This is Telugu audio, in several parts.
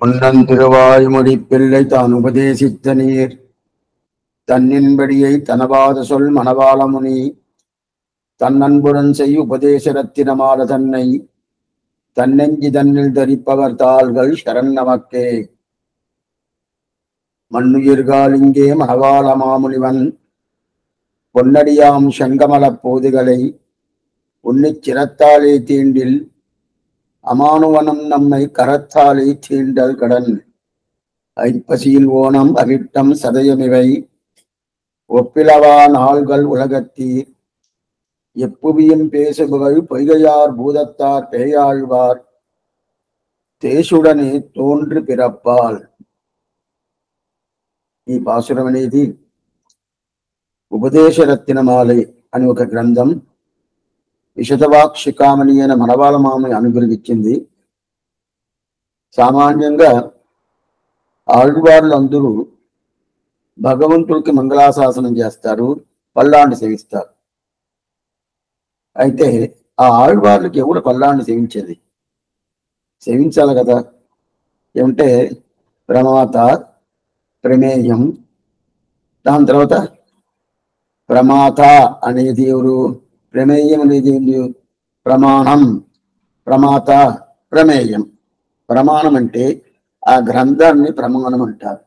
முன்னந்திருவாய்மொழி பிள்ளை தான் உபதேசித்த நீர். தன்னின்படியை தனவாத சொல் மணவாளமுனி. தன்னன்புடன் செய் உபதேச ரத்தினமால தன்னை. தன்னெஞ்சி தன்னில் தரிப்பவர் தாள்கள் சரண் நமக்கே. மண்ணுயிர்கால் இங்கே மணவாள மாமுனிவன். பொன்னடியாம் செங்கமலப் போதுகளை. உன்னிச் சிரத்தாலே தீண்டில் அமானுவனம் நம்மை கரத்தாலே தீண்டல் கடன் ஐப்பசியில் ஓணம் அவிட்டம் சதயமிவை ஒப்பிலவா நாள்கள் உலகத்தீர் எப்புவியும் பேசுபுகள் பொய்கையார் பூதத்தார் பேயாழ்வார் தேசுடனே తోండ్రి పిరప్పాల్ ఈ పాసురం అనేది ఉపదేశ రత్నమాలై అని ఒక గ్రంథం విశతవాక్షికామణి అయిన మనవాళమామని అనుగ్రహించింది. సామాన్యంగా ఆళ్వార్లందరూ భగవంతుడికి మంగళాశాసనం చేస్తారు పల్లాన్ని సేవిస్తారు. అయితే ఆ ఆళ్వార్లకి ఎవరు పల్లాన్ని సేవించేది? సేవించాలి కదా. ఏమంటే ప్రమాత ప్రమేయం దాని తర్వాత ప్రమాత అనేది ఎవరు ప్రమేయం అనేది ఏంటి ప్రమాణం ప్రమాత ప్రమేయం. ప్రమాణం అంటే ఆ గ్రంథాన్ని ప్రమాణం అంటారు.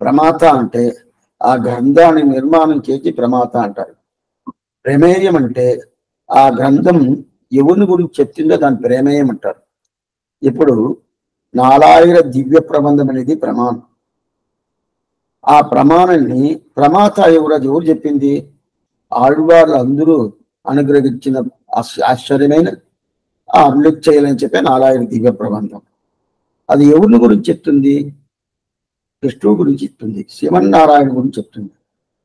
ప్రమాత అంటే ఆ గ్రంథాన్ని నిర్మాణం చేసి ప్రమాత అంటారు. ప్రమేయం అంటే ఆ గ్రంథం ఎవరిని గురించి చెప్తుందో దాని ప్రమేయం అంటారు. ఇప్పుడు నాలాయిర దివ్య ప్రబంధం అనేది ప్రమాణం. ఆ ప్రమాణాన్ని ప్రమాత ఎవరు అది ఎవరు చెప్పింది? ఆళ్వార్లు అందరూ అనుగ్రహించిన ఆశ్చర్యమైన ఆ అభివృద్ధి చేయాలని చెప్పే నారాయణ దివ్య ప్రబంధం. అది ఎవరిని గురించి చెప్తుంది? కృష్ణుడు గురించి చెప్తుంది శివన్నారాయణ గురించి చెప్తుంది.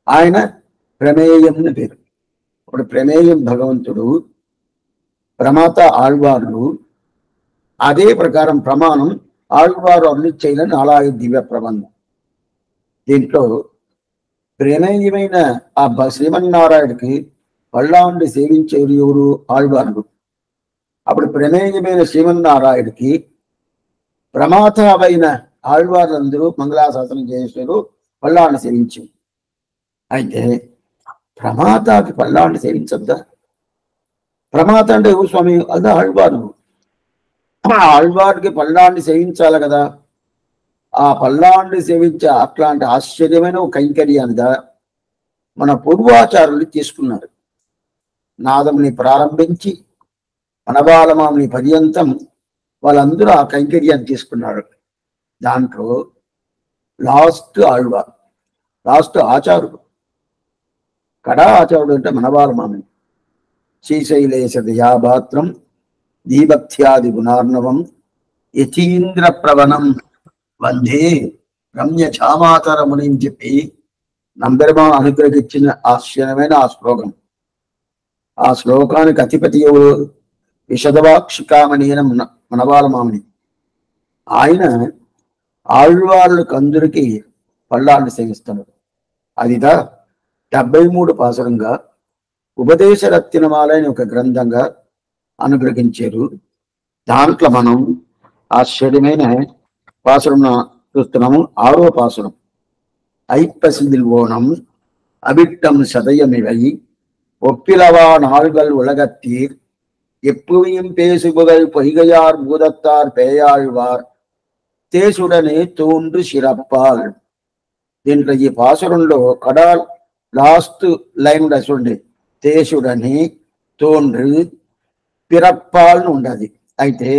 ఆయన ప్రమేయం అని పేరు. ఇప్పుడు ప్రమేయం భగవంతుడు ప్రమాత ఆళ్వార్లు అదే ప్రకారం ప్రమాణం ఆళ్వారు అభివృద్ధి చేయాలని నారాయణ దివ్య ప్రబంధం. దీంట్లో ప్రమేయమైన ఆ భ- శ్రీమన్నారాయణకి పళ్ళాండి సేవించేరు ఎవరు? ఆళ్వార్లు అప్పుడు ప్రమేయమైన శ్రీమన్నారాయణకి ప్రమాతమైన ఆళ్వార్లందరూ మంగళాశాసనం చేశారు పళ్ళాండి సేవించి అయితే ప్రమాతకి పళ్ళాండి సేవించద్దా? ప్రమాత అంటే ఎవరు స్వామి? అదే ఆళ్వారు. ఆ ఆళ్వార్కి పళ్ళాండి సేవించాలి కదా. ఆ పల్లాండి సేవించే అట్లాంటి ఆశ్చర్యమైన ఒక కైంకర్యానిగా మన పూర్వాచారులు తీసుకున్నారు. నాదముని ప్రారంభించి మనబాలమాముని పర్యంతం వాళ్ళందరూ ఆ కైంకర్యాన్ని తీసుకున్నారు. దాంట్లో లాస్ట్ ఆళ్వ లాస్ట్ ఆచారుడు. కడా ఆచారుడు అంటే మనబాలమాముని శ్రీశైలేశ దయాభాత్రం దీభక్త్యాది గుణార్ణవం యతీంద్ర ప్రవణం. వందే రమ్య ఛామాతరముని అని చెప్పి నంబెరమా అనుగ్రహించిన ఆశ్చర్యమైన ఆ శ్లోకం. ఆ శ్లోకానికి అధిపతి ఎవరు? విశదవాక్షికామణి అయిన మన ఆయన ఆళ్వార్లకు అందరికీ పళ్ళాన్ని సేవిస్తున్నాడు అదిదా డెబ్బై మూడు పాసరంగా ఉపదేశ రత్నమాల ఒక గ్రంథంగా అనుగ్రహించారు. దాంట్లో మనం ఆశ్చర్యమైన பாசுரம் చూస్తున్నాము ఆరో పాసురం ஐப்பசியில் ஓணம் அவிட்டம் சதயமிவை ஒப்பிலவா நாள்கள் உலகத்தீர் எப்புவியும் பேசுபுகள் பொய்கையார் பூதத்தார் பேயாழ்வார் தேசுடனே தோன்று சிறப்பால் దీంట్లో ఈ పాసురంలో కడాల్ లాస్ట్ లైన్ కూడా చూడండి తేసుడని తోండ్రు పిరప్పాల్ని ఉండదు అయితే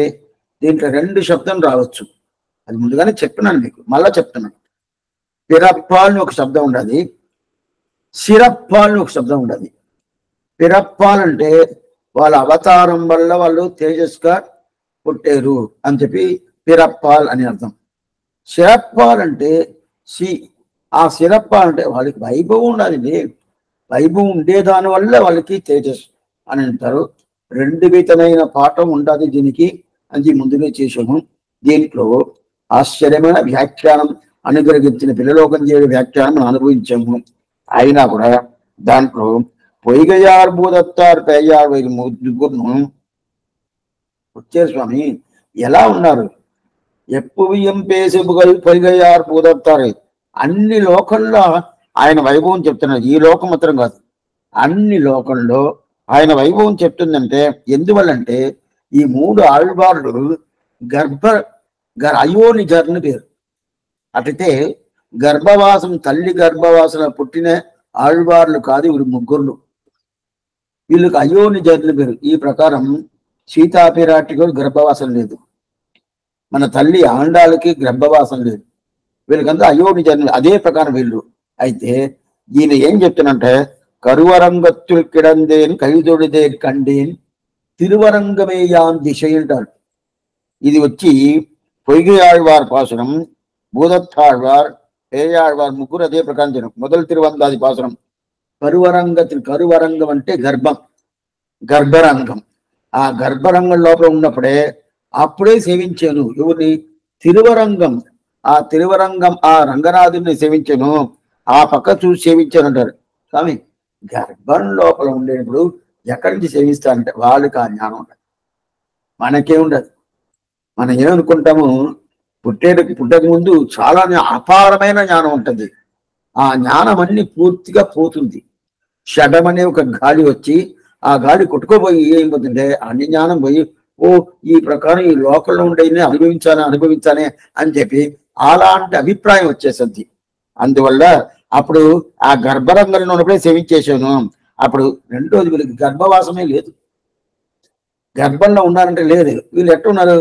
దీంట్లో రెండు శబ్దం రావచ్చు అది ముందుగానే చెప్తున్నాను మీకు మళ్ళా చెప్తున్నాను. పిరప్పాల్ని ఒక శబ్దం ఉండదు. సిరప్పాల్ని ఒక శబ్దం ఉండదు. పిరప్పాల్ అంటే వాళ్ళ అవతారం వల్ల వాళ్ళు తేజస్గా పుట్టారు అని చెప్పి పిరప్పాల్ అని అర్థం. సిరప్పాల్ అంటే సి ఆ సిరప్పాల్ అంటే వాళ్ళకి వైభవం ఉండాలి వైభవం ఉండే దానివల్ల వాళ్ళకి తేజస్ అని అంటారు. రెండు విధమైన పాఠం ఉంటుంది దీనికి. అని ముందుగా చేసాము దీంట్లో ఆశ్చర్యమైన వ్యాఖ్యానం అనుగ్రహించిన పిల్లలోకం చేయడం వ్యాఖ్యానం మనం అనుభవించాము. అయినా కూడా దాంట్లో పొయ్యగారు భూదత్తారు పేయార్ ముగ్గురును వచ్చారు స్వామి ఎలా ఉన్నారు? ఎప్పుయం పేసి పొలిగయ్యారు భూదత్తారు అన్ని లోకంలో ఆయన వైభవం చెప్తున్నారు ఈ లోకం మాత్రం కాదు. అన్ని లోకంలో ఆయన వైభవం చెప్తుందంటే ఎందువల్లంటే ఈ మూడు ఆళ్వార్లు గర్భ గర్ అయోనిజర్ని పేరు. అట్లయితే గర్భవాసం తల్లి గర్భవాసన పుట్టిన ఆళ్వార్లు కాదు వీడు ముగ్గురులు. వీళ్ళకి అయోనిజర్ని పేరు. ఈ ప్రకారం సీతాపిరాటికి గర్భవాసం లేదు. మన తల్లి ఆండాలకి గర్భవాసం లేదు. వీళ్ళకంతా అయోనిజర్ని అదే ప్రకారం వీళ్ళు. అయితే ఈయన ఏం చెప్తున్నంటే కరువరంగత్తులు కిడందేన్ కైదొడిదే కండేన్ తిరువరంగమేయాన్ దిశ అంటారు ఇది వచ్చి పొయ్యి ఆళ్వార్ పాసురం భూదత్తాళ్వార్ పేయాళ్వార్ ముగ్గురు అదే ప్రకారం మొదలు తిరువందాది పాసురం. కరువరంగ కరువరంగం అంటే గర్భం. గర్భరంగం. ఆ గర్భరంగం లోపల ఉన్నప్పుడే అప్పుడే సేవించాను. ఎవరిని? తిరువరంగం. ఆ తిరువరంగం ఆ రంగనాథుని సేవించాను. ఆ పక్క చూసి సేవించాను అంటారు. స్వామి గర్భం లోపల ఉండేటప్పుడు ఎక్కడి నుంచి సేవిస్తారంటే వాళ్ళకి ఆ జ్ఞానం ఉండదు మనకే ఉండదు. మనం ఏమనుకుంటాము పుట్టేట పుట్టక ముందు చాలా అపారమైన జ్ఞానం ఉంటుంది. ఆ జ్ఞానం అన్ని పూర్తిగా పోతుంది. షడం అనే ఒక గాలి వచ్చి ఆ గాలి కొట్టుకోపోయి ఏమైపోతుంటే అన్ని జ్ఞానం పోయి ఓ ఈ ప్రకారం ఈ లోకంలో ఉండేది అనుభవించాలి అనుభవించాలి అని చెప్పి అలాంటి అభిప్రాయం వచ్చేసింది. అందువల్ల అప్పుడు ఆ గర్భరంగంలో ఉన్నప్పుడే సేవించేసాను అప్పుడు రెండోది వీళ్ళకి గర్భవాసమే లేదు. గర్భంలో ఉన్నారంటే లేదు. వీళ్ళు ఎట్టున్నారు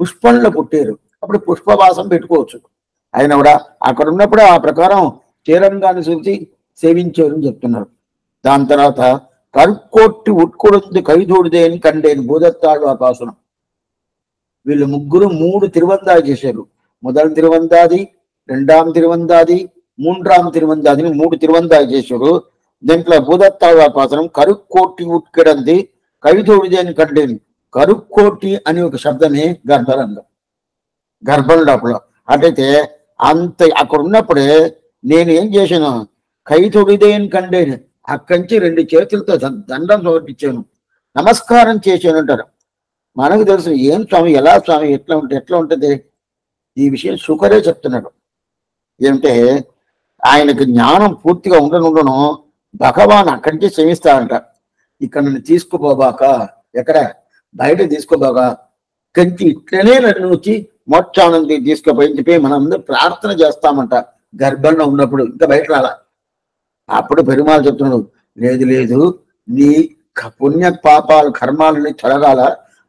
పుష్పంలో పుట్టారు. అప్పుడు పుష్పవాసం పెట్టుకోవచ్చు. అయినా కూడా అక్కడ ఉన్నప్పుడు ఆ ప్రకారం చీరంగాన్ని చూసి సేవించారు అని చెప్తున్నారు. దాని తర్వాత కరుక్కోట్టి ఉట్కొడుంది కైదూడిదే అని కండేని భూదత్తాడు ఆకాశనం వీళ్ళు ముగ్గురు మూడు తిరువందాది చేశారు. మొదటి తిరువందాది రెండాం తిరువందాది మూండ్రాం తిరువందాదిని మూడు తిరువందాది చేశారు. దీంట్లో భూదత్తాడు ఆకాశనం పాసనం కరుక్కోటి ఉట్కిడంది అని కండేని కరుక్కోటి అని ఒక శబ్దమే గర్భరంగం. గర్భం లోపల. అటైతే అంత అక్కడ ఉన్నప్పుడే నేను ఏం చేశాను? కై తొడిదేని కండేను. అక్కడి నుంచి రెండు చేతులతో దండం సమర్పించాను. నమస్కారం చేశాను అంటారు. మనకు తెలుసు ఏం స్వామి ఎలా స్వామి ఎట్లా ఉంటే ఎట్లా ఉంటుంది? ఈ విషయం సుఖరే చెప్తున్నాడు. ఏమంటే ఆయనకు జ్ఞానం పూర్తిగా ఉండనుండను. భగవాన్ అక్కడి నుంచి శ్రమిస్తాడంట ఇక్కడ నన్ను తీసుకుపోబాక ఎక్కడ? బయట తీసుకోబోగా. కంచి ఇట్లనే నన్ను మోక్షానంది తీసుకుపోయి చెప్పి మనం అందరూ ప్రార్థన చేస్తామంట. గర్భంలో ఉన్నప్పుడు ఇంకా బయట రాలా. అప్పుడు పెరుమాలు చెప్తున్నాడు లేదు లేదు నీ పుణ్య పాపాలు కర్మాలని తొలగాల?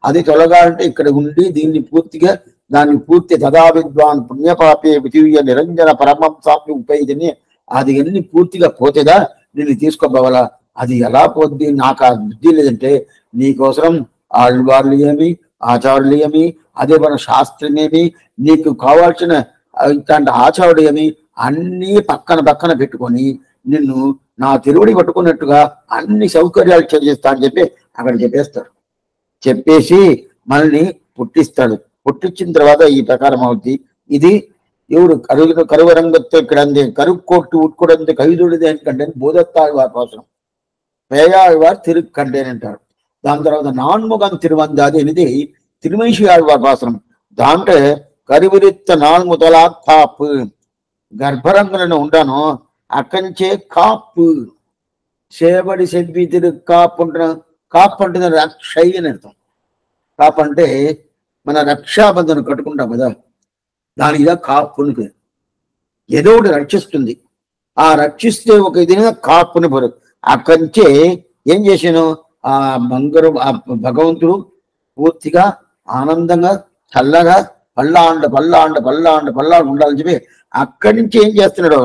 అది తొలగాలంటే ఇక్కడ ఉండి దీన్ని పూర్తిగా దాన్ని పూర్తి తదా విద్వాన్ పుణ్యపాపే పృథివీయ నిరంజన పరమం సాప్యం ఉపయోగించి అది ఎన్ని పూర్తిగా పోతేదా? నిన్ను తీసుకోపోవాలా? అది ఎలా పోద్ది? నాకు ఆ బుద్ధి లేదంటే నీకోసం ఆళ్వార్లు ఏమి ఆచారులు ఏమి అదే మన శాస్త్రమేమి నీకు కావాల్సిన ఇట్లాంటి ఆచారుడు ఏమి అన్నీ పక్కన పక్కన పెట్టుకొని నిన్ను నా తిరుగుడి పట్టుకున్నట్టుగా అన్ని సౌకర్యాలు చేస్తా అని చెప్పి అక్కడ చెప్పేస్తాడు చెప్పేసి మనల్ని పుట్టిస్తాడు. పుట్టించిన తర్వాత ఈ ప్రకారం అవుద్ది. ఇది ఎవడు కరువు కరువరంగత్తో కిడంది కొట్టు ఉట్కుడంది కవిదుడిది అని కంటే బోధత్తాయి వారి కోసం. పేయాయి వారు తిరుగు అంటారు దాని తర్వాత నాన్ముగం తిరువందాది అనేది తిరుమేషి ఆళ్వార్ దాంట్లో కరివిరిత్త నాన్ముదలా కాపు. గర్భరంగులను ఉంటాను అక్కడి కాపు. చేబడి సెల్పి తిరు కాపు కాపు అంటే రక్షై అని అర్థం. కాపు అంటే మన రక్షాబంధనం కట్టుకుంటాం కదా దానికి ఇదా కాపు ఏదో ఒకటి రక్షిస్తుంది. ఆ రక్షిస్తే ఒక ఇదిగా కాపుని పేరు. అక్కడి నుంచే ఏం చేశాను? ఆ మంగరు ఆ భగవంతుడు పూర్తిగా ఆనందంగా చల్లగా పల్లాండ పల్లాండ పల్లాండ పల్లాండ ఉండాలని చెప్పి అక్కడి నుంచి ఏం చేస్తున్నాడు?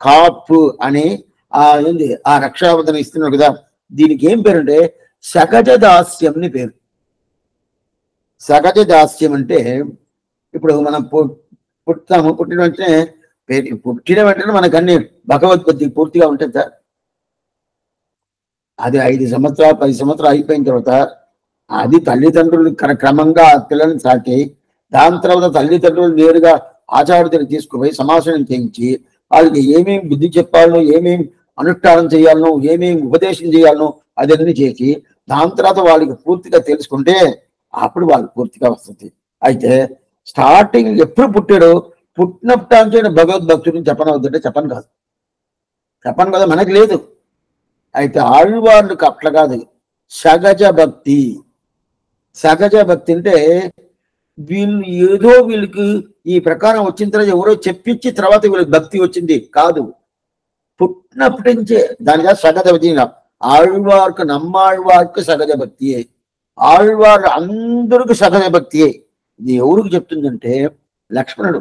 కాపు అని ఆ ఏంది? ఆ రక్షాబంధన ఇస్తున్నాడు కదా. దీనికి ఏం పేరు అంటే సహజ దాస్యం అని పేరు. సహజ దాస్యం అంటే ఇప్పుడు మనం పుట్టాము పుట్టిన వెంటనే పుట్టిన వెంటనే మనకన్నీ అన్ని పూర్తిగా ఉంటుంది సార్. అది ఐదు సంవత్సరాలు పది సంవత్సరాలు అయిపోయిన తర్వాత అది తల్లిదండ్రులు క్రమంగా పిల్లల్ని సాకి దాని తర్వాత తల్లిదండ్రులు నేరుగా ఆచార్య దగ్గర తీసుకుపోయి సమాసనం చేయించి వాళ్ళకి ఏమేమి బుద్ధి చెప్పాలనో ఏమేమి అనుష్ఠానం చేయాలనో ఏమేమి ఉపదేశం చేయాలనో అదన్నీ చేసి దాని తర్వాత వాళ్ళకి పూర్తిగా తెలుసుకుంటే అప్పుడు వాళ్ళు పూర్తిగా వస్తుంది. అయితే స్టార్టింగ్ ఎప్పుడు పుట్టాడో పుట్టినప్పటి నుంచి భగవద్భక్తుడిని చెప్పనవద్దంటే చెప్పను కాదు. చెప్పను కదా మనకి లేదు. అయితే ఆళ్వార్లకు అట్లా కాదు. సహజ భక్తి. సహజ భక్తి అంటే వీళ్ళు ఏదో వీళ్ళకి ఈ ప్రకారం వచ్చిన తర్వాత ఎవరో చెప్పించి తర్వాత వీళ్ళకి భక్తి వచ్చింది కాదు. పుట్టినప్పటి నుంచే దానిగా సగజ భక్తి ఆళ్వార్కు నమ్మాళ్వార్కు సగజ భక్తియే. ఆళ్వార్ అందరికి సహజ భక్తియే. ఇది ఎవరికి చెప్తుందంటే లక్ష్మణుడు.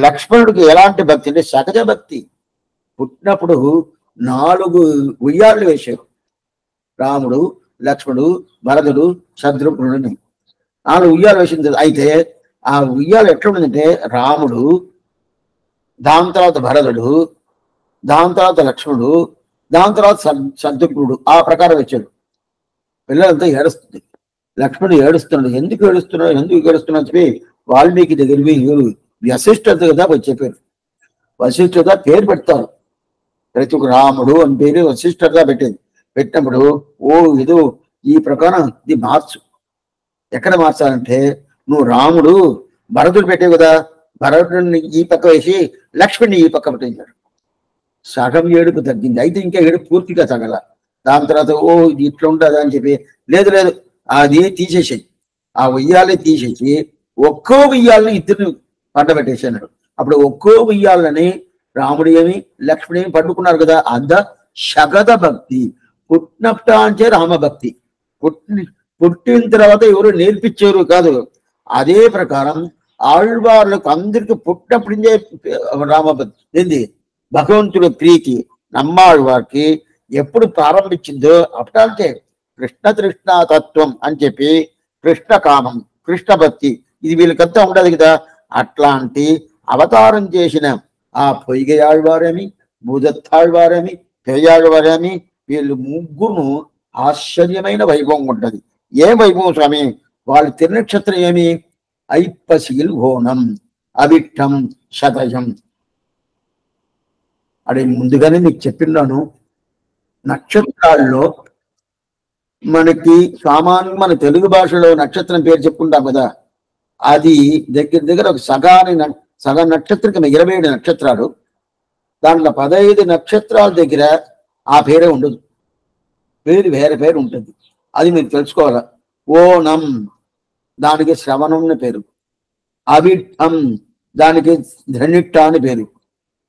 లక్ష్మణుడికి ఎలాంటి భక్తి అంటే సహజ భక్తి. పుట్టినప్పుడు నాలుగు ఉయ్యాళ్ళు వేశారు. రాముడు లక్ష్మణుడు భరతుడు శత్రుఘ్నుడిని నాలుగు ఉయ్యాలు వేసింది అయితే ఆ ఉయ్యాలు ఎట్లుందంటే రాముడు దాని తర్వాత భరతుడు దాని తర్వాత లక్ష్మణుడు దాని తర్వాత శ- శత్రుఘ్నుడు ఆ ప్రకారం వచ్చాడు పిల్లలంతా ఏడుస్తుంది. లక్ష్మణుడు ఏడుస్తున్నాడు. ఎందుకు ఏడుస్తున్నాడు? ఎందుకు ఏడుస్తున్నాడు చెప్పి వాల్మీకి దగ్గర పోయి వశిష్ఠత కదా వచ్చి చెప్పారు వశిష్ఠత పేరు పెడతారు. రైతుకు రాముడు అని పేరు వశిష్ఠతగా పెట్టింది. పెట్టినప్పుడు ఓ ఇదో ఈ ప్రకారం ఇది మార్చు. ఎక్కడ మార్చాలంటే నువ్వు రాముడు భరతుడు పెట్టావు కదా భరతుడిని ఈ పక్క వేసి లక్ష్మణ్ని ఈ పక్క పెట్టించాడు సగం ఏడుపు తగ్గింది. అయితే ఇంకా ఏడుపు పూర్తిగా తగల. దాని తర్వాత ఓ ఇది ఇట్లా ఉంటుంది అని చెప్పి లేదు లేదు అది తీసేసేది ఆ ఉయ్యాలే తీసేసి ఒక్కో ఉయ్యాలని ఇద్దరు పండబెట్టేసాడు అప్పుడు ఒక్కో ఉయ్యాలని రాముడు ఏమి లక్ష్మణి ఏమి పండుకున్నారు కదా అంద శగద భక్తి. పుట్టినప్పటాంచే రామభక్తి. పుట్టి పుట్టిన తర్వాత ఎవరు నేర్పించారు కాదు. అదే ప్రకారం ఆళ్వార్లకు అందరికి పుట్టినప్పుడు రామభక్తి. ఏంది? భగవంతుడు ప్రీతి. నమ్మాళ్వారికి ఎప్పుడు ప్రారంభించిందో అప్పటాంటే కృష్ణ తృష్ణ తత్వం అని చెప్పి కృష్ణ కామం కృష్ణ భక్తి. ఇది వీళ్ళకంతా ఉండదు కదా. అట్లాంటి అవతారం చేసిన ఆ పొయ్గయాళ్వారేమి భూదత్తాళ్వారేమి పెయ్యాళ్వారేమి వీళ్ళు ముగ్గురు ఆశ్చర్యమైన వైభవం ఉంటది. ఏ వైభవం స్వామి? వాళ్ళు తిరునక్షత్రం ఏమి? ఐప్పసిల్ హోనం అవిట్టం శతయం అడే ముందుగానే నీకు చెప్పిన్నాను. నక్షత్రాల్లో మనకి సామాన్య మన తెలుగు భాషలో నక్షత్రం పేరు చెప్పుకుంటాం కదా. అది దగ్గర దగ్గర ఒక సగాని సగం నక్షత్రం ఇరవై ఏడు నక్షత్రాలు. దాంట్లో పదహైదు నక్షత్రాల దగ్గర ఆ పేరే ఉండదు. పేరు వేరే పేరు ఉంటుంది. అది మీరు తెలుసుకోవాలా? ఓనం దానికి శ్రవణం అని పేరు. అవిట్టం దానికి ధనిట్ట అని పేరు.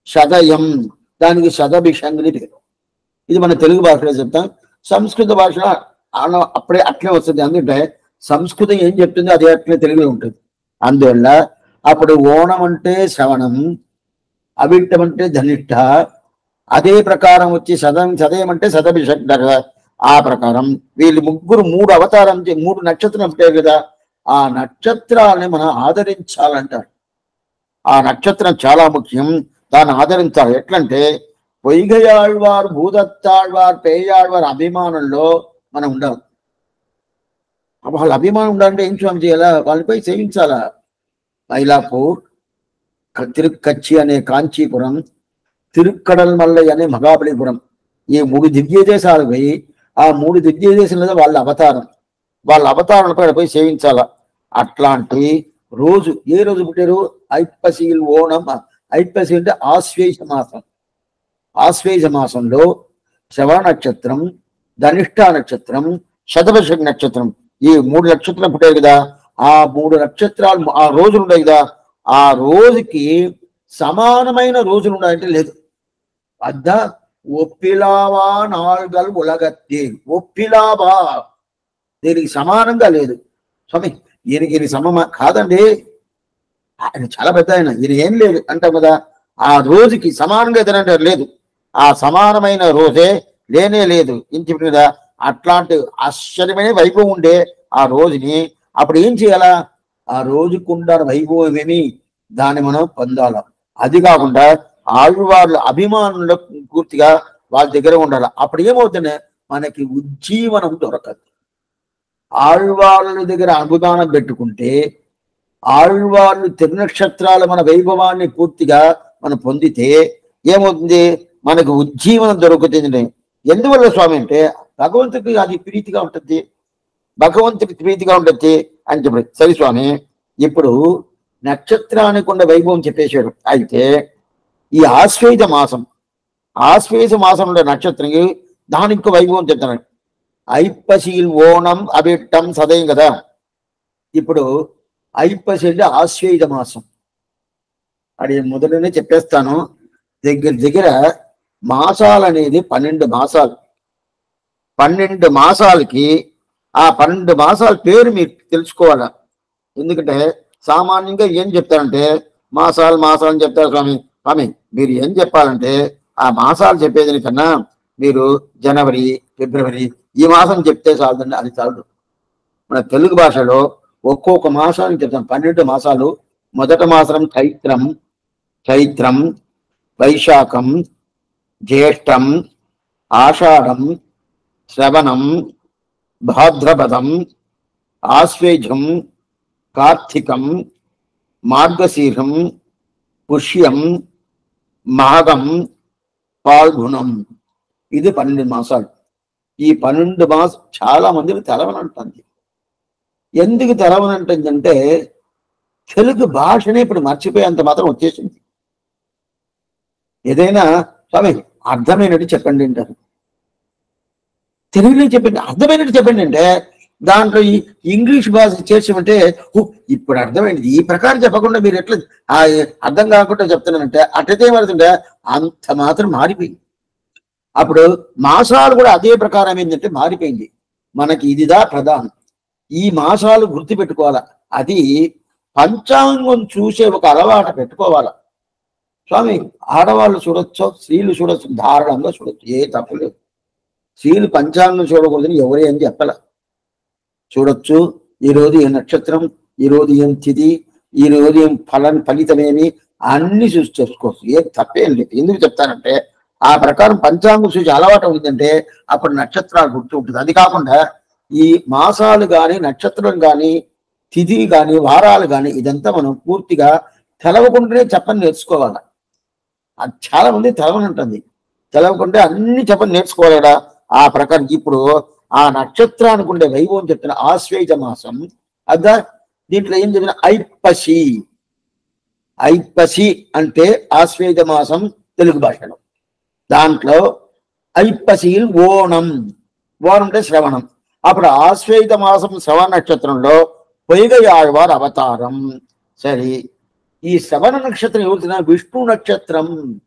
శతయం దానికి శతభిషంగ్ అని పేరు. ఇది మన తెలుగు భాషలో చెప్తాం. సంస్కృత భాషలో అప్పుడే అట్లే వస్తుంది. అందుకంటే సంస్కృతం ఏం చెప్తుందో అదే అట్లే తెలుగులో ఉంటుంది. అందువల్ల అప్పుడు ఓణం అంటే శ్రవణం అవిట్టం అంటే ధనిష్ట అదే ప్రకారం వచ్చి సదం సదయం అంటే సదభిషక్త ఆ ప్రకారం. వీళ్ళు ముగ్గురు మూడు అవతారం మూడు నక్షత్రం అంటే కదా ఆ నక్షత్రాలని మనం ఆదరించాలంటాడు ఆ నక్షత్రం చాలా ముఖ్యం. దాన్ని ఆదరించాలి. ఎట్లంటే పొయ్గయాళ్వారు భూదత్తాళ్వారు పేయాళ్వారు అభిమానంలో మనం ఉండాలి. వాళ్ళ అభిమానం ఉండాలంటే ఏం స్వామి చేయాలా వాళ్ళపై సేవించాలా మైలాపూర్ తిరుక్కచ్చి అనే కాంచీపురం తిరుక్కడల్ మల్లై అనే మహాబలిపురం ఈ మూడు దివ్య దేశాలు పోయి ఆ మూడు దివ్య దేశాల వాళ్ళ అవతారం. వాళ్ళ అవతారాలపై పోయి సేవించాల. అట్లాంటి రోజు ఏ రోజు పుట్టారు? ఐప్పసీల్ ఓణం ఐప్పసి అంటే ఆశ్వేష మాసం. ఆశ్వేష మాసంలో శవ నక్షత్రం ధనిష్ట నక్షత్రం శతభష నక్షత్రం. ఈ మూడు నక్షత్రం పుట్టారు కదా. ఆ మూడు నక్షత్రాలు ఆ రోజులు ఉన్నాయి కదా ఆ రోజుకి సమానమైన రోజులు ఉన్నాయంటే లేదు. అద్ద ఒప్పిలావా నాలుగల్ ఉలగత్తే ఒప్పిలావా. దీనికి సమానంగా లేదు. స్వామి ఈయనకి ఈయన సమమ కాదండి. ఆయన చాలా పెద్ద ఆయన. ఈయన ఏం లేదు అంటాం కదా. ఆ రోజుకి సమానంగా ఏదైనా లేదు. ఆ సమానమైన రోజే లేనే లేదు. ఇంటి మీద అట్లాంటి ఆశ్చర్యమైన వైభవం ఉండే ఆ రోజుని అప్పుడు ఏం చేయాలా? ఆ రోజుకుండ వైభవం దాన్ని మనం పొందాల. అది కాకుండా ఆళ్వార్ల అభిమానుల పూర్తిగా వాళ్ళ దగ్గర ఉండాలి. అప్పుడు ఏమవుతుంది? మనకి ఉజ్జీవనం దొరకదు. ఆళ్వార్ల దగ్గర అభిమానం పెట్టుకుంటే ఆళ్వార్లు తిరునక్షత్రాల మన వైభవాన్ని పూర్తిగా మనం పొందితే ఏమవుతుంది? మనకు ఉజ్జీవనం దొరుకుతుంది. ఎందువల్ల స్వామి అంటే భగవంతుడికి అది ప్రీతిగా ఉంటుంది. భగవంతుడికి ప్రీతిగా ఉండొచ్చి అని చెప్పి సరే స్వామి ఇప్పుడు నక్షత్రానికి ఉన్న వైభవం చెప్పేశాడు. అయితే ఈ ఆశ్వేజ మాసం ఆశ్వేజ మాసంలో నక్షత్రం దానికి వైభవం చెప్తున్నాడు ఐప్పశీల్ ఓణం అభిట్టం సదయం కదా. ఇప్పుడు ఐప్పశీల్ అంటే ఆశ్వేజ మాసం. అది మొదలనే చెప్పేస్తాను. దగ్గర దగ్గర మాసాలు అనేది పన్నెండు మాసాలు. పన్నెండు మాసాలకి ఆ పన్నెండు మాసాల పేరు మీరు తెలుసుకోవాలా? ఎందుకంటే సామాన్యంగా ఏం చెప్తారంటే మాసాలు మాసాలు అని చెప్తారు స్వామి. స్వామి మీరు ఏం చెప్పాలంటే ఆ మాసాలు చెప్పేదానికన్నా మీరు జనవరి ఫిబ్రవరి ఈ మాసం చెప్తే చాలదండి అది చాలదు. మన తెలుగు భాషలో ఒక్కొక్క మాసాన్ని చెప్తాం. పన్నెండు మాసాలు మొదటి మాసం చైత్రం చైత్రం వైశాఖం జ్యేష్టం ఆషాఢం శ్రవణం భాద్రపదం ఆశ్వేజం కార్తీకం మార్గశీర్షం పుష్యం మాఘం పాల్గుణం. ఇది పన్నెండు మాసాలు. ఈ పన్నెండు మాస చాలా మందికి తెలవనంటుంది. ఎందుకు తెలవనంటుందంటే తెలుగు భాషనే ఇప్పుడు మర్చిపోయేంత మాత్రం వచ్చేసింది. ఏదైనా స్వామి అర్థమైనట్టు చెప్పండి అంటారు. తెలుగులో చెప్పండి అర్థమైనట్టు చెప్పండి అంటే దాంట్లో ఈ ఇంగ్లీష్ భాష చేర్చమంటే ఇప్పుడు అర్థమైంది. ఈ ప్రకారం చెప్పకుండా మీరు ఎట్లా అర్థం కాకుండా చెప్తున్నానంటే అట్లయితే ఏమవుతుంటే అంత మాత్రం మారిపోయింది. అప్పుడు మాసాలు కూడా అదే ప్రకారం ఏంటంటే మారిపోయింది. మనకి ఇదిదా ప్రధానం. ఈ మాసాలు గుర్తుపెట్టుకోవాలా? అది పంచాంగం చూసే ఒక అలవాటు పెట్టుకోవాలా? స్వామి ఆడవాళ్ళు చూడొచ్చు స్త్రీలు చూడొచ్చు ధారాళంగా చూడొచ్చు. ఏ తప్పు లేదు. స్త్రీలు పంచాంగం చూడకూడదని ఎవరే అని చెప్పాల? చూడొచ్చు. ఈ రోజు ఏ నక్షత్రం? ఈ రోజు ఏం తిథి? ఈ రోజు ఏం ఫలం ఫలితమేమి? అన్ని చూసి చేసుకోవచ్చు ఏం తప్పేం లేదు. ఎందుకు చెప్తానంటే ఆ ప్రకారం పంచాంగం చూసి అలవాటు ఉందంటే అప్పుడు నక్షత్రాలు గుర్తు ఉంటుంది. అది కాకుండా ఈ మాసాలు కానీ నక్షత్రం కానీ తిథి కానీ వారాలు కానీ ఇదంతా మనం పూర్తిగా తెలవకుండానే చెప్పని నేర్చుకోవాలి. అది చాలా మంది తెలవని ఉంటుంది తెలవకుంటే అన్ని చెప్పని నేర్చుకోలేడా ఆ ప్రకారం ఇప్పుడు ఆ నక్షత్రానికి ఉండే వైభవం చెప్తున్న ఆశ్వేజ మాసం అదా? దీంట్లో ఏం చెప్పిన ఐప్పసి. ఐప్పసి అంటే ఆశ్వేజ మాసం తెలుగు భాషలో. దాంట్లో ఐప్పసి ఓణం. ఓణం అంటే శ్రవణం. అప్పుడు ఆశ్వేత మాసం శ్రవణ నక్షత్రంలో పొయ్యగయాழ்వార్ అవతారం. సరే ఈ శ్రవణ నక్షత్రం ఎవరుతున్నా విష్ణు నక్షత్రం.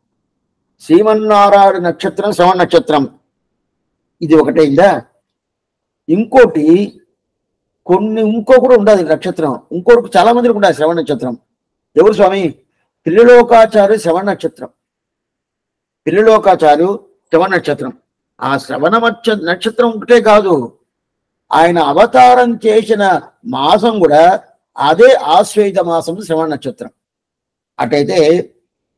శ్రీమన్నారాయణ నక్షత్రం శ్రవణ నక్షత్రం. ఇది ఒకటైందా? ఇంకోటి కొన్ని ఇంకో కూడా ఉండదు నక్షత్రం. ఇంకోటి చాలా మందికి ఉండదు శ్రవణ నక్షత్రం. ఎవరు స్వామి? త్రిలోకాచారు శ్రవణ నక్షత్రం. త్రిలోకాచారు శ్రవణ నక్షత్రం. ఆ శ్రవణ నక్షత్రం ఒకటే కాదు. ఆయన అవతారం చేసిన మాసం కూడా అదే ఆశ్వేత మాసం శ్రవణ నక్షత్రం. అటైతే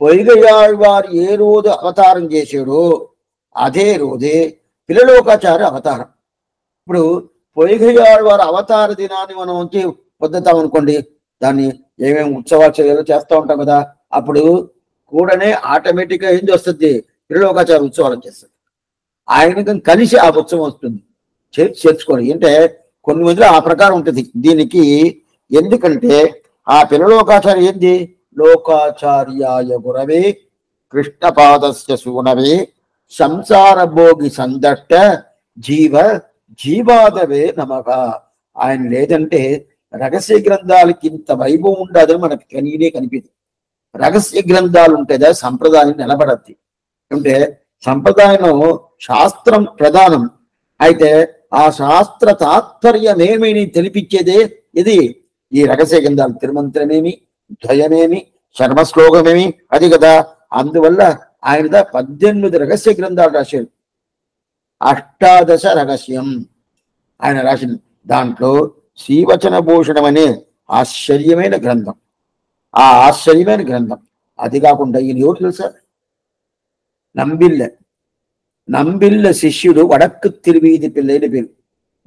పొయ్యగయాழ்వారు ఏ రోజు అవతారం చేశాడో అదే రోజే పిల్లలోకాచారి అవతారం. ఇప్పుడు పొయ్యగయాழ்వారు అవతార దినాన్ని మనం వచ్చి పొద్దుతాం అనుకోండి దాన్ని ఏమేమి ఉత్సవాలు చేయాలో చేస్తూ ఉంటాం కదా అప్పుడు కూడానే ఆటోమేటిక్గా ఏం చేస్తుంది? పిల్లలోకాచార్య ఉత్సవాలు చేస్తుంది. ఆయనకి కలిసి ఆ ఉత్సవం వస్తుంది. చేర్చి చేర్చుకోండి. అంటే కొన్ని మందిలో ఆ ప్రకారం ఉంటుంది. దీనికి ఎందుకంటే ఆ పిల్లలోకాచారి ఏంది? లోకాచార్యాయ గురవి కృష్ణపాదస్య సూనవే సంసార భోగి సందట్ట జీవ జీవాదవే నమక ఆయన లేదంటే రహస్య గ్రంథాలకి ఇంత వైభవం ఉండదని మనకు కనీనే కనిపించదు. రహస్య గ్రంథాలు ఉంటేదా సంప్రదాయం నిలబడద్ది. అంటే సంప్రదాయం శాస్త్రం ప్రధానం. అయితే ఆ శాస్త్ర తాత్పర్యం ఏమని తెలిపించేదే ఇది? ఈ రహస్య గ్రంథాలు తిరుమంత్రమేమి ద్వయమేమి శర్మశ్లోకమేమి? అది కదా. అందువల్ల ఆయన పద్దెనిమిది రహస్య గ్రంథాలు రాశాడు అష్టాదశ రహస్యం ఆయన రాసిన దాంట్లో శ్రీవచన భూషణం అనే ఆశ్చర్యమైన గ్రంథం. ఆ ఆశ్చర్యమైన గ్రంథం. అది కాకుండా ఈయన ఎవరు తెలుసా? నంబిల్ల. నంబిల్ల శిష్యుడు వడక్కు తిరువీధి పిల్లైన పేరు.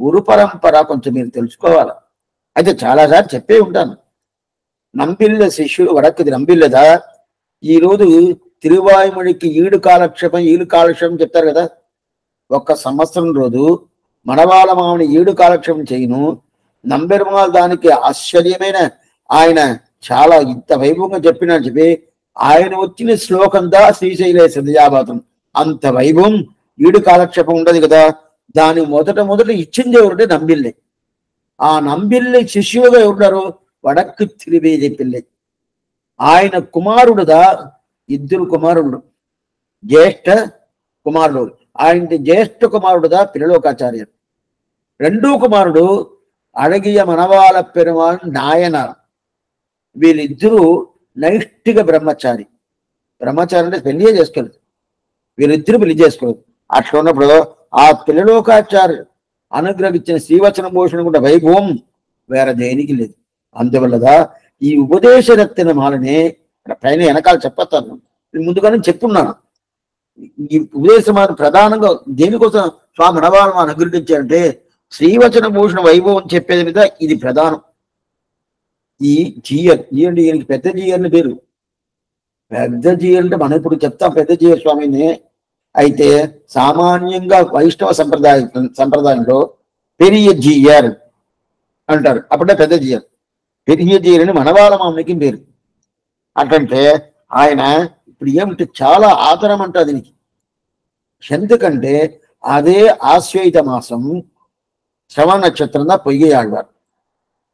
గురు పరంపర కొంచెం మీరు తెలుసుకోవాలి? అయితే చాలాసార్లు చెప్పే ఉంటాను. నంబిల్ల శిష్యుడు వడక్కుది నంబిల్లదా? ఈ రోజు తిరువాయుమడికి ఈడు కాలక్షేపం ఈడు కాలక్షేపం చెప్తారు కదా. ఒక్క సంవత్సరం రోజు మనవాల మామని ఈడు కాలక్షేపం చేయను. నంబెరుమాల్ దానికి ఆశ్చర్యమైన ఆయన చాలా ఇంత వైభవంగా చెప్పినా చెప్పి ఆయన వచ్చిన శ్లోకందా శ్రీశైలే సదయాబాతం అంత వైభవం ఈడు కాలక్షేపం ఉండదు కదా. దాని మొదట మొదట ఇచ్చింది ఎవరుంటే నంబిల్లే. ఆ నంబిల్లె శిష్యువుగా ఎవరున్నారు? వడక్కు తిరివేది పిల్లె. ఆయన కుమారుడుదా? ఇద్దరు కుమారుడు జ్యేష్ఠ కుమారుడు. ఆయన జ్యేష్ఠ కుమారుడుదా పిల్లలోకాచార్య రెండో కుమారుడు అడగియ మనవాల పెరుమాన్ నాయనార్. వీళ్ళిద్దరూ నైష్టిక బ్రహ్మచారి. బ్రహ్మచారి అంటే పెళ్ళి చేసుకోలేదు. వీరిద్దరూ పెళ్ళి చేసుకోలేదు. అట్లా ఉన్నప్పుడు ఆ పిల్లలోకాచార్య అనుగ్రహించిన శ్రీవచన భూషణ కూడా వైభవం వేరే దేనికి లేదు. అందువల్లదా ఈ ఉపదేశ మాలనే మాలని పైన వెనకాల చెప్పేస్తాను. నేను ముందుగానే చెప్పున్నాను. ఈ ఉపదేశమాన ప్రధానంగా దేనికోసం స్వామి నవాలను అనుగ్రహించారంటే శ్రీవచన భూషణ వైభవం చెప్పేది మీద ఇది ప్రధానం. ఈ జీయర్ జీయండి ఈయనకి పెద్ద జీయర్ని పేరు. పెద్ద జీయర్ అంటే మనం ఇప్పుడు చెప్తాం పెద్ద జీయర్ స్వామిని. అయితే సామాన్యంగా వైష్ణవ సంప్రదాయ సంప్రదాయంలో పెరియ జీయర్ అంటారు. అప్పుడే పెద్ద జీయర్. పెరియ జీయర్ అని మనవాళ్ళ మామకి పేరు. అంటే ఆయన ఇప్పుడు ఏమిటి చాలా ఆదరం అంట దీనికి. ఎందుకంటే అదే ఆశ్వయుత మాసం శ్రవణ నక్షత్రంగా పొయ్యాళ్వారు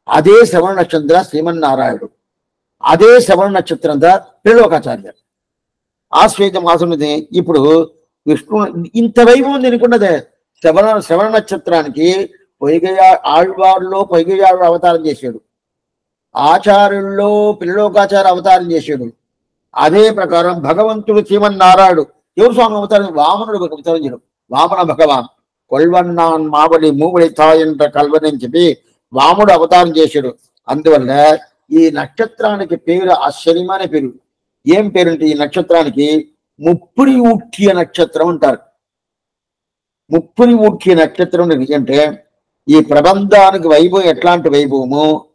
అదే శ్రవణ నక్షత్ర శ్రీమన్నారాయణుడు అదే శ్రవణ నక్షత్రంగా త్రిలోకాచార్య ఆశ్వేత మాసం ఇప్పుడు విష్ణు ఇంత వైభవం దీనికున్నదే శ్రవణ శ్రవణ నక్షత్రానికి పొయ్గయ ఆళ్వారులో పొయ్గయాడు అవతారం చేశాడు. ఆచార్యుల్లో పిల్లలోకాచార అవతారం చేశాడు. అదే ప్రకారం భగవంతుడు శ్రీమన్నారాయణుడు ఎవరు స్వామి అవతారం వామనుడు అవతారం చేయడం వామన భగవాన్ కొల్వన్నాన్ మావడి మూవడి తాయంట కల్వని చెప్పి వాముడు అవతారం చేశాడు. అందువల్ల ఈ నక్షత్రానికి పేరు ఆశ్చర్యమైన పేరు. ఏం పేరుంటే ఈ నక్షత్రానికి? ముప్పుడి ఊట్టియ నక్షత్రం అంటారు. ముప్పుడి ఊట్టియ నక్షత్రం అంటే ఈ ప్రబంధానికి వైభవం ఎట్లాంటి వైభవము?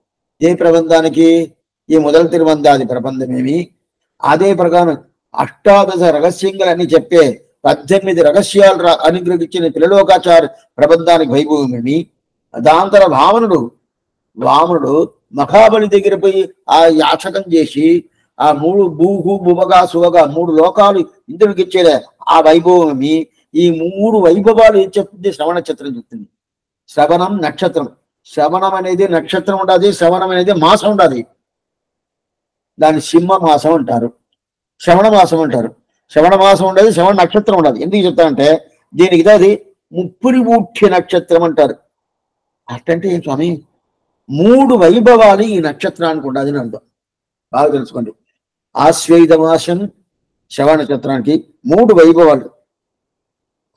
ఏ ప్రబంధానికి? ఈ మొదల తిరువందాది ప్రబంధమేమి? అదే ప్రకారం అష్టాదశ రహస్యంగాలని చెప్పే పద్దెనిమిది రహస్యాలు రా- అనుగ్రహించిన పిల్లలోకాచార ప్రబంధానికి వైభవమేమి? దాంతర వామనుడు వామనుడు మహాబలి దగ్గర పోయి ఆ యాచకం చేసి ఆ మూడు భూహు భువగా సువగా మూడు లోకాలు ఇంద్రుడికి ఇచ్చేదే ఆ వైభవమేమి? ఈ మూడు వైభవాలు ఏం చెప్తుంది? శ్రవణ నక్షత్రం చెప్తుంది. శ్రవణం నక్షత్రం. శ్రవణం అనేది నక్షత్రం ఉండదు శ్రవణం అనేది మాసం ఉండాలి దాన్ని సింహ మాసం అంటారు శ్రవణ మాసం అంటారు. శ్రవణ మాసం ఉండదు శ్రవణ నక్షత్రం ఉండదు. ఎందుకు చెప్తానంటే దీనికి అది ముప్పురి ఊఠ్య నక్షత్రం అంటారు. అట్టంటే స్వామి? మూడు వైభవాలు ఈ నక్షత్రానికి ఉండదు అని బాగా తెలుసుకోండి. ఆశ్వేద మాసం శ్రవణ నక్షత్రానికి మూడు వైభవాలు.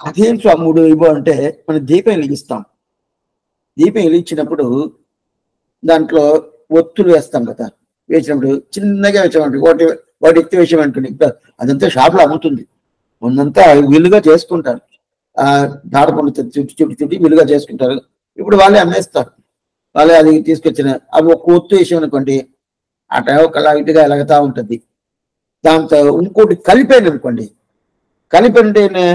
అదేం స్వామి మూడు వైభవం అంటే మనం దీపం వెలిగిస్తాం. దీపం వెలిగించినప్పుడు దాంట్లో ఒత్తులు వేస్తాం కదా. వేసినప్పుడు చిన్నగా వేసామంటే ఒకటి వాటి ఎత్తి వేసామనుకోండి అదంతా షాప్లో అమ్ముతుంది. ముందంతా విలుగా చేసుకుంటారు. ఆ దాడపండు చుట్టి చుట్టి చుట్టి విలుగా చేసుకుంటారు. ఇప్పుడు వాళ్ళే అమ్మేస్తారు. వాళ్ళే అది తీసుకొచ్చిన అవి ఒక ఒత్తు వేసామనుకోండి అట ఒక ఇటుగా ఎలగతా ఉంటుంది. దాంతో ఇంకోటి కలిపాను అనుకోండి. కలిపంటేనే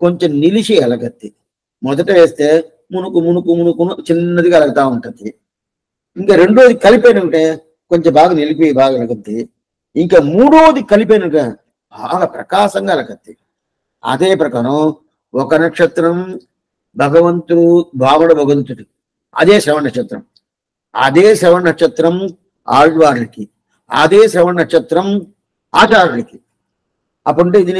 కొంచెం నిలిచి ఎలగత్తి మొదట వేస్తే మునుకు మునుకు మునుకును చిన్నదిగా ఎలగతా ఉంటుంది. ఇంకా రెండోది కలిపేనంటే కొంచెం బాగా నిలిపి బాగా ఎలగద్ది ఇంకా మూడోది కలిపేనంటే బాగా ప్రకాశంగా ఎలగద్ది అదే ప్రకారం ఒక నక్షత్రం భగవంతుడు బాబుడు భగవంతుడు. అదే శ్రవణ నక్షత్రం. అదే శ్రవణ నక్షత్రం ఆళ్వార్లకి అదే శ్రవణ నక్షత్రం ఆచార్యులకి. అప్పుడంటే ఇది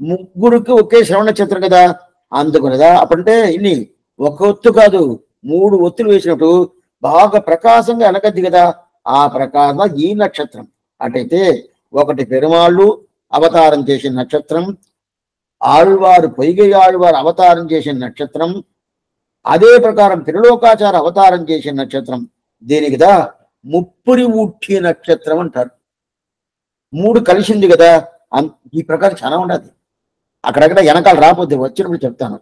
ముగ్గురికి ఒకే శ్రవణ నక్షత్రం కదా? అందుకు కదా? అప్పుడంటే ఇన్ని ఒక ఒత్తు కాదు మూడు ఒత్తులు వేసినప్పుడు బాగా ప్రకాశంగా వెనకద్ది కదా ఆ ప్రకాశం ఈ నక్షత్రం. అటైతే ఒకటి పెరుమాళ్ళు అవతారం చేసిన నక్షత్రం ఆళ్వారు పొయ్యి ఆళ్వారు అవతారం చేసిన నక్షత్రం అదే ప్రకారం త్రిలోకాచార అవతారం చేసిన నక్షత్రం. దీని కదా ముప్పురి ఊఠి నక్షత్రం అంటారు. మూడు కలిసింది కదా అన్- ఈ ప్రకారం చాలా ఉండదు. అక్కడక్కడ వెనకాల రాకపోతే వచ్చినప్పుడు చెప్తాను.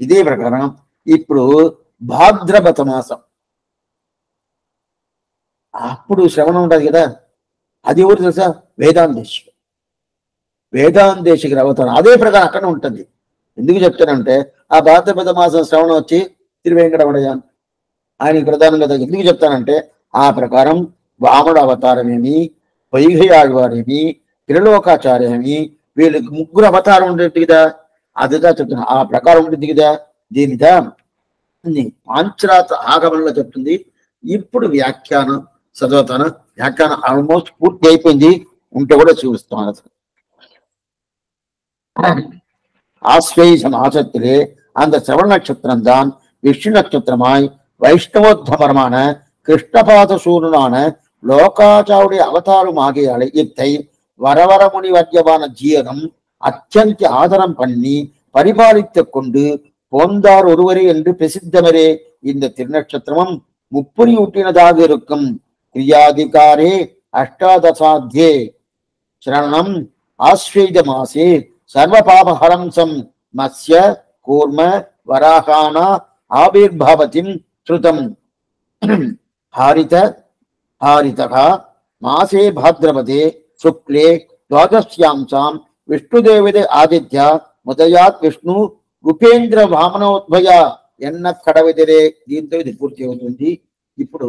ఇదే ప్రకారం ఇప్పుడు భాద్రపత మాసం. అప్పుడు శ్రవణం ఉంటుంది కదా. అది ఎవరు తెలుసా? వేదాంతేశిక వేదాంతేశికి అవతారం. అదే ప్రకారం అక్కడ ఉంటుంది. ఎందుకు చెప్తానంటే ఆ భాద్రపద మాసం శ్రవణం వచ్చి తిరువేంకటమడయాన్ ఆయన ప్రధానంగా ఎందుకు చెప్తానంటే ఆ ప్రకారం వామన అవతారమేమి వైఘై ఆళ్వారేమి త్రిలోకాచార్యమి వీళ్ళకి ముగ్గురు అవతారం ఉంటుంది కదా. అదిగా చెప్తున్నా. ఆ ప్రకారం ఉంటుంది కదా. దీనిదా ఇది పాంచరాత్ర ఆగమనంలో చెప్తుంది ఇప్పుడు వ్యాఖ్యానం చదువుతాను వ్యాఖ్యానం ఆల్మోస్ట్ పూర్తి అయిపోయింది ఉంటే కూడా చూపిస్తాను అసలు ஆஸ்வேஷ மாசத்திலே அந்த சிவ நட்சத்திரம் தான் விஷ்ணு நட்சத்திரமாய் வைஷ்ணவோத்தமரமான கிருஷ்ணபாத சூரனான லோகாச்சாவுடைய அவதாரம் ஆகியாலே இத்தை வரவர முனிவர்யமான ஜீயகம் அத்தியந்த ஆதரம் பண்ணி பரிபாலித்துக் கொண்டு போந்தார் ஒருவரே என்று பிரசித்தமரே. இந்த திருநட்சத்திரமும் முப்புரியூட்டினதாக இருக்கும். கிரியாதிகாரே அஷ்டாதசாத்தியே சரணம் ஆஸ்வேத மாசே சர்வ பாபஹரம்சம் மத்ய கூர்ம வராகானா ஆவிர்பாவத்தின் ஸ்ருதம். ஹாரித ஹாரிதகா மாசே பாத்ரபதே சுக்லே துவாதசியாம்சாம் விஷ்ணுதேவதே ஆதித்யா முதயாத் விஷ்ணு ఉపేంద్ర వామనోద్భయ ఎన్న కడవిదిరే దీంతో ఇది పూర్తి అవుతుంది ఇప్పుడు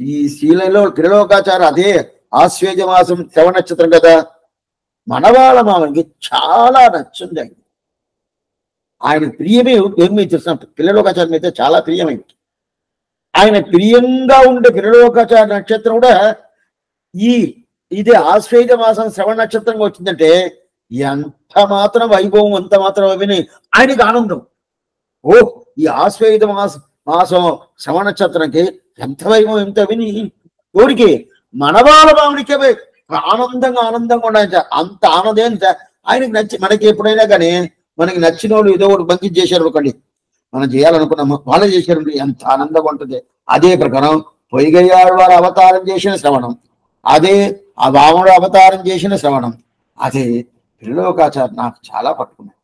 ఈ శీలలో త్రిలోకాచార అదే ఆశ్వేజ మాసం శవ నక్షత్రం కదా. మనవాళ్ళ మామకి చాలా నచ్చింది ఆయన ఆయన ప్రియమే ఏమి చూసిన పిల్లలోకాచారం అయితే చాలా ప్రియమైంది. ఆయన ప్రియంగా ఉండే పిల్లలోకాచార నక్షత్రం కూడా ఈ ఇది ఆశ్వేజ మాసం శ్రవణ నక్షత్రంగా వచ్చిందంటే ఎంత మాత్రం వైభవం ఎంత మాత్రం విని ఆయనకి ఆనందం ఓ ఈ ఆశ్వేద మాస మాసం శ్రవణ నక్షత్రంకి ఎంత వైభవం ఎంత విని ఊరికి మనవాళ్ళ మామిడికే ఆనందంగా ఆనందంగా ఉండాలి అంత ఆనందం ఎంత ఆయనకి నచ్చి మనకి ఎప్పుడైనా కానీ మనకి నచ్చిన వాళ్ళు ఏదో ఒకటి మంచి చేశారు అనుకోండి మనం చేయాలనుకున్నాము వాళ్ళు చేశారు ఎంత ఆనందంగా ఉంటుంది అదే ప్రకారం పొయ్యగయ్యాడు వారు అవతారం చేసిన శ్రవణం అదే ఆ వాముడు అవతారం చేసిన శ్రవణం అదే త్రిలోకాచారం నాకు చాలా పట్టుకున్నాయి.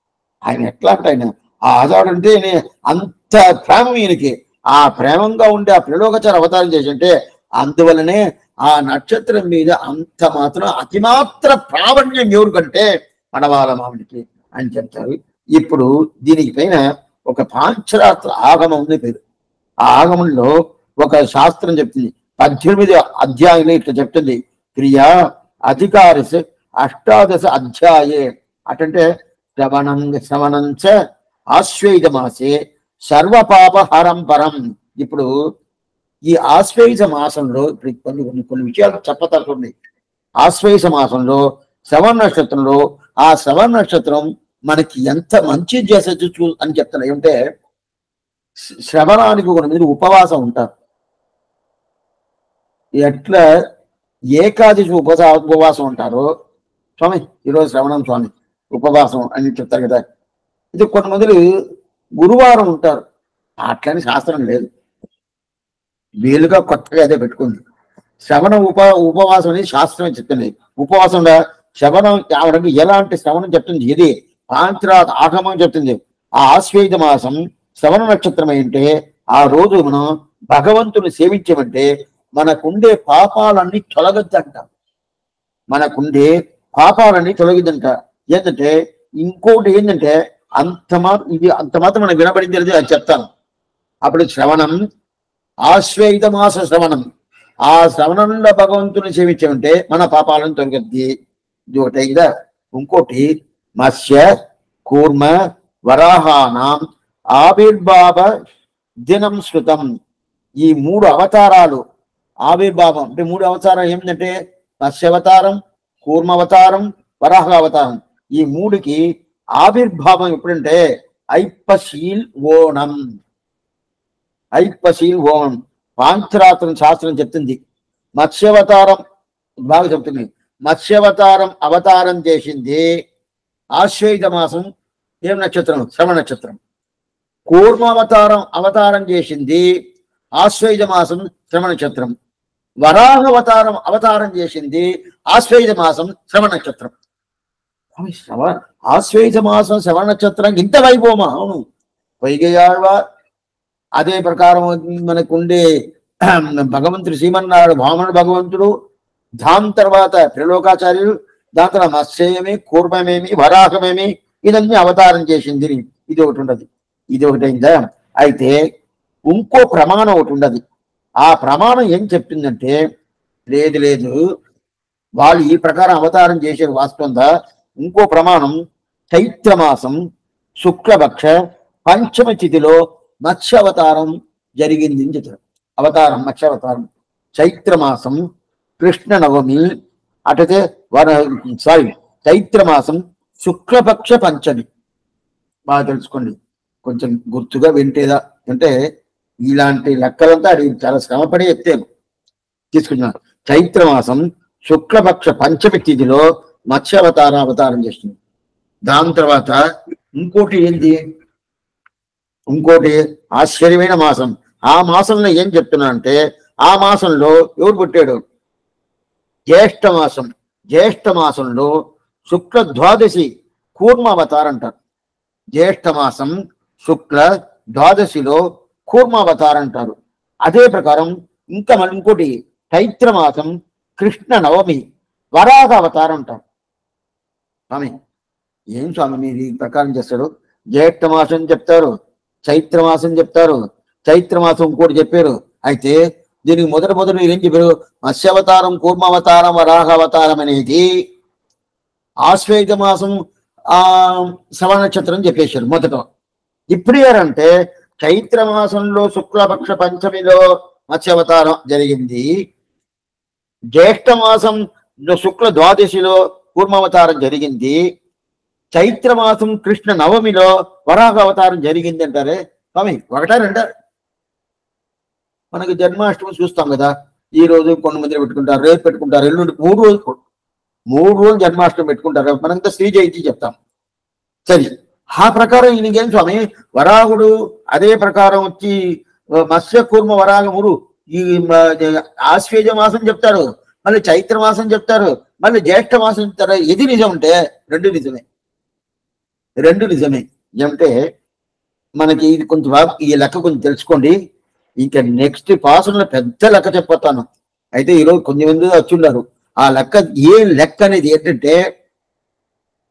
ఆయన ఎట్లా అంటే ఆయన ఆ ఆచారం అంటే అంత ప్రేమ ఈయనకి. ఆ ప్రేమంగా ఉండే ఆ త్రిలోకాచార అవతారం చేసింటే అందువలనే ఆ నక్షత్రం మీద అంత మాత్రం అతిమాత్ర ప్రావణ్యం ఎవరికంటే పడవాల మామిడికి అని చెప్తారు. ఇప్పుడు దీనికి పైన ఒక పాంచరాత్ర ఆగమం ఉంది పేరు. ఆ ఆగమంలో ఒక శాస్త్రం చెప్తుంది. పద్దెనిమిది అధ్యాయులు ఇట్లా చెప్తుంది. క్రియా అధికారి అష్టాదశ అధ్యాయే అటంటే శ్రవణం శ్రవణం చ ఆశ్వేద మాసే సర్వపాపహరం పరం ఇప్పుడు ఈ ఆశ్వేజ మాసంలో ఇప్పుడు కొన్ని కొన్ని కొన్ని విషయాలు చెప్పతలుంది ఆశ్వేజ మాసంలో శ్రవణ నక్షత్రంలో ఆ శ్రవణ నక్షత్రం మనకి ఎంత మంచి చేసేది చూ అని చెప్తున్నాయి. అంటే శ్రవణానికి కూడా మీరు ఉపవాసం ఉంటారు. ఎట్లా ఏకాదశి ఉపసా ఉపవాసం ఉంటారో స్వామి ఈరోజు శ్రవణం స్వామి ఉపవాసం అని చెప్తారు కదా. ఇది కొంతమంది గురువారం ఉంటారు. అట్లని శాస్త్రం లేదు. వీలుగా కొత్తగా అదే పెట్టుకుంది. శ్రవణ ఉప ఉపవాసం అనేది శాస్త్రమే చెప్తుంది. ఉపవాసంలో శ్రవణం ఆవిడకి ఎలాంటి శ్రవణం చెప్తుంది? ఇది పాంచరాత్ ఆగమం చెప్తుంది. ఆ ఆశ్వేద మాసం శ్రవణ నక్షత్రం ఏంటే ఆ రోజు మనం భగవంతుని సేవించమంటే మనకుండే పాపాలన్నీ తొలగద్దంట. మనకుండే పాపాలని తొలగిద్దంట ఏంటంటే ఇంకోటి ఏంటంటే అంత మాత్రం ఇది అంత మాత్రం మనకు వినపడింది అనేది అది చెప్తాను. అప్పుడు శ్రవణం ఆశ్వేత మాస శ్రవణం. ఆ శ్రవణంలో భగవంతుని సేవించమంటే మన పాపాలను తొలగద్ది ఇది ఒకటి కదా ఇంకోటి మత్స్య కూర్మ వరాహానాం ఆవిర్భావ దినం శృతం ఈ మూడు అవతారాలు ఆవిర్భావం. అంటే మూడు అవతారం మత్స్య అవతారం కూర్మావతారం వరాహ అవతారం ఈ మూడుకి ఆవిర్భావం ఎప్పుడంటే ఐప్పశీల్ ఓణం. ఐప్పశీల్ ఓణం. పాంచరాత్రం శాస్త్రం చెప్తుంది. మత్స్యవతారం బాగా చెప్తుంది. మత్స్యవతారం అవతారం చేసింది ఆశ్వేత మాసం ఏం నక్షత్రం? శ్రవణ నక్షత్రం. కూర్మావతారం అవతారం చేసింది ఆశ్వేత మాసం శ్రవణ నక్షత్రం. వరాహ అవతారం అవతారం చేసింది ఆశ్వేజ మాసం శ్రవణ నక్షత్రం. శ్రవ ఆశ్వేజ మాసం శ్రవణ నక్షత్రం ఇంత వైభవమా అవును. వైగయాழ்వ అదే ప్రకారం మనకుండే భగవంతుడు శ్రీమన్నారాయణ వామన భగవంతుడు దాని తర్వాత త్రిలోకాచార్యులు దాని తర్వాత మత్స్యమేమి కూర్మమేమి వరాహమేమి ఇదన్నీ అవతారం చేసింది. ఇది ఒకటి ఉండదు. ఇది ఒకటి అయిందా? అయితే ఇంకో ప్రమాణం ఒకటి ఉండదు. ఆ ప్రమాణం ఏం చెప్తుందంటే లేదు లేదు వాళ్ళు ఈ ప్రకారం అవతారం చేసే వాస్తవంగా ఇంకో ప్రమాణం చైత్రమాసం శుక్లపక్ష పంచమ తిథిలో మత్స్య అవతారం జరిగింది అని చెప్తారు. అవతారం మత్స్య అవతారం చైత్రమాసం కృష్ణ నవమి అటైతే వర సారీ చైత్రమాసం శుక్లపక్ష పంచమి. బాగా తెలుసుకోండి. కొంచెం గుర్తుగా వింటేదా? అంటే ఇలాంటి లెక్కలంతా అది చాలా శ్రమపడి చెప్తే తీసుకున్నాను చైత్రమాసం శుక్లపక్ష పంచమి తిథిలో మత్స్యావతార అవతారం చేస్తుంది. దాని తర్వాత ఇంకోటి ఏంది? ఇంకోటి ఆశ్చర్యమైన మాసం. ఆ మాసంలో ఏం చెప్తున్నా అంటే ఆ మాసంలో ఎవరు పుట్టాడు? జ్యేష్ఠ మాసం. జ్యేష్ఠ మాసంలో శుక్ల ద్వాదశి కూర్మ అవతారం అంటారు. జ్యేష్ఠ మాసం శుక్ల ద్వాదశిలో కూర్మ అవతారం అంటారు. అదే ప్రకారం ఇంకా మనం ఇంకోటి చైత్ర మాసం కృష్ణ నవమి వరాహ అవతారం అంటాం స్వామి ఏం స్వామి మీరు ఈ ప్రకారం చేస్తాడు? జ్యేష్ఠ మాసం చెప్తారు చైత్ర మాసం చెప్తారు చైత్ర మాసం ఇంకోటి చెప్పారు. అయితే దీనికి మొదట మొదట ఏం చెప్పారు? మత్స్యావతారం కూర్మావతారం వరాహ అవతారం అనేది ఆశ్వేత మాసం ఆ శ్రవణ నక్షత్రం చెప్పేశారు మొదట. ఇప్పుడు ఏరంటే చైత్ర మాసంలో శుక్లపక్ష పంచమిలో మత్స్యావతారం జరిగింది. జ్యేష్ఠ మాసం శుక్ల ద్వాదశిలో కూర్మావతారం జరిగింది. చైత్ర మాసం కృష్ణ నవమిలో వరాహ అవతారం జరిగింది అంటారే? స్వామి ఒకటా రెండా? మనకు జన్మాష్టమి చూస్తాం కదా. ఈ రోజు కొంతమంది పెట్టుకుంటారు రేపు పెట్టుకుంటారు ఎల్లుండి మూడు రోజులు మూడు రోజులు జన్మాష్టమి పెట్టుకుంటారు. మనంతా శ్రీ జయంతి చెప్తాం. సరే ఆ ప్రకారం ఈయనకేం స్వామి? వరాహుడు అదే ప్రకారం వచ్చి మత్స్య కూర్మ వరాహముడు ఈ ఆశ్వేజ మాసం చెప్తారు మళ్ళీ చైత్ర మాసం చెప్తారు మళ్ళీ జ్యేష్ఠ మాసం చెప్తారు. ఇది నిజం అంటే రెండు నిజమే. రెండు నిజమే. ఏమంటే మనకి ఇది కొంచెం ఈ లెక్క కొంచెం తెలుసుకోండి. ఇంకా నెక్స్ట్ పాసంలో పెద్ద లెక్క చెప్పొస్తాను. అయితే ఈరోజు కొంతమంది వచ్చిండారు ఆ లెక్క ఏ లెక్క అనేది ఏంటంటే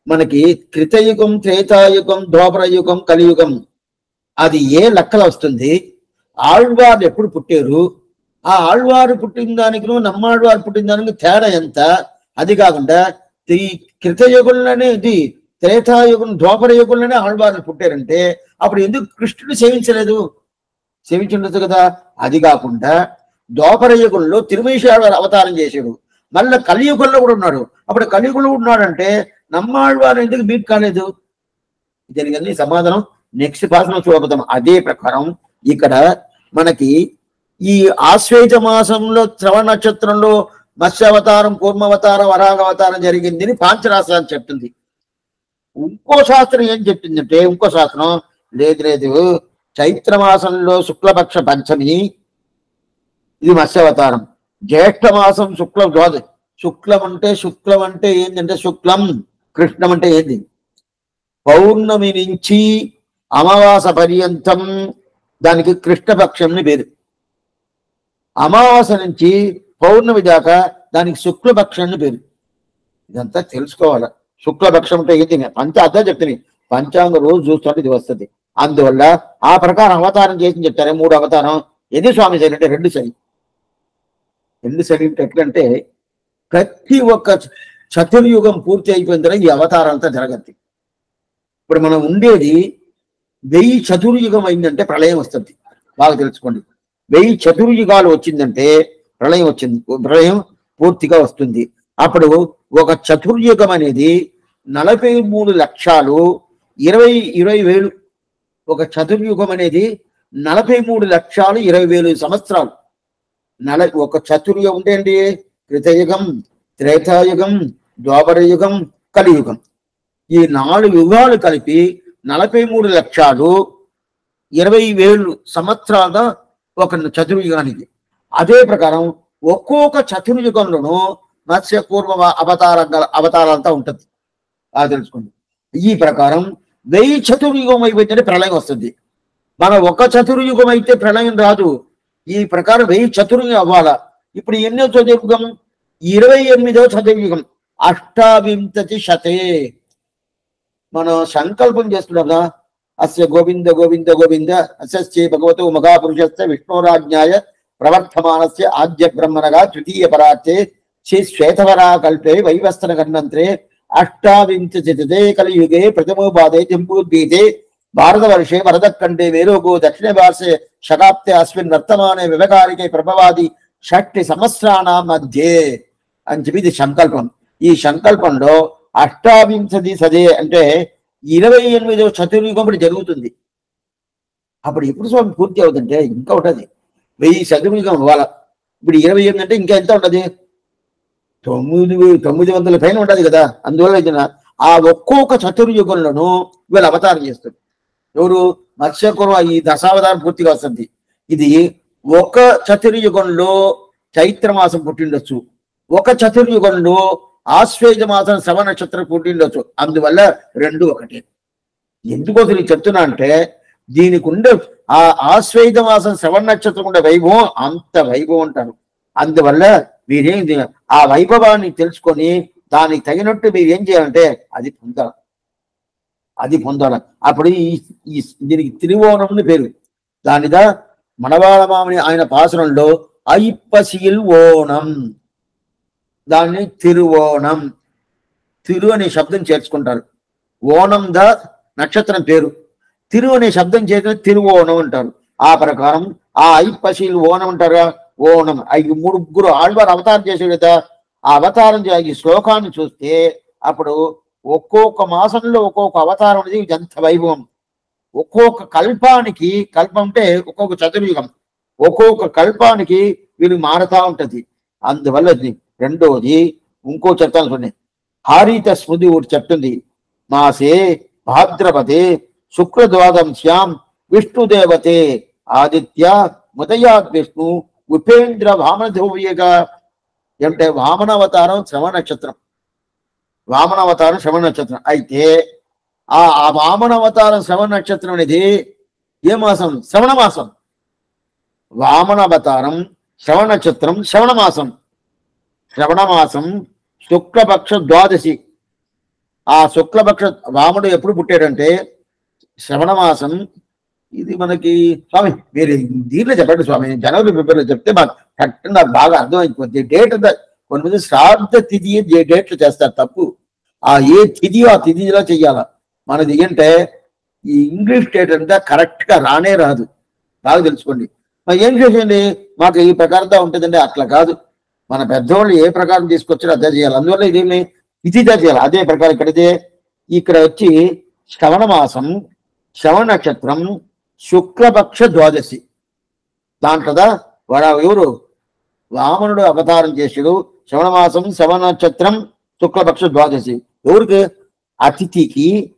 మనకి క్రితయుగం త్రేతాయుగం ద్వాపరయుగం కలియుగం. అది ఏ లెక్కలో వస్తుంది? ఆళ్వార్లు ఎప్పుడు పుట్టారు? ఆ ఆళ్వారు పుట్టిన దానికి నమ్మాళ్వారు పుట్టిన దానికి తేడా ఎంత? అది కాకుండా ఈ కృతయుగులనే ఇది త్రేతాయుగం ద్వాపర యుగంలోనే ఆళ్వారు పుట్టారంటే అప్పుడు ఎందుకు కృష్ణుడు సేవించలేదు? సేవించుండదు కదా. అది కాకుండా ద్వాపర యుగంలో తిరుమేశ్వర అవతారం చేశాడు. మళ్ళీ కలియుగంలో కూడా ఉన్నాడు. అప్పుడు కలియుగంలో ఉన్నాడంటే నమ్మాళ్వారు ఎందుకు మీట్ కాలేదు? దీనికి సమాధానం. నెక్స్ట్ పాసన చూడబోతాం. అదే ప్రకారం ఇక్కడ మనకి ఈ ఆశ్వేత మాసంలో శ్రవణ నక్షత్రంలో మత్స్యావతారం కూర్మావతారం వరాగావతారం జరిగింది అని పాంచరాశాస్త్రం చెప్తుంది. ఇంకో శాస్త్రం ఏం చెప్పిందంటే ఇంకో శాస్త్రం లేదు లేదు చైత్రమాసంలో శుక్లపక్ష పంచమి ఇది మత్స్యావతారం. జ్యేష్ఠ మాసం శుక్లం శుక్లం అంటే శుక్లం అంటే ఏంటంటే శుక్లం కృష్ణం అంటే ఏంది? పౌర్ణమి నుంచి అమావాస పర్యంతం దానికి కృష్ణపక్షంని పేరు. అమావాస్య నుంచి పౌర్ణమి దాకా దానికి శుక్లపక్షంని పేరు. ఇదంతా తెలుసుకోవాలి? శుక్లపక్షం అంటే ఏంటి? పంచ అర్థం చెప్తున్నాయి పంచాంగ రోజు చూస్తుంటే ఇది వస్తుంది. అందువల్ల ఆ ప్రకారం అవతారం చేసి చెప్తారు? మూడు అవతారం. ఎన్ని స్వామి శైలి అంటే రెండు సరి రెండు శైలి అంటే ఎట్లంటే ప్రతి ఒక్క చతుర్యుగం పూర్తి అయిపోయిన ఈ అవతారాలతో జరగద్ది. ఇప్పుడు మనం ఉండేది వెయ్యి చతుర్యుగం అయిందంటే ప్రళయం వస్తుంది. బాగా తెలుసుకోండి. వెయ్యి చతుర్యుగాలు వచ్చిందంటే ప్రళయం వచ్చింది ప్రళయం పూర్తిగా వస్తుంది. అప్పుడు ఒక చతుర్యుగం అనేది నలభై మూడు లక్షలు ఇరవై ఇరవై వేలు. ఒక చతుర్యుగం అనేది నలభై మూడు లక్షలు ఇరవై వేలు సంవత్సరాలు. నల ఒక చతుర్యుగం ఉండేండి కృతయుగం త్రేతాయుగం ద్వాపర యుగం కలియుగం. ఈ నాలుగు యుగాలు కలిపి నలభై మూడు లక్షలు ఇరవై వేలు సంవత్సరాల ఒక చతుర్యుగానికి. అదే ప్రకారం ఒక్కొక్క చతుర్యుగంలోనూ మత్స్య పూర్వ అవతార అవతారాలంతా ఉంటుంది. అది తెలుసుకోండి. ఈ ప్రకారం వెయ్యి చతుర్యుగం అయిపోతేనే ప్రళయం వస్తుంది. మన ఒక చతుర్యుగం అయితే ప్రళయం రాదు. ఈ ప్రకారం వెయ్యి చతుర్యుగం అవ్వాలా? ఇప్పుడు ఎన్నో చతుర్యుగం? ఇరవై ఎనిమిదో చతుర్యుగం. అష్టావింశతి శతే. మనం సంకల్పం చేస్తున్నాం కదా అస్య గోవింద గోవింద గోవింద అస్య భగవతో మహాపురుషస్థ విష్ణురాజ్ఞాయ ప్రవర్తమానస్య ఆద్య బ్రహ్మణగా తృతీయ పరార్థే శ్రీ శ్వేతవరా కల్పే వైవస్తన గన్నంత్రే అష్టావింశతితే కలియుగే ప్రథమోపాదే జంబూద్గీతే భారతవర్షే వరదఖండే వేరోగో దక్షిణ భారసే శతాబ్దే అస్మిన్ వర్తమానే వ్యవహారికే ప్రభవాది షట్టి సంవత్సరాల మధ్యే అని చెప్పి ఇది సంకల్పం ఈ సంకల్పంలో అష్టావింశతి సదే అంటే ఇరవై ఎనిమిదవ చతుర్యుగం జరుగుతుంది. అప్పుడు ఎప్పుడు స్వామి పూర్తి అవుతుంటే ఇంకా ఉంటుంది. వెయ్యి చతుర్యుగం ఇవ్వాల ఇప్పుడు ఇరవై ఎనిమిది అంటే ఇంకా ఎంత ఉంటుంది? తొమ్మిది తొమ్మిది వందల పైన ఉంటుంది కదా. అందువల్ల ఇది ఆ ఒక్కొక్క చతుర్యుగంలోనూ వీళ్ళు అవతారం చేస్తారు. ఎవరు? మత్స్యకురం ఈ దశావతారం పూర్తిగా వస్తుంది. ఇది ఒక చతుర్యుగంలో చైత్ర మాసం పుట్టిండొచ్చు. ఒక చతుర్యుగంలో ఆశ్వేజ మాసం శవ నక్షత్రం పుట్టిండొచ్చు అందువల్ల రెండు ఒకటి. ఎందుకోసం నేను చెప్తున్నా అంటే దీనికి ఉండే ఆ ఆశ్వేజ మాసం శవ నక్షత్రం ఉండే వైభవం అంత వైభవం అంటారు. అందువల్ల మీరేం ఆ వైభవాన్ని తెలుసుకొని దానికి తగినట్టు మీరు ఏం చేయాలంటే అది పొందాలి. అది పొందాలి. అప్పుడు ఈ దీనికి తిరువోణం పేరు. దానిదా మనవాళ మామిడి ఆయన పాసనంలో ఐప్పసిల్ ఓణం. దాన్ని తిరువోణం. తిరు అనే శబ్దం చేర్చుకుంటారు. ఓణం ద నక్షత్రం పేరు. తిరు అనే శబ్దం చేసిన తిరువోణం అంటారు. ఆ ప్రకారం ఆ ఐప్పశీలు ఓణం అంటారుగా? ఓణం. ఐదు ముగ్గురు ఆళ్వారు అవతారం చేసే కదా ఆ అవతారం చే- ఈ శ్లోకాన్ని చూస్తే అప్పుడు ఒక్కొక్క మాసంలో ఒక్కొక్క అవతారం అనేది ఎంత వైభవం. ఒక్కొక్క కల్పానికి కల్పం అంటే ఒక్కొక్క చతుర్యుగం. ఒక్కొక్క కల్పానికి వీళ్ళు మారుతా ఉంటది. అందువల్ల రెండోది ఇంకో చట్టాలు చూడండి హారీత స్మృతి ఒకటి చెప్తుంది. మాసే భాద్రపదే శుక్రద్వాదంశ్యాం విష్ణుదేవతే ఆదిత్య ముదయాద్ విష్ణు ఉపేంద్ర వామనధోవ్యగా అంటే వామనావతారం శ్రవణ నక్షత్రం. వామనావతారం శ్రవణ నక్షత్రం. అయితే ఆ ఆ వామనావతారం శ్రవణ నక్షత్రం అనేది ఏ మాసం? శ్రవణ మాసం. వామనావతారం శ్రవణ నక్షత్రం శ్రవణ మాసం. శ్రవణ మాసం శుక్లపక్ష ద్వాదశి. ఆ శుక్లపక్ష వాముడు ఎప్పుడు పుట్టాడంటే శ్రవణమాసం ఇది మనకి స్వామి మీరు దీంట్లో చెప్పండి స్వామి జనవరి ఫిబ్రవరిలో చెప్తే మాకు కరెక్ట్ నాకు బాగా అర్థమైపోద్ది. డేట్ అంతా కొంతమంది శ్రాద్ధ తిథి డేట్లు చేస్తారు తప్పు. ఆ ఏ తిథియో ఆ తిథిలో చెయ్యాల. మనది ఏంటంటే ఈ ఇంగ్లీష్ డేట్ అంతా కరెక్ట్గా రానే రాదు. బాగా తెలుసుకోండి. మరి ఏం చేసేయండి? మాకు ఈ ప్రకారంగా ఉంటుందండి అట్లా కాదు. మన పెద్దవాళ్ళు ఏ ప్రకారం తీసుకొచ్చారో అదే చేయాలి. అందువల్ల ఇదేమి? తిథిగా చేయాలి. అదే ప్రకారం ఇక్కడైతే ఇక్కడ వచ్చి శ్రవణ మాసం శ్రవణ నక్షత్రం శుక్లపక్ష ద్వాదశి. దాంట్లో వాడు ఎవరు? వామనుడు అవతారం చేసాడు శ్రవణ మాసం శ్రవణ నక్షత్రం శుక్లపక్ష ద్వాదశి. ఎవరికి? అతిథికి.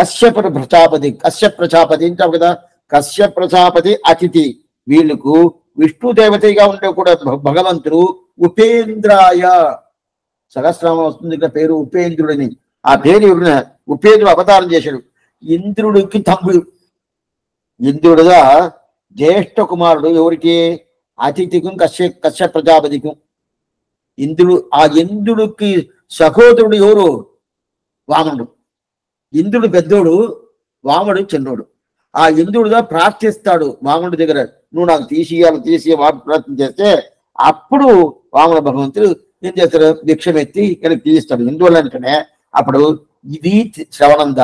కశ్యప ప్రజాపతి కశ్యప ప్రజాపతి అంటావు కదా? కశ్యప ప్రజాపతి అతిథి. వీళ్ళకు విష్ణు దేవతగా ఉండే కూడా భగవంతుడు ఉపేంద్రాయ. సహస్రామం వస్తుంది ఇక్కడ పేరు ఉపేంద్రుడిని. ఆ పేరు ఎవరిన? ఉపేంద్రుడు అవతారం చేశాడు. ఇంద్రుడికి తమ్ముడు ఇంద్రుడుగా జ్యేష్ఠ కుమారుడు ఎవరికి? అతిథికు కశ్య కశ్య ప్రజాపతికు ఇంద్రుడు ఆ ఇంద్రుడికి సహోదరుడు ఎవరు? వామనుడు. ఇంద్రుడు పెద్దోడు వాముడు చిన్నోడు. ఆ ఇంద్రుడుగా ప్రార్థిస్తాడు వామనుడి దగ్గర. నువ్వు నాకు తీసియాలి తీసి ప్రార్థన చేస్తే అప్పుడు వామన భగవంతుడు ఏం చేస్తాడు? భిక్షమెత్తి ఇక్కడికి తీయిస్తాడు ఎందువల్ల అంటే అప్పుడు ఇది శ్రవణంద.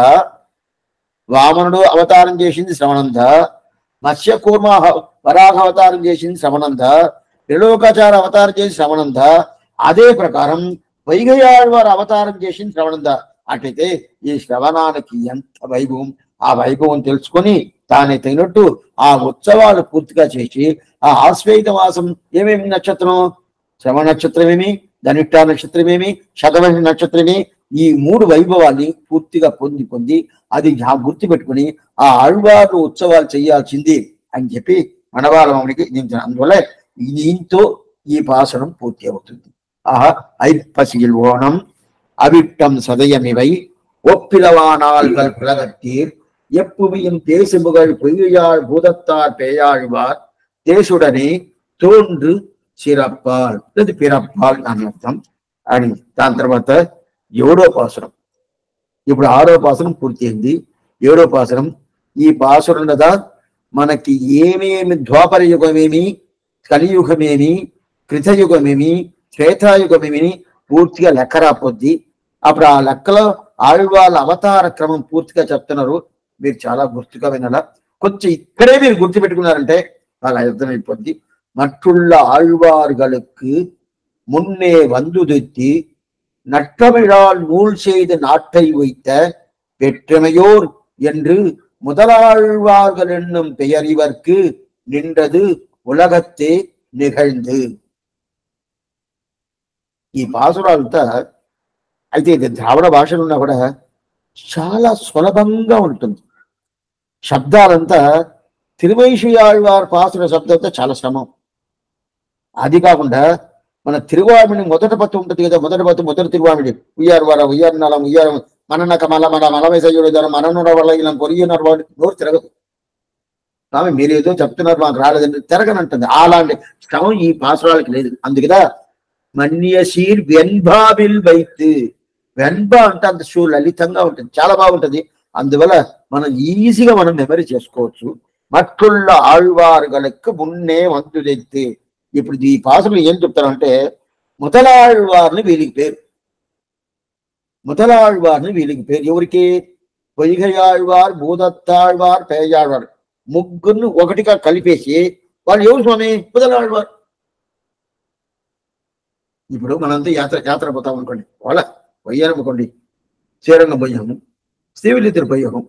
వామనుడు అవతారం చేసింది శ్రవణంద. మత్స్య కూర్మ వరాహ అవతారం చేసింది శ్రవణంద. త్రిలోకాచార అవతారం చేసి శ్రవణంద. అదే ప్రకారం వైగయాழ்వారు అవతారం చేసింది శ్రవణంద. అట్లయితే ఈ శ్రవణానికి ఎంత వైభవం? ఆ వైభవం తెలుసుకొని తానే తగినట్టు ఆ ఉత్సవాలు పూర్తిగా చేసి ఆ ఆశ్వేత మాసం ఏమేమి నక్షత్రం? శ్రవణ నక్షత్రమేమి ధనిష్ట నక్షత్రమేమి శతవహి నక్షత్రమే ఈ మూడు వైభవాన్ని పూర్తిగా పొంది పొంది అది జా- గుర్తుపెట్టుకుని ఆ ఆళ్వారు ఉత్సవాలు చేయాల్సింది అని చెప్పి మనవాళ్ళకి నించిన అందువల్ల దీంతో ఈ పాసనం పూర్తి అవుతుంది ఆహా ఐప్పసిల్ ఓణం அவிட்டம் சதயமிவை ஒப்பிலவானால் புலகத்தீர் எப்புவியும் தேசுபுகழ் பொய்யாள் பூதத்தார் பேயாழ்வார் தேசுடனே తోండ్రు చిరప్పాల్. ఇది పిరప్పాల్ అని అర్థం? అని దాని తర్వాత ఏడో ఇప్పుడు ఆరోపాసనం పూర్తయింది. ఏడో ఈ పాసురం కదా మనకి ఏమేమి ద్వాపర యుగమేమి కలియుగమేమి కృతయుగమేమి శ్వేతాయుగమేమి పూర్తిగా లెక్క రాపోద్ది అప్పుడు ఆ లెక్కలో ఆళ్వాళ్ళ అవతార క్రమం పూర్తిగా చెప్తున్నారు. మీరు చాలా గుర్తుగా వినాలా? కొంచెం ఇక్కడే మీరు గుర్తుపెట్టుకున్నారంటే వాళ్ళ అర్థమైపోద్ది. மற்றுள்ள ஆழ்வார்களுக்கு முன்னே வந்துதுத்தி நற்றமிழால் நூல் செய்து நாட்டை வைத்த பெற்றமையோர் என்று முதலாழ்வார்கள் என்னும் பெயர் இவர்க்கு நின்றது உலகத்தே நிகழ்ந்து. ఈ భాసురాలతో అయితే ఇది ద్రావిడ భాషలున్నా కూడా చాలా సులభంగా ఉంటుంది శబ్దాలంతా తిరుమేషి ఆళ్వార్ పాసుల శబ్దంతో చాలా శ్రమం అది కాకుండా మన తిరువామిడి మొదటి పత్తు ఉంటుంది కదా మొదటి పత్తు మొదటి తిరువామిడి ఉయ్యారు వర ఉయ్యారు నలం ఉయ్యారు మనన్న కమల మన మనవేసయుడు ధర మననుడ వల్ల ఇలా పొరిగినారు వాడు నోరు తిరగదు. స్వామి మీరు ఏదో చెప్తున్నారు మాకు రాలేదండి తిరగనంటుంది. అలాంటి శ్రమం ఈ పాసురాలకి లేదు. అందుకదా మన్యశీర్ వెన్బాబిల్ వైత్ వెన్బా అంటే అంత షూ లలితంగా ఉంటుంది. చాలా బాగుంటుంది. అందువల్ల మనం ఈజీగా మనం మెమరీ చేసుకోవచ్చు. మట్టుள்ள ఆళ్వారులకు మున్నే వంతు ఇప్పుడు ఈ పాసులు ఏం చెప్తారంటే ముతలాళ్వార్ని వీలికి పేరు. ముతలాళ్వార్ని వీలికి పేరు. ఎవరికి? పొయ్యగాళ్వార్ భూదత్తాళ్వార్ పేయాళ్వార్ ముగ్గురిని ఒకటిగా కలిపేసి వాళ్ళు ఎవరు స్వామి? ముతలాళ్వార్ ఇప్పుడు మనంతా యాత్ర యాత్ర పోతాం అనుకోండి. వాళ్ళ పోయాను అనుకోండి శ్రీరంగం పోయాము శివులిద్దరు పోయాము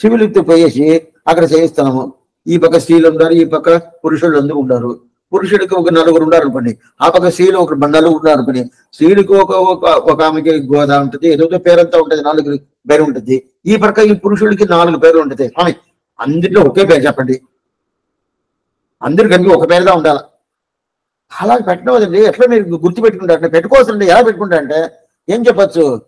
శివులిద్దరు పోయేసి అక్కడ చేయిస్తాము ఈ పక్క స్త్రీలు ఉంటారు ఈ పక్క పురుషులు అందరూ పురుషుడికి ఒక నలుగురు ఉన్నారు అనుకోండి ఆ పక్క స్త్రీలు ఒక నలుగురు ఉన్నారు అనుకోండి స్త్రీలకు ఒక ఒక ఆమెకి గోదా ఉంటుంది ఏదో ఒక పేరంతా ఉంటుంది నాలుగు పేరు ఉంటుంది. ఈ పక్క ఈ పురుషుడికి నాలుగు పేర్లు ఉంటుంది. స్వామి అందరిలో ఒకే పేరు చెప్పండి. అందరు కలిపి ఒక పేరుగా ఉండాలి? అలా పెట్టవద్దండి ఎట్లా మీరు గుర్తుపెట్టుకుంటారు? అంటే పెట్టుకోవచ్చండి ఎలా పెట్టుకుంటారంటే ఏం చెప్పచ్చు?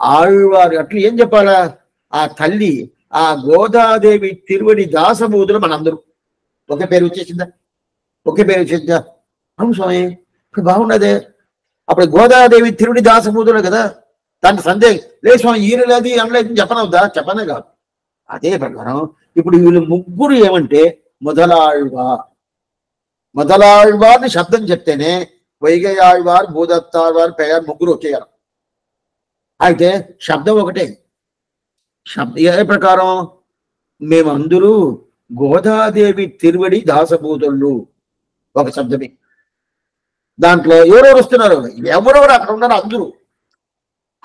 ఆళ్వారు అట్లా ఏం చెప్పాలా? ఆ తల్లి ఆ గోదాదేవి తిరువడి దాసబూదులు మనందరూ. ఒకే పేరు వచ్చేసిందా? ఒకే పేరు వచ్చేసిందా అవును స్వామి ఇప్పుడు బాగున్నదే. అప్పుడు గోదాదేవి తిరుడి దాసబూదులు కదా? దానికి సందేహం. లేదు స్వామి ఈయనలేదు అనలేదు చెప్పనవుదా చెప్పనే కాదు. అదే ప్రకారం ఇప్పుడు వీళ్ళు ముగ్గురు ఏమంటే మొదలాళ్వా మొదలాళ్వార్ని శబ్దం చెప్తేనే వైగయాళ్వార్ భూదత్తాళ్వారు పేరు ముగ్గురు వచ్చేయాలి అయితే శబ్దం ఒకటే. శబ్ద ఏ ప్రకారం? మేమందరూ గోదాదేవి తిరువడి దాసభూతుళ్ళు ఒక శబ్దమే. దాంట్లో ఎవరెవరు వస్తున్నారు. ఎవరెవరు అక్కడ ఉన్నారు అందరూ.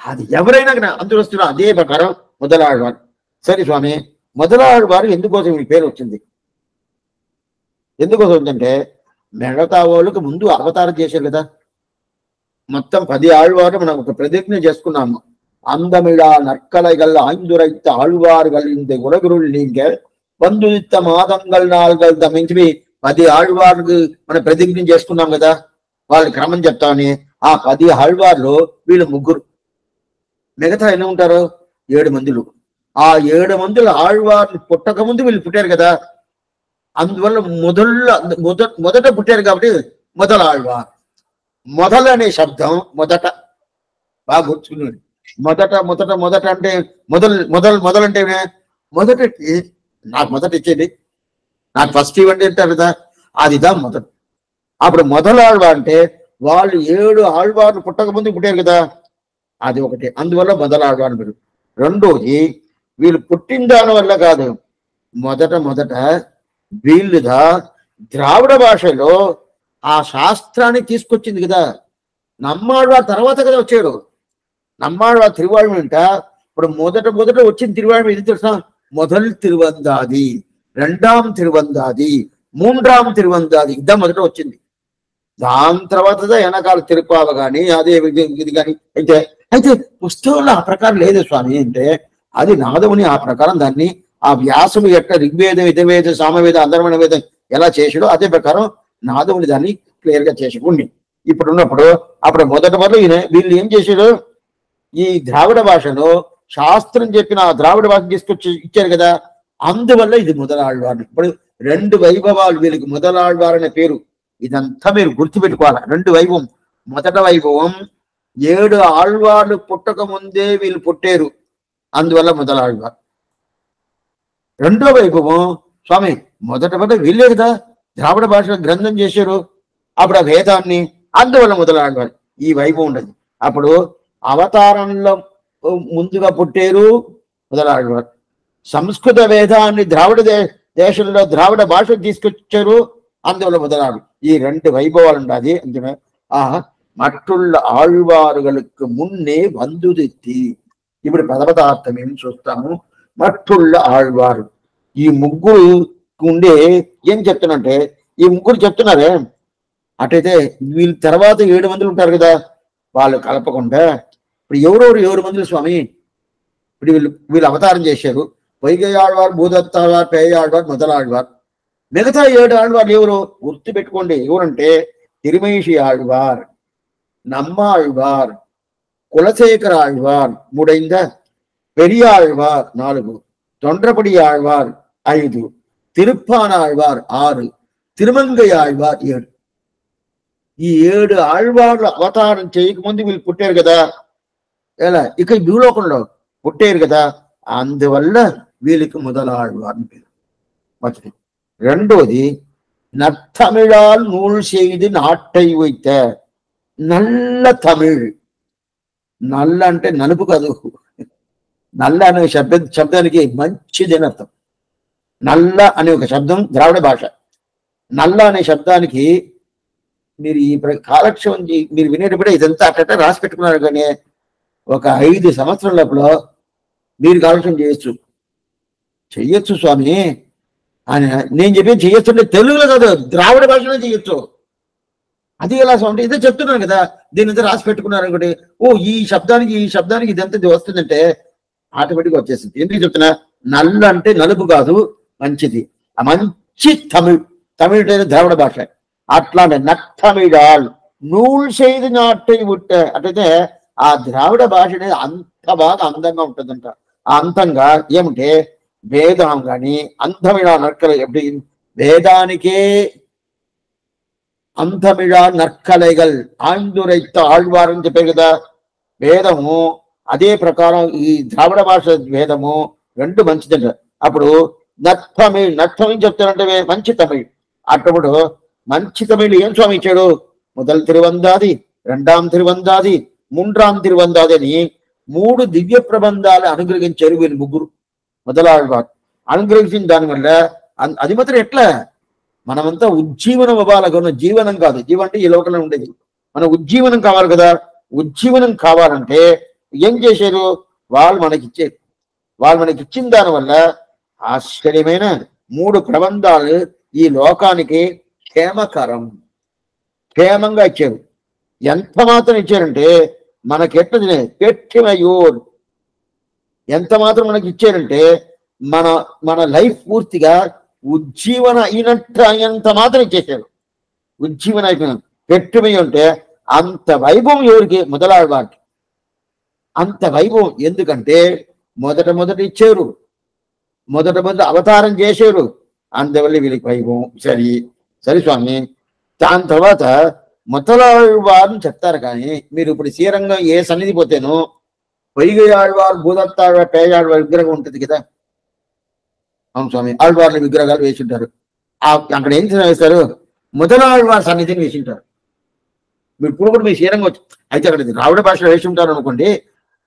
అది ఎవరైనా అందరూ వస్తున్నారు. అదే ప్రకారం మొదలాడవారు సరే స్వామి మొదలాడవారు ఎందుకోసం ఈ పేరు వచ్చింది? ఎందుకోసం ఉందంటే మెడతా మెడతావోళ్ళకి ముందు అవతారం చేశారు కదా. మొత్తం పది ఆళ్వారు మనం ఒక ప్రతిజ్ఞ చేసుకున్నాము. అందమిళ నற்கலைகள் ఆళ్వారు గల్ ఇంత உலகுருள் నీకే வந்துத்த மாதங்கள் நாள்கள் தமைஞ்சுவி పది ఆళ్వార్లు మనం ప్రతిజ్ఞ చేసుకున్నాం కదా వాళ్ళ క్రమం చెప్తామని. ఆ పది ఆళ్వార్లు వీళ్ళు ముగ్గురు. మిగతా ఎన్ని ఉంటారు? ఏడు మందులు. ఆ ఏడు మందుల ఆళ్వార్లు పుట్టక ముందు వీళ్ళు పుట్టారు కదా అందువల్ల మొదళ్ళ మొదట మొదట పుట్టారు కాబట్టి మొదల ఆళ్వార్. మొదలు అనే శబ్దం మొదట. బాగా గుర్తుకున్నాడు. మొదట మొదట మొదట అంటే మొదలు మొదలు మొదలంటే మొదట నాకు మొదట ఇచ్చేది నాకు ఫస్ట్ ఇవ్వండి అంటారు కదా అదిదా మొదట అప్పుడు మొదలు అంటే వాళ్ళు ఏడు ఆళ్వార్లు పుట్టక ముందు పుట్టారు కదా అది ఒకటి. అందువల్ల మొదలు అని పేరు రెండోది వీళ్ళు పుట్టిన దాని వల్ల కాదు. మొదట మొదట వీళ్ళుదా ద్రావిడ భాషలో ఆ శాస్త్రాన్ని తీసుకొచ్చింది కదా. నమ్మాడు తర్వాత కదా వచ్చాడు. నమ్మాడు ఆ తిరువాళ్ళంట ఇప్పుడు మొదట మొదట వచ్చిన తిరువాళ్ళ ఇది తెలుసా? మొదలు తిరువందాది. రెండాం తిరువందాది మూండాం తిరువందాది ఇద్దం మొదట వచ్చింది. దాని తర్వాత వెనకాల తిరుపావ కానీ అదే ఇది ఇది అయితే అయితే పుస్తకంలో ఆ ప్రకారం లేదు స్వామి అంటే అది నాదముని ఆ ప్రకారం దాన్ని ఆ వ్యాసము యొక్క ఋగ్వేదం యజుర్వేద సామవేద అందరమైన వేదం ఎలా చేసాడో అదే ప్రకారం నాదముని దాన్ని క్లియర్గా చేసి ఉండి ఇప్పుడు ఉన్నప్పుడు అప్పుడు మొదటి మొదలు ఈయన వీళ్ళు ఏం చేశారు? ఈ ద్రావిడ భాషలో శాస్త్రం చెప్పిన ఆ ద్రావిడ భాష తీసుకొచ్చి ఇచ్చారు కదా అందువల్ల ఇది మొదలాళ్వారు. ఇప్పుడు రెండు వైభవాలు వీళ్ళకి మొదలాళ్వారు అనే పేరు. ఇదంతా మీరు గుర్తుపెట్టుకోవాలి. రెండు వైభవం. మొదట వైభవం ఏడు ఆళ్వార్లు పుట్టక ముందే వీళ్ళు పుట్టారు. అందువల్ల మొదలాళ్వారు. రెండో వైభవం స్వామి మొదట మొదట వీళ్ళే కదా. ద్రావిడ భాషలో గ్రంథం చేశారు. అప్పుడు ఆ వేదాన్ని అందువల్ల మొదలాడవారు ఈ వైభవం ఉండదు. అప్పుడు అవతారంలో ముందుగా పుట్టారు మొదలాడవారు సంస్కృత వేదాన్ని ద్రావిడ దేశంలో ద్రావిడ భాష తీసుకొచ్చారు. అందువల్ల முதலாகும் ఈ రెండు వైభవాలు ఉండాలి. అందున ఆ మట్టుళ్ళ ఆళ్వారుగలకు మున్నే వందుదెత్తి. ఇప్పుడు పదపదార్థం ఏం చూస్తాము? మట్టుళ్ళ ఆళ్వారు. ఈ ముగ్గురు ఉండే ఏం చెప్తున్నంటే ఈ ముగ్గురు చెప్తున్నారే? అటైతే వీళ్ళ తర్వాత ఏడు మందులు ఉంటారు కదా వాళ్ళు కలపకుండా. ఇప్పుడు ఎవరెవరు ఏడు మందులు స్వామి? ఇప్పుడు వీళ్ళు వీళ్ళు అవతారం చేశారు. వైగై ఆళ్వారు భూదత్తాళ్వారు పేయ ఆళ్వారు మొదలాళ్వారు మిగతా ఏడు ఆళ్వారు ఎవరు గుర్తు పెట్టుకోండి ఎవరంటే తిరుమేషి ఆళ్వార్ నమ్మ ఆళ్వార్ కులశేఖర ఆళ్వార్ మూడైందా పెరియాళ్వార్ నాలుగు తొండ్రపడి ఆళ్వార్ ఐదు తిరుప్పాన ఆళ్వార్ ఆరు తిరుమంగై ఆళ్వార్ ఏడు ఈ ఏడు ఆళ్వార్లు అవతారం చేయకముందు వీళ్ళు పుట్టారు కదా ఎలా ఇక ఈ భూలోకంలో పుట్టారు కదా అందువల్ల వీళ్ళకి మొదలాళ్వార్ అని పేరు మొదటి రెండోది நத்தமிழால் நூல் செய்து నాట్టై வைத்த నల్ల తమిళ్ నల్ల అంటే నలుపు కాదు నల్ల అనే శబ్ద శబ్దానికి మంచిది అని అర్థం నల్ల అనే ఒక శబ్దం ద్రావిడ భాష నల్ల అనే శబ్దానికి మీరు ఈ ప్ర- కాలక్షేపం చే- మీరు వినేటప్పుడే ఇదంతా అట్ట రాసి పెట్టుకున్నారు కానీ ఒక ఐదు సంవత్సరాల లోపల మీరు కాలక్షేపం చేయొచ్చు చెయ్యొచ్చు స్వామి. అని నేను చెప్పేది చెయ్యొచ్చు అంటే తెలుగులో కాదు ద్రావిడ భాషలో చెయ్యొచ్చు. అది ఎలా స్వామి? ఇదే చెప్తున్నాను కదా. దీని ఇద్దరు రాసి పెట్టుకున్నారు అనుకోండి. ఓ ఈ శబ్దానికి ఈ శబ్దానికి ఇదంతా ఇది వస్తుందంటే ఆటోమేటిక్గా వచ్చేసింది ఎందుకు చెప్తున్నా? నల్ల అంటే నలుపు కాదు మంచిది. ఆ మంచి తమిళ్ తమిళ్ అంటే ద్రావిడ భాష. అట్లానే నత్తమిళాల్ నూల్ చేది నాటి ఉంటే అట్లయితే ఆ ద్రావిడ భాష అనేది అంత బాగా అందంగా ఉంటుందంట. ఆ అంతంగా ఏమంటే వేదం కానీ అంధమిళ నర్కల ఎప్పుడు వేదానికే అంధమిళా నర్కలైగల్ ఆందురైత ఆళ్వారు అని చెప్పారు కదా. వేదము అదే ప్రకారం ఈ ద్రావిడ భాష వేదము రెండు మంచిదంట. అప్పుడు నత్తమిళ్ నత్తమిళ్ చెప్తారంటే మంచి తమిళ్. అప్పుడు మంచి తమిళ్ ఏం స్వామి ఇచ్చాడు? మొదలు తిరువందాది రెండాం తిరువందాది మూండ్రాం తిరువందాది అని మూడు దివ్య ప్రబంధాలు అనుగ్రహించారు వీళ్ళు ముగ్గురు. మొదలాళ్వారు అనుగ్రహించిన దానివల్ల అది మాత్రం ఎట్లా? మనమంతా ఉజ్జీవనం అవ్వాలనుకున్న జీవనం కాదు. జీవం అంటే ఈ లోకంలో ఉండేది. మన ఉజ్జీవనం కావాలి కదా. ఉజ్జీవనం కావాలంటే ఏం చేశారు? వాళ్ళు మనకి వాళ్ళు మనకి ఇచ్చిన దానివల్ల ఆశ్చర్యమైన మూడు ప్రబంధాలు ఈ లోకానికి క్షేమకరం. క్షేమంగా ఇచ్చారు. ఎంత మాత్రం ఇచ్చారంటే మనకి పెట్టిన పెట్టిమయూర్ ఎంత మాత్రం మనకి ఇచ్చారంటే మన మన లైఫ్ పూర్తిగా ఉజ్జీవన అయినట్టు అయినంత మాత్రం ఇచ్చేసాడు. ఉజ్జీవన అయిపోయిన పెట్టుమై ఉంటే అంత వైభవం ఎవరికి? మొదలాడవారికి అంత వైభవం ఎందుకంటే మొదట మొదట ఇచ్చారు. మొదట మొదట అవతారం చేశారు. అందువల్ల వీళ్ళకి వైభవం సరి సరే స్వామి. దాని తర్వాత మొదలాళ్వారిని చెప్తారు కానీ మీరు ఇప్పుడు శ్రీరంగం ఏ సన్నిధి పోతేనో పొయ్యి ఆళ్వారు భూదత్తాళ్వారు పేయాళ్వారు విగ్రహం ఉంటుంది కదా. అవును స్వామి ఆళ్వార్ల విగ్రహాలు వేసి ఉంటారు ఆ అక్కడ ఏం వేస్తారు? మొదలాళ్వారి సన్నిధిని వేసి ఉంటారు మీరు ఇప్పుడు కూడా మీ శీరంగా వచ్చి అయితే అక్కడ ఇది రావిడ భాషలో వేసి ఉంటారు అనుకోండి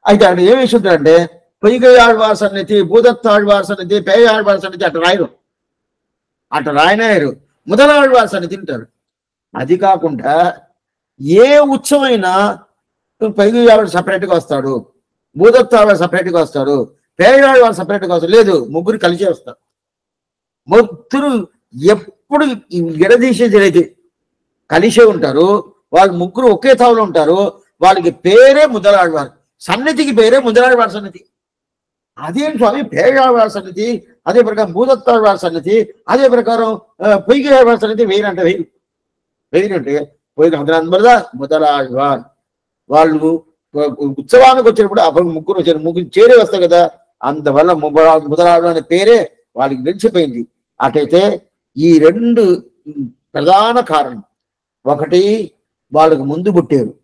అయితే అక్కడ ఏం వేసి ఉంటారంటే పొయ్యి ఆళ్వార్ సన్నిధి భూదత్త ఆళ్వార్ సన్నిధి పేయ ఆళ్వార్ సన్నిధి అట్లా రాయరు. అట్లా రాయనాయరు మొదలాళ్వార్ సన్నిధి తింటారు అది కాకుండా ఏ ఉత్సవమైనా పైకి ఆవిడ separate గా వస్తాడు. భూదత్త వాళ్ళు సపరేట్గా వస్తారు. వస్తాడు పేదవాడు వాళ్ళు సపరేట్గా గా వస్తాడు లేదు ముగ్గురు కలిసే వస్తారు. ముగ్గురు ఎప్పుడు విడదీసేది లేదు కలిసే ఉంటారు వాళ్ళు ముగ్గురు ఒకే తావులో ఉంటారు వాళ్ళకి పేరే ముదలాడవారు సన్నిధికి పేరే ముదలాడవారి సన్నిధి. అదేం స్వామి? పేదవారి సన్నిధి అదే ప్రకారం భూదత్తాళ్వారి సన్నిధి అదే ప్రకారం పొయ్యి వారి సన్నిధి వేరంట వెయ్యి వేరంటే పొయ్యి అందరదా? ముదలాళ్వార్ వాళ్ళు ఉత్సవానికి వచ్చినప్పుడు అప్పుడు ముగ్గురు వచ్చారు. ముగ్గురు చేరే వస్తాయి కదా. అందువల్ల ముదరాడు అనే పేరే వాళ్ళకి నిలిచిపోయింది. అటైతే ఈ రెండు ప్రధాన కారణం. ఒకటి వాళ్ళకు ముందు పుట్టారు.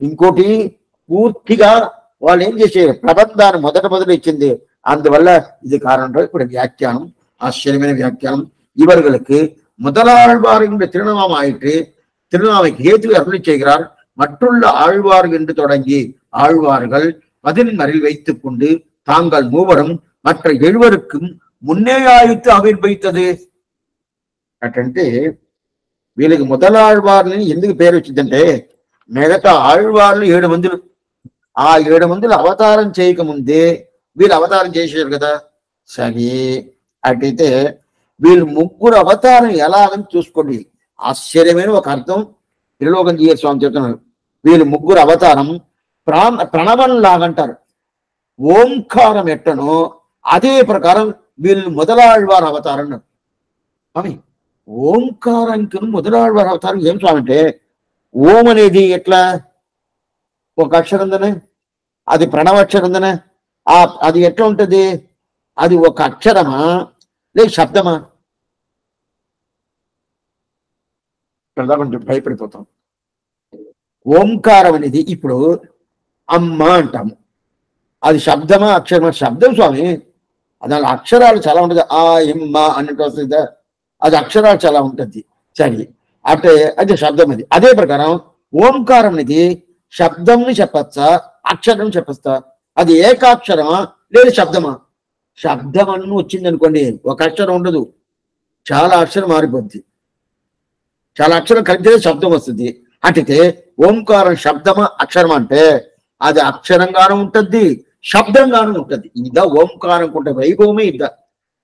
ఇంకోటి పూర్తిగా వాళ్ళు ఏం చేశారు ప్రబంధాన్ని మొదట మొదట ఇచ్చింది. అందువల్ల ఇది కారణం. ఇప్పుడు వ్యాఖ్యానం ఆశ్చర్యమైన వ్யாக்கியானம் இவர்களுக்கு முதலாழ்வாரின் திருநாமம் ஆயிற்று திருநாமைக்கு ஏற்று அருளி செய்கிறார் மற்றுள்ள ஆழ்வார் என்று தொடங்கி ஆழ்வார்கள் பதின்மரில் வைத்துக் கொண்டு தாங்கள் மூவரும் மற்ற எழுவருக்கும் మున్నే ఆయుత్తు ఆవిర్భవిస్తుంది అంటే వీళ్ళకి మొదలాళ్వార్ని ఎందుకు పేరు వచ్చిందంటే మిగతా ఆళ్వార్లు ఏడు మందులు ఆ ఏడు మందులు అవతారం చేయకముందే వీళ్ళు అవతారం చేశారు కదా సరే అటైతే వీళ్ళు ముగ్గురు అవతారం ఎలా అని చూసుకోండి ఆశ్చర్యమైన ఒక అర్థం త్రిలోకం జీవ స్వామి చెప్తున్నారు. వీళ్ళు ముగ్గురు అవతారం ప్రా ప్రణవం లాగంటారు. ఓంకారం ఎట్టనో అదే ప్రకారం వీళ్ళు మొదలాళ్వారు అవతారం స్వామి ఓంకారానికి మొదలాళ్వారు అవతారం ఏం స్వామి అంటే ఓం అనేది ఎట్లా? ఒక అక్షరందనే అది ప్రణవక్షరందనే ఆ అది ఎట్లా ఉంటుంది? అది ఒక అక్షరమా? లేదు శబ్దమా? కదా కొంచెం భయపడిపోతాం. ఓంకారం అనేది ఇప్పుడు అమ్మ అంటాము. అది శబ్దమా అక్షరమా? శబ్దం స్వామి. దాని అక్షరాలు చాలా ఉంటుంది. ఆ ఇమ్మ అన్నట్టు వస్తుంది అది అక్షరాలు చాలా ఉంటుంది. సరే. అంటే అది శబ్దం అది. అదే ప్రకారం ఓంకారం అనేది శబ్దంని చెప్పచ్చా అక్షరం చెప్పచ్చా? అది ఏకాక్షరమా లేదు శబ్దమా? శబ్దం అన్ను వచ్చింది అనుకోండి ఒక అక్షరం ఉండదు. చాలా అక్షరం మారిపోద్ది. చాలా అక్షరం కలిపితే శబ్దం వస్తుంది. అటుతే ఓంకారం శబ్దమా అక్షరం అంటే అది అక్షరంగానూ ఉంటుంది శబ్దంగానూ ఉంటుంది. ఇదా ఓంకారం ఉంటే వైభవమే ఇదా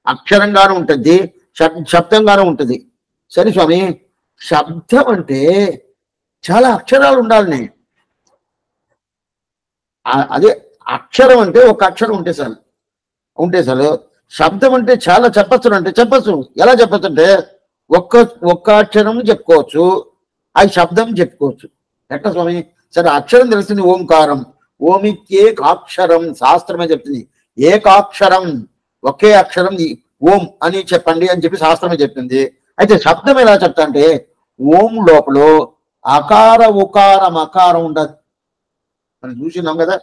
అక్షరంగానూ ఉంటుంది శబ్- ఉంటుంది. సరే స్వామి శబ్దం అంటే చాలా అక్షరాలు ఉండాలని. అదే అక్షరం అంటే ఒక అక్షరం ఉంటే చాలు. ఉంటే చాలు. శబ్దం అంటే చాలా చెప్పచ్చు అంటే చెప్పచ్చు. ఎలా చెప్పచ్చు అంటే ఒక్క ఒక్క అక్షరం చెప్పుకోవచ్చు. అది శబ్దం చెప్పుకోవచ్చు. ఎట్లా స్వామి? సరే అక్షరం తెలుస్తుంది ఓంకారం. ఓమిత్యేకాక్షరం శాస్త్రమే చెప్తుంది. ఏకాక్షరం ఒకే అక్షరం ఓం అని చెప్పండి అని చెప్పి శాస్త్రమే చెప్తుంది. అయితే శబ్దం ఎలా చెప్తా అంటే ఓం లోపల అకార ఉకారం అకారం ఉండదు మనం చూసినాం కదా?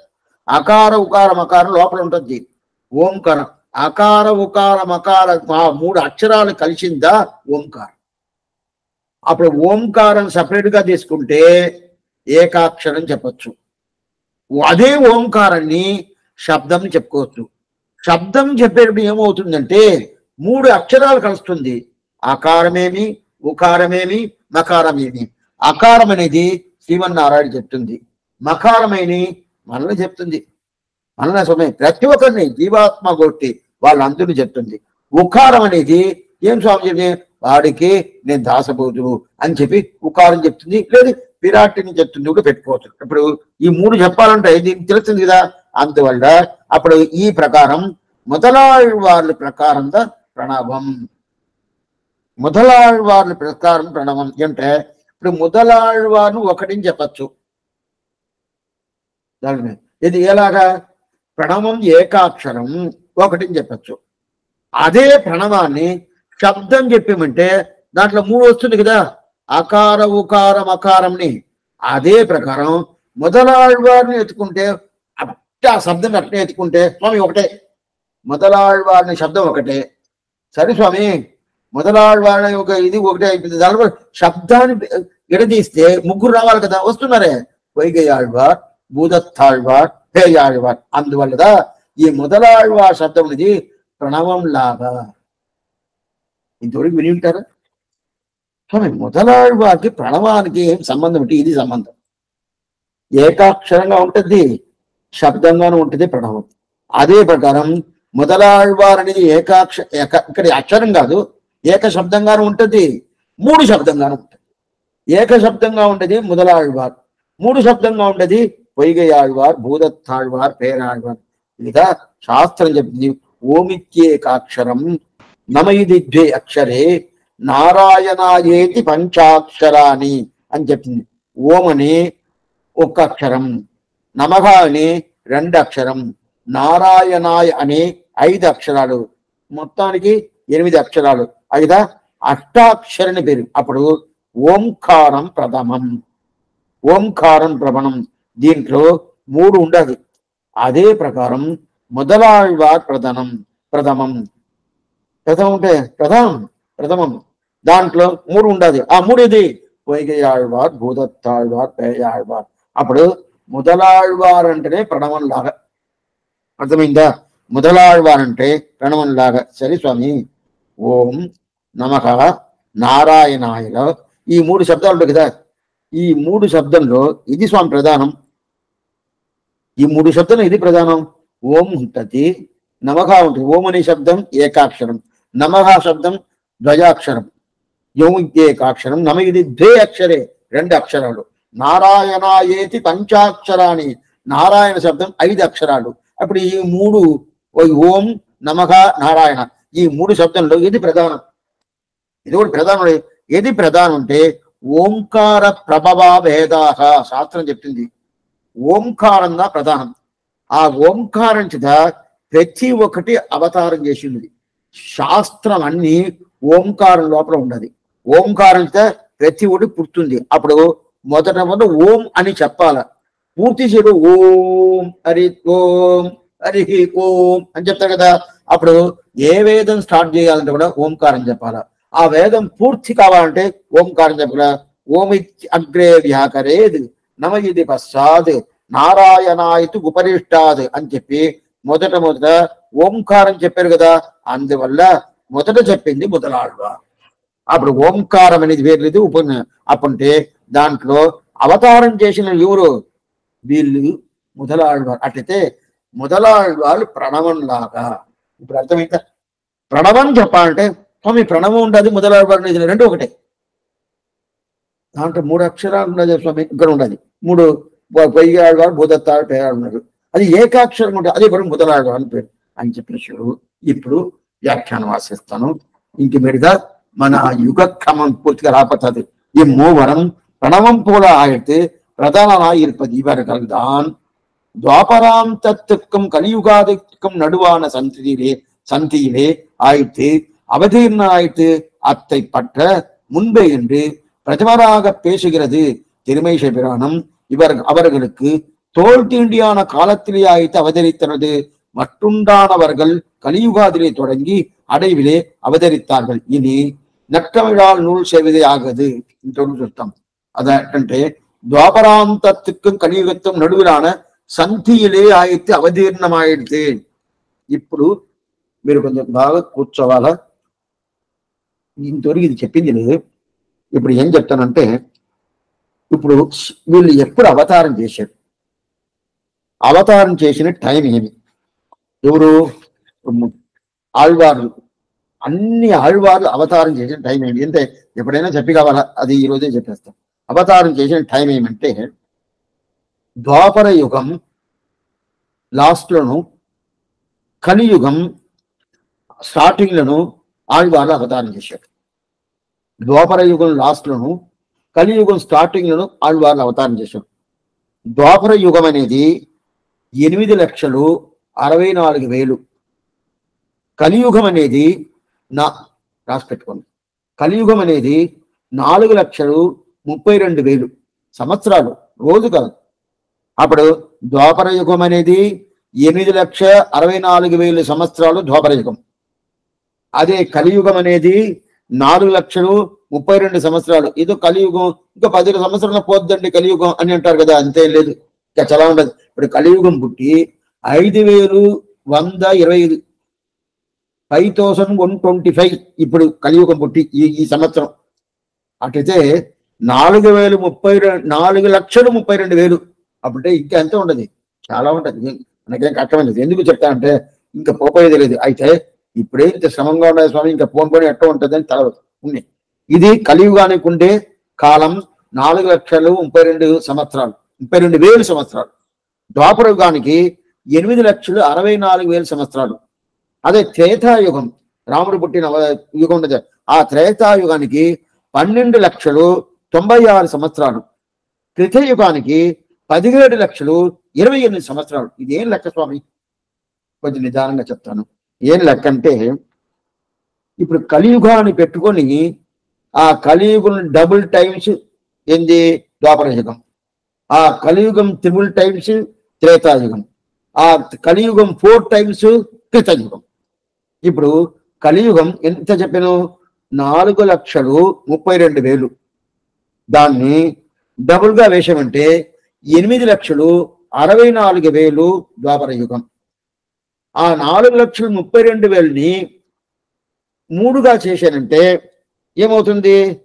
అకార ఉకారం అకారం లోపల ఉంటుంది. ఓంకారం. అకార ఉకార మకార ఆ మూడు అక్షరాలు కలిసిందా? ఓంకారం. అప్పుడు ఓంకారం సపరేట్గా తీసుకుంటే ఏకాక్షరం చెప్పచ్చు. అదే ఓంకారాన్ని శబ్దం చెప్పుకోవచ్చు. శబ్దం చెప్పేటప్పుడు ఏమవుతుందంటే మూడు అక్షరాలు కలుస్తుంది. అకారమేమి ఉకారమేమి మకారమేమి. అకారం అనేది శ్రీమన్నారాయణ చెప్తుంది. మకారమేని మళ్ళీ చెప్తుంది. మళ్ళీ సమయం ప్రతి ఒక్కరిని జీవాత్మ కొట్టి వాళ్ళందరూ చెప్తుంది. ఉకారం అనేది ఏం స్వామి చెప్పి వాడికి నేను దాసబోతుడు అని చెప్పి ఉకారం చెప్తుంది. లేదు విరాటిని చెప్తుంది కూడా పెట్టుకోవచ్చు. ఇప్పుడు ఈ మూడు చెప్పాలంటే దీనికి తెలుస్తుంది కదా. అందువల్ల అప్పుడు ఈ ప్రకారం మొదలాళ్వార్ల ప్రకారంగా ప్రణవం మొదలాళ్వార్ల ప్రకారం ప్రణవం అంటే ఇప్పుడు మొదలాళ్వార్ను ఒకటిని చెప్పచ్చు. దాని ఇది ఎలాగా? ప్రణవం ఏకాక్షరం. ఒకటిని చెప్పచ్చు. అదే ప్రణవాన్ని శబ్దం చెప్పామంటే దాంట్లో మూడు వస్తుంది కదా అకార ఉకారం అకారంని. అదే ప్రకారం మొదలాళ్వారిని ఎత్తుకుంటే అట్ట ఆ శబ్దం అట్నే ఎత్తుకుంటే స్వామి ఒకటే. మొదలాళ్వారిని శబ్దం ఒకటే. సరే స్వామి మొదలాళ్వారిని ఒక ఇది ఒకటే అయిపోయింది. దానివల్ల శబ్దాన్ని విడదీస్తే ముగ్గురు రావాలి కదా వస్తున్నారే. వైగయాళ్వార్ భూదత్తాళ్వార్ హేయాళ్వార్. అందువల్ల ఈ మొదలాళ్వార్ శబ్దం అనేది ప్రణవం లాగా. ఇంతవరకు విని ఉంటారా? స్వామి మొదలాళ్వారికి ప్రణవానికి ఏం సంబంధం అంటే ఇది సంబంధం. ఏకాక్షరంగా ఉంటుంది శబ్దంగాను ఉంటుంది ప్రణవం. అదే ప్రకారం మొదలాళ్వార్ అనేది ఏకాక్ష ఏక ఇక్కడ అక్షరం కాదు ఏక శబ్దంగాను ఉంటుంది మూడు శబ్దంగాను ఉంటుంది. ఏక శబ్దంగా ఉంటుంది మొదలాళ్వార్ మూడు శబ్దంగా ఉంటుంది పొయ్గయాళ్వార్ భూదత్తాళ్వార్ పేరాళ్వార్ లేదా శాస్త్రం చెప్పింది ఓమిత్యేకాక్షరం నమయుదిద్వే అక్షరే నారాయణాయేతి పంచాక్షరాని అని చెప్పింది. ఓమని ఒక్క అక్షరం నమః అని రెండు అక్షరం నారాయణాయ అని ఐదు అక్షరాలు మొత్తానికి ఎనిమిది అక్షరాలు. ఐదా అష్టాక్షరని పేరు. అప్పుడు ఓంకారం ప్రథమం. ఓంకారం ప్రవణం దీంట్లో మూడు ఉండదు. అదే ప్రకారం మొదలావివ ప్రధానం ప్రథమం. ప్రథమం అంటే ప్రథమం ప్రథమం. దాంట్లో మూడు ఉండదు ఆ మూడు ఇది వైగయాழ்வார் பூதத்தாழ்வார் பேயாழ்வார் అప్పుడు మొదలాళ్వార్ అంటేనే ప్రణవం లాగా అర్థమైందా? మొదలాళ్వార్ అంటే ప్రణవం లాగా సరే స్వామి. ఓం నమక నారాయణాయలో ఈ మూడు శబ్దాలు కదా? ఈ మూడు శబ్దంలో ఇది స్వామి ప్రధానం. ఈ మూడు శబ్దం ఇది ప్రధానం? ఓం ఉంటుంది నమః ఉంటుంది. ఓం అనే శబ్దం ఏకాక్షరం నమః శబ్దం ద్వయాక్షరం యోం ఏకాక్షరం నమ ఇది ద్వే అక్షరే రెండు అక్షరాలు. నారాయణాయేతి పంచాక్షరాన్ని నారాయణ శబ్దం ఐదు అక్షరాలు. అప్పుడు ఈ మూడు ఓం నమః నారాయణ ఈ మూడు శబ్దంలో ఏది ప్రధానం? ఇది కూడా ప్రధానం ఏది ప్రధానం అంటే ఓంకార ప్రభవ భేదాహ శాస్త్రం చెప్తుంది. ఓంకారంగా ప్రధానం. ఆ ఓంకారం చేత ప్రతి ఒక్కటి అవతారం చేసింది. శాస్త్రం అన్ని ఓంకారం లోపల ఉండదు ఓంకారం చేత ప్రతి ఒక్కటి పుడుతుంది. అప్పుడు మొదట మొదట ఓం అని చెప్పాల. పూర్తి చేయడు ఓం హరి ఓం హరి ఓం అని చెప్తారు కదా. అప్పుడు ఏ వేదం స్టార్ట్ చేయాలంటే కూడా ఓంకారం చెప్పాలా. ఆ వేదం పూర్తి కావాలంటే ఓంకారం చెప్పాల. ఓమి అగ్రే వ్యాకరేది. నమ ఇది పశ్చాత్ నారాయణాయతు ఉపరిష్టాద్ అని చెప్పి మొదట మొదట ఓంకారం చెప్పారు కదా అందువల్ల మొదట చెప్పింది మొదలాళ్వ అప్పుడు ఓంకారం అనేది వేర్లేదు ఉప అప్పుంటే దాంట్లో అవతారం చేసిన ఎవరు? వీళ్ళు మొదలాళ్వారు అట్లయితే ముదలాళ్వాళ్ళు ప్రణవం లాగా ఇప్పుడు అర్థమైందా? ప్రణవం చెప్పాలంటే స్వామి ప్రణవం ఉండదు ముదలాళ్వారు రెండు ఒకటే. దాంట్లో మూడు అక్షరాలు ఉన్నది స్వామి ఇక్కడ ఉన్నది మూడు పొయ్యి ఆడవారు భూదత్తాడు పేరాడు ఉన్నారు అది ఏకాక్షరం ఉంటుంది అది కూడా మొదలాడు అని పేరు అని చెప్పేసాడు ఇప్పుడు వ్యాఖ్యానం వాసిస్తాను ఇంక మీదుగా మన యుగ క్రమం పూర్తిగా రాపతుంది ఈ మూవరం ప్రణవం போல ஆயிடுத்து பிரதானமாய் இருப்பது இவர்கள் தான் துவாபராந்தத்துக்கும் கலியுகாதிக்கும் நடுவான சந்தியிலே சந்தியிலே ஆயிற்று அவதீர்ண ஆயிற்று அத்தை பற்ற முன்பே என்று பிரதமராக பேசுகிறது திருமேச பிராணம். இவர் அவர்களுக்கு தோல் தீண்டியான காலத்திலே ஆய்த்து அவதரித்தனது மட்டுண்டானவர்கள் கலியுகாதிலே தொடங்கி அடைவிலே அவதரித்தார்கள். இனி நற்றமிழால் நூல் செய்வதே ஆகுது தொழில்நுட்பம் அதற்கு துவாபராந்தத்துக்கும் கலியுகத்தும் நடுவிலான சந்தியிலே ஆயிட்டு అవతీర్ణమాయితే ஆயிடுது మీరు కొంచెం బాగా కూర్చోవాలా ఇంతవరకు ఇది చెప్పింది లేదు ఇప్పుడు ఏం చెప్తానంటే ఇప్పుడు వీళ్ళు ఎప్పుడు అవతారం చేశారు? అవతారం చేసిన టైం ఏమి ఎవరు? ఆళ్వార్లు. అన్ని ఆళ్వార్లు అవతారం చేసిన టైం ఏమి అంటే ఎప్పుడైనా చెప్పి కావాలా? అది ఈ రోజే చెప్పేస్తాం. అవతారం చేసిన టైం ఏమంటే ద్వాపర యుగం లాస్ట్లోను కలియుగం స్టార్టింగ్లను ఆళ్వార్లు అవతారం చేశారు. ద్వాపర యుగం లాస్ట్లను కలియుగం స్టార్టింగ్లను లను ఆళ్వార్లు అవతారం చేశారు. ద్వాపర యుగం అనేది ఎనిమిది లక్షలు అరవై నాలుగు వేలు. కలియుగం అనేది నా రాసి పెట్టుకోండి. కలియుగం అనేది నాలుగు లక్షలు ముప్పై రెండు వేలు. సంవత్సరాలు రోజు కాదు అప్పుడు ద్వాపర యుగం అనేది ఎనిమిది లక్ష అరవై నాలుగు వేలు సంవత్సరాలు ద్వాపర యుగం అదే కలియుగం అనేది నాలుగు లక్షలు ముప్పై రెండు సంవత్సరాలు. ఏదో కలియుగం ఇంకా పది సంవత్సరాలు పోద్దండి కలియుగం అని అంటారు కదా అంతే లేదు. ఇంకా చాలా ఉండదు. ఇప్పుడు కలియుగం పుట్టి ఐదు వేలు వంద ఇరవై ఐదు five thousand one twenty five ఇప్పుడు కలియుగం పుట్టి ఈ ఈ సంవత్సరం. అటైతే నాలుగు వేలు ముప్పై రెండు నాలుగు లక్షలు ముప్పై రెండు వేలు. అప్పుడే ఇంకా ఎంత ఉండదు. చాలా ఉంటది. మనకేం కష్టమైనది ఎందుకు చెప్తా అంటే ఇంకా పోపోయేది లేదు. అయితే ఇప్పుడే ఇంత శ్రమంగా ఉన్నది స్వామి? ఇంకా ఫోన్ పోనీ ఎట్ట ఉంటుందని తల ఉంది ఇది కలియుగానికి ఉండే కాలం నాలుగు లక్షలు ముప్పై రెండు సంవత్సరాలు ముప్పై రెండు వేలు సంవత్సరాలు. ద్వాపర యుగానికి ఎనిమిది లక్షలు అరవై నాలుగు వేల సంవత్సరాలు. అదే త్రేతాయుగం. రాముడు పుట్టిన యుగం ఉన్నది. ఆ త్రేతాయుగానికి పన్నెండు లక్షలు తొంభై ఆరు సంవత్సరాలు. త్రితయుగానికి పదిహేడు లక్షలు ఇరవై ఎనిమిది సంవత్సరాలు. ఇది ఏం లెక్క స్వామి? కొంచెం నిదానంగా చెప్తాను. ఏం లెక్క అంటే ఇప్పుడు కలియుగాన్ని పెట్టుకొని ఆ కలియుగం డబుల్ టైమ్స్ ఏంది? ద్వాపరయుగం. ఆ కలియుగం త్రిబుల్ టైమ్స్ త్రేతాయుగం. ఆ కలియుగం ఫోర్ టైమ్స్ కృతయుగం ఇప్పుడు కలియుగం ఎంత చెప్పాను? నాలుగు లక్షలు ముప్పై రెండు వేలు. దాన్ని డబుల్గా వేసామంటే ఎనిమిది లక్షలు అరవై నాలుగు వేలు ద్వాపర యుగం ఆ నాలుగు లక్షలు ముప్పై రెండు వేలని మూడుగా చేశానంటే ఏమవుతుంది?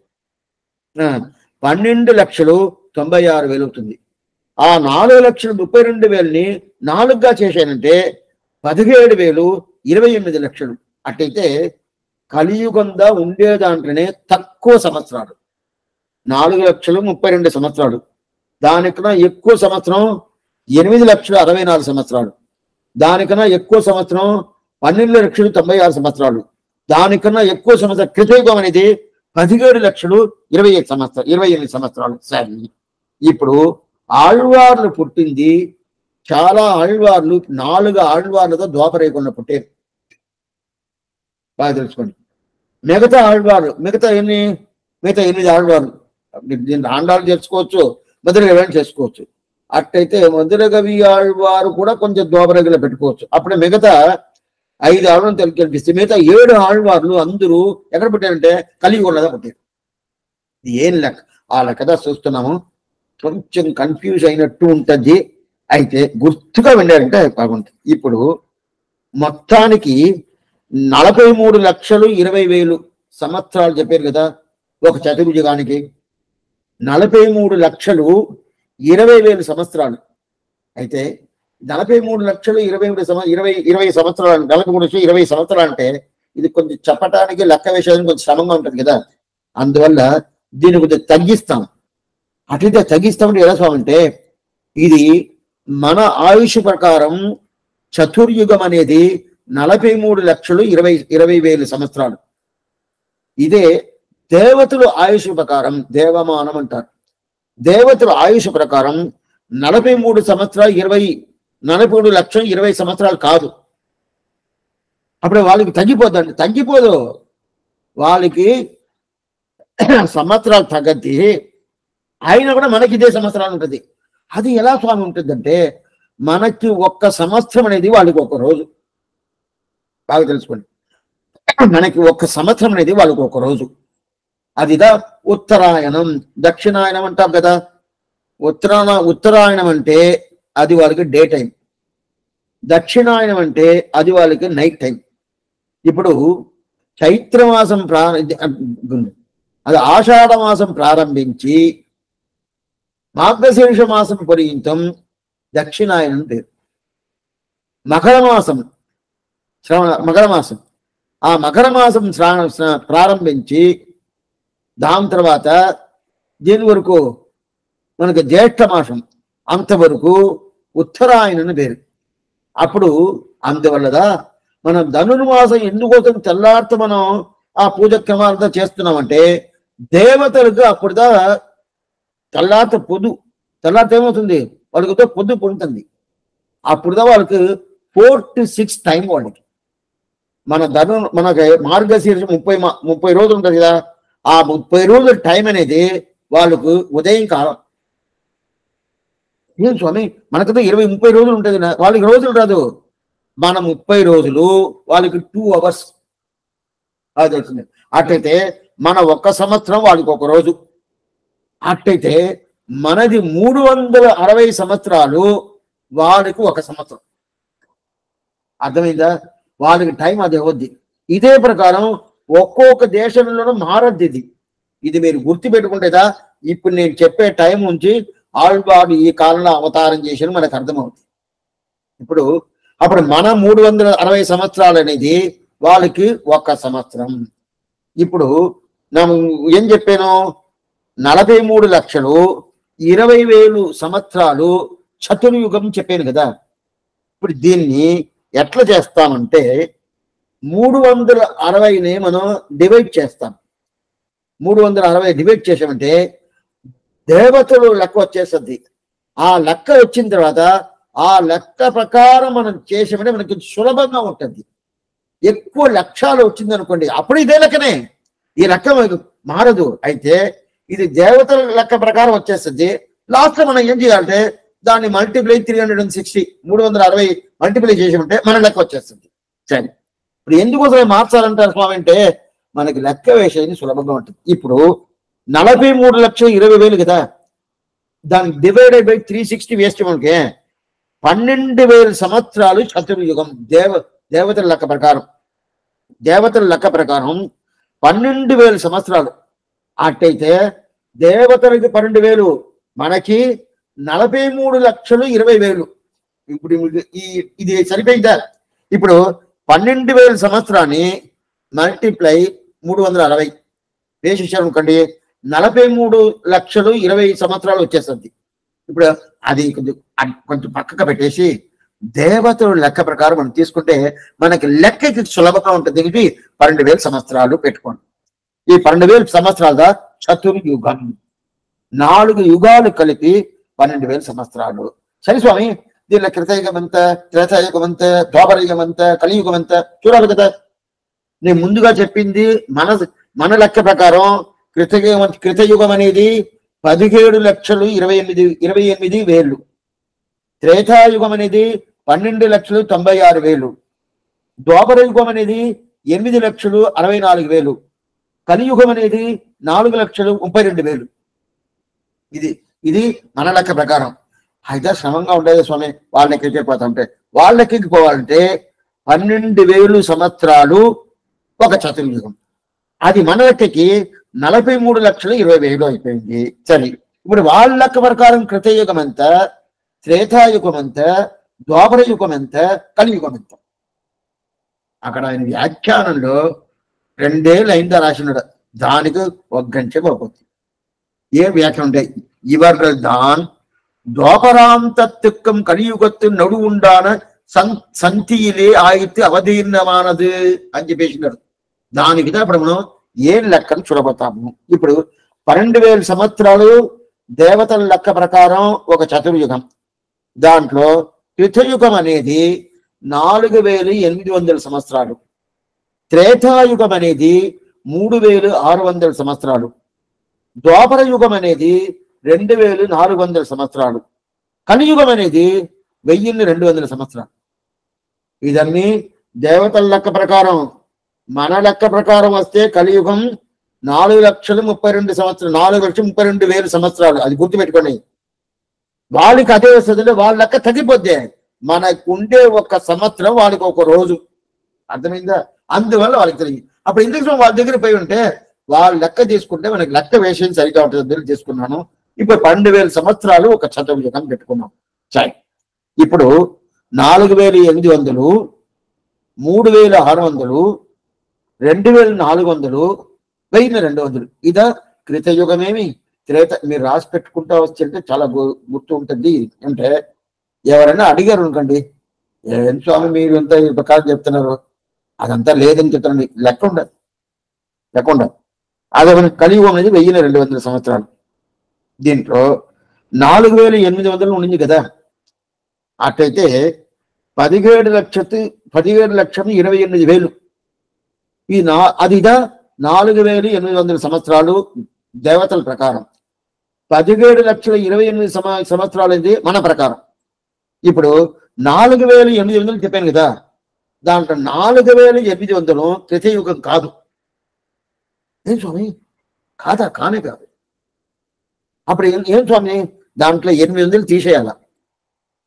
పన్నెండు లక్షలు తొంభై ఆరు వేలు అవుతుంది. ఆ నాలుగు లక్షల ముప్పై రెండు వేలని నాలుగుగా చేశానంటే పదిహేడు వేలు ఇరవై ఎనిమిది లక్షలు. అట్టయితే కలియుగంగా ఉండే దాంట్లోనే తక్కువ సంవత్సరాలు. నాలుగు లక్షలు ముప్పై రెండు సంవత్సరాలు. దానికన్నా ఎక్కువ సంవత్సరం ఎనిమిది లక్షలు అరవై నాలుగు సంవత్సరాలు. దానికన్నా ఎక్కువ సంవత్సరం పన్నెండు లక్షలు తొంభై ఆరు సంవత్సరాలు. దానికన్నా ఎక్కువ సంవత్సరం కృతయుగం అనేది పదిహేడు లక్షలు ఇరవై ఐదు సంవత్సరాలు ఇరవై ఎనిమిది సంవత్సరాలు. సరే. ఇప్పుడు ఆళ్వార్లు పుట్టింది చాలా ఆళ్వార్లు నాలుగు ఆళ్వార్లతో ద్వాపరేయకుండా పుట్టారు బాగా తెలుసుకోండి. మిగతా ఆళ్వార్లు మిగతా ఎన్ని? మిగతా ఎనిమిది ఆళ్వార్లు. దీన్ని ఆండాలు చేసుకోవచ్చు మొదలు ఏమైనా చేసుకోవచ్చు. అట్టయితే మందుర కవి ఆళ్వారు కూడా కొంచెం ద్వాపరగలో పెట్టుకోవచ్చు. అప్పుడే మిగతా ఐదు ఆళ్వారు తెలుగు కనిపిస్తే మిగతా ఏడు ఆళ్వార్లు అందరూ ఎక్కడ పుట్టారంటే కలియుగంలో పుట్టారు. ఏం లెక్క? ఆ లెక్కదా చూస్తున్నాము. కొంచెం కన్ఫ్యూజ్ అయినట్టు ఉంటుంది. అయితే గుర్తుగా వెళ్ళారంటే బాగుంటుంది. ఇప్పుడు మొత్తానికి నలభై మూడు లక్షలు ఇరవై వేలు సంవత్సరాలు చెప్పారు కదా ఒక చతుర్భుజగానికి. నలభై మూడు లక్షలు ఇరవై వేలు సంవత్సరాలు. అయితే నలభై మూడు లక్షలు ఇరవై మూడు ఇరవై ఇరవై సంవత్సరాలు నలభై మూడు లక్షలు ఇరవై సంవత్సరాలు అంటే ఇది కొంచెం చెప్పటానికి లెక్క వేసేదానికి కొంచెం శ్రమంగా ఉంటుంది కదా. అందువల్ల దీన్ని కొంచెం తగ్గిస్తాం. అట్లయితే తగ్గిస్తామంటే ఎలా స్వామి అంటే ఇది మన ఆయుష్ ప్రకారం చతుర్యుగం అనేది నలభై మూడు లక్షలు ఇరవై ఇరవై వేలు సంవత్సరాలు. ఇదే దేవతలు ఆయుష్ ప్రకారం దేవమానం అంటారు. దేవతల ఆయుష్ ప్రకారం నలభై మూడు సంవత్సరాలు ఇరవై నలభై మూడు లక్షలు ఇరవై సంవత్సరాలు కాదు. అప్పుడు వాళ్ళకి తగ్గిపోద్దండి. తగ్గిపోదు. వాళ్ళకి సంవత్సరాలు తగ్గద్ది. అయినా కూడా మనకి ఇదే సంవత్సరాలు ఉంటుంది. అది ఎలా స్వామి ఉంటుందంటే మనకి ఒక్క సంవత్సరం అనేది వాళ్ళకి ఒక రోజు. బాగా తెలుసుకోండి. మనకి ఒక్క సంవత్సరం అనేది వాళ్ళకి ఒక రోజు. అదిదా ఉత్తరాయణం. దక్షిణాయనం అంటాం కదా. ఉత్తరాయణ ఉత్తరాయణం అంటే అది వాళ్ళకి డే టైం. దక్షిణాయనం అంటే అది వాళ్ళకి నైట్ టైం. ఇప్పుడు చైత్రమాసం ప్రారంభ అది ఆషాఢ మాసం ప్రారంభించి మార్గశీర్ష మాసం పర్యంతం దక్షిణాయనం పేరు. మకర మాసం శ్రవణ మకర మాసం ఆ మకర మాసం శ్రావణ ప్రారంభించి దాని తర్వాత దీని వరకు మనకు జ్యేష్ఠ మాసం అంతవరకు ఉత్తరాయణని పేరు. అప్పుడు అందువల్లదా మనం ధనుర్మాసం ఎందుకోసం తెల్లారితో మనం ఆ పూజ క్రమాలతో చేస్తున్నామంటే దేవతలకు అప్పుడుదా తెల్లారితో పొద్దు తెల్లార్త ఏమవుతుంది? వాళ్ళకితో పొద్దు పొందుతుంది. అప్పుడుదా వాళ్ళకి ఫోర్ టు సిక్స్ టైం వాళ్ళకి. మన ధను మనకి మార్గశీర్షం ముప్పై మా- ముప్పై రోజులు ఉంటుంది కదా. ఆ ముప్పై రోజుల టైం అనేది వాళ్ళకు ఉదయం కాలం ఏం స్వామి? మనకైతే ఇరవై ముప్పై రోజులు ఉంటుంది వాళ్ళకి రోజులు రాదు. మన ముప్పై రోజులు వాళ్ళకి టూ అవర్స్ అది వచ్చింది అట్టయితే మన ఒక్క సంవత్సరం వాళ్ళకి ఒక రోజు. అట్టయితే మనది మూడు వందల అరవై సంవత్సరాలు వాళ్ళకి ఒక సంవత్సరం. అర్థమైందా? వాళ్ళకి టైం అది అవద్ది. ఇదే ప్రకారం ఒక్కొక్క దేశంలోనూ మారద్ది ఇది. ఇది మీరు గుర్తుపెట్టుకుంటేదా? ఇప్పుడు నేను చెప్పే టైం నుంచి ఆళ్వాడు ఈ కాలంలో అవతారం చేసిన మనకు అర్థమవుతుంది. ఇప్పుడు అప్పుడు మన మూడు వందల అరవై సంవత్సరాలు అనేది వాళ్ళకి ఒక సంవత్సరం. ఇప్పుడు నేను ఏం చెప్పాను? నలభై మూడు లక్షలు ఇరవై వేలు సంవత్సరాలు చతుర్యుగం చెప్పాను కదా. ఇప్పుడు దీన్ని ఎట్లా చేస్తామంటే మూడు వందల అరవైని మనం డివైడ్ చేస్తాం. మూడు వందల అరవై డివైడ్ చేసామంటే దేవతలు లెక్క వచ్చేస్తుంది. ఆ లెక్క వచ్చిన తర్వాత ఆ లెక్క ప్రకారం మనం చేసామంటే మనకి సులభంగా ఉంటుంది. ఎక్కువ లక్ష్యాలు వచ్చింది అనుకోండి అప్పుడు ఇదే లెక్కనే. ఈ లెక్క మారదు. అయితే ఇది దేవతల లెక్క ప్రకారం వచ్చేస్తుంది. లాస్ట్లో మనం ఏం చేయాలంటే దాన్ని multiply three hundred and sixty మూడు వందల అరవై మల్టిప్లై చేసామంటే మన లెక్క వచ్చేస్తుంది. సరే. ఇప్పుడు ఎందుకోసమే మార్చాలంటారు స్వామి అంటే మనకి లెక్క వేసేది సులభంగా ఉంటుంది. ఇప్పుడు నలభై మూడు లక్షల ఇరవై వేలు కదా. దానికి డివైడెడ్ బై త్రీ సిక్స్టీ వేస్తే మనకి పన్నెండు వేల సంవత్సరాలు చతుర్యుగం. దేవ దేవతల లెక్క ప్రకారం. దేవతల లెక్క ప్రకారం పన్నెండు వేల సంవత్సరాలు. అట్టయితే దేవతలకి పన్నెండు వేలు మనకి నలభై మూడు లక్షలు ఇరవై వేలు. ఇప్పుడు ఇది- ఈ ఇది సరిపోయిందా? ఇప్పుడు పన్నెండు వేల సంవత్సరాన్ని మల్టిప్లై మూడు వందల అరవై వేసేసారు అనుకోండి నలభై మూడు లక్షలు ఇరవై సంవత్సరాలు వచ్చేస్తుంది. ఇప్పుడు అది కొంచెం కొంచెం పక్కకు పెట్టేసి దేవతలు లెక్క ప్రకారం మనం తీసుకుంటే మనకి లెక్కకి సులభంగా ఉంటుంది ఇది పన్నెండు వేల సంవత్సరాలు పెట్టుకోండి. ఈ పన్నెండు వేల సంవత్సరాల చతుర్యుగం. నాలుగు యుగాలు కలిపి పన్నెండు వేల సంవత్సరాలు. సరే స్వామి దీనిలో కృతయుగం ఎంత త్రేతాయుగం ఎంత ద్వాపరయుగం ఎంత కలియుగం ఎంత చూడాలి కదా. నేను ముందుగా చెప్పింది మన మన లెక్క ప్రకారం కృతయుగం కృతయుగం అనేది పదిహేడు లక్షలు ఇరవై ఎనిమిది ఇరవై ఎనిమిది వేలు. త్రేతాయుగం అనేది పన్నెండు లక్షలు తొంభై ఆరు వేలు. ద్వాపర యుగం అనేది ఎనిమిది లక్షలు అరవై నాలుగు వేలు. కలియుగం అనేది నాలుగు లక్షలు ముప్పై రెండు వేలు. ఇది ఇది మన లెక్క ప్రకారం. అయితే శ్రమంగా ఉండేది స్వామి వాళ్ళ లెక్కకి పోతా ఉంటే వాళ్ళ లెక్కకి పోవాలంటే పన్నెండు వేలు సంవత్సరాలు ఒక చతుర్యుగం. అది మన లెక్కకి నలభై మూడు లక్షలు ఇరవై వేలు అయిపోయింది. సరే. ఇప్పుడు వాళ్ళ లెక్క ప్రకారం కృతయుగం ఎంత? త్రేతాయుగం ఎంత? ద్వాపర యుగం ఎంత? కలియుగం ఎంత? అక్కడ ఆయన వ్యాఖ్యానంలో రెండే లైన్గా రాసినాడు. దానికి ఒక గంట పోతుంది. ఏ వ్యాఖ్య ఉంటాయి ఇవర్ துவாபராம் தத்துக்கம் கலியுகத்தின் நடுவுண்டான சந் சந்தியிலே ஆயித்து அவதீர்ணமானது அஞ்சு பேசினார் దానికి మనం ఏం లెక్కను చూడబోతాము. ఇప్పుడు పన్నెండు వేల సంవత్సరాలు దేవతల లెక్క ప్రకారం ఒక చతుర్యుగం. దాంట్లో కృతయుగం అనేది నాలుగు వేల ఎనిమిది వందల సంవత్సరాలు. త్రేతాయుగం అనేది మూడు వేలు ఆరు వందల సంవత్సరాలు. ద్వాపర యుగం అనేది రెండు వేలు నాలుగు వందల సంవత్సరాలు. కలియుగం అనేది వెయ్యిన్ని రెండు వందల సంవత్సరాలు. ఇదన్నీ దేవతల లెక్క ప్రకారం. మన లెక్క ప్రకారం వస్తే కలియుగం నాలుగు లక్షలు ముప్పై రెండు సంవత్సరాలు నాలుగు లక్షలు ముప్పై రెండు వేలు సంవత్సరాలు. అది గుర్తుపెట్టుకొని వాళ్ళకి అదే వస్తుంది వాళ్ళ లెక్క తగ్గిపోద్ది. మనకు ఉండే ఒక సంవత్సరం వాళ్ళకి ఒక రోజు. అర్థమైందా? అందువల్ల వాళ్ళకి తెలియదు. అప్పుడు ఎందుకు వాళ్ళ దగ్గర పోయి ఉంటే వాళ్ళ లెక్క తీసుకుంటే మనకి లెక్క వేషయం సరిగా ఉంటుంది అని తీసుకున్నాను ఇప్పుడు పన్నెండు వేల సంవత్సరాలు ఒక చతుర్యుగం పెట్టుకున్నాం. సరే ఇప్పుడు నాలుగు వేల ఎనిమిది వందలు మూడు వేల ఆరు వందలు రెండు వేల నాలుగు వందలు వెయ్యి రెండు వందలు. ఇదా క్రితయుగమేమి? త్రేత మీరు రాసి పెట్టుకుంటా వస్తుంటే చాలా గు- గుర్తు ఉంటుంది. అంటే ఎవరైనా అడిగారు అనుకోండి ఏం స్వామి మీరు ఎంత ప్రకారం చెప్తున్నారు? అదంతా లేదని చెప్తాను లెక్క ఉండదు. లెక్క ఉండదు. అదే కలియుగం అనేది వెయ్యి రెండు వందల సంవత్సరాలు. దీంట్లో నాలుగు వేల ఎనిమిది వందలు ఉండింది కదా. అట్లయితే పదిహేడు లక్షతి పదిహేడు లక్షలు ఇరవై ఎనిమిది వేలు. ఈ నా అదిదా నాలుగు వేలు ఎనిమిది వందల సంవత్సరాలు దేవతల ప్రకారం. పదిహేడు లక్షల ఇరవై ఎనిమిది సమ సంవత్సరాలు అనేది మన ప్రకారం. ఇప్పుడు నాలుగు వేల ఎనిమిది వందలు చెప్పాను కదా. దాంట్లో నాలుగు వేల ఎనిమిది వందలు త్రితయుగం కాదు. ఏం స్వామి? కాదా? కానే కాదు. అప్పుడు ఏం స్వామి? దాంట్లో ఎనిమిది వందలు తీసేయాల?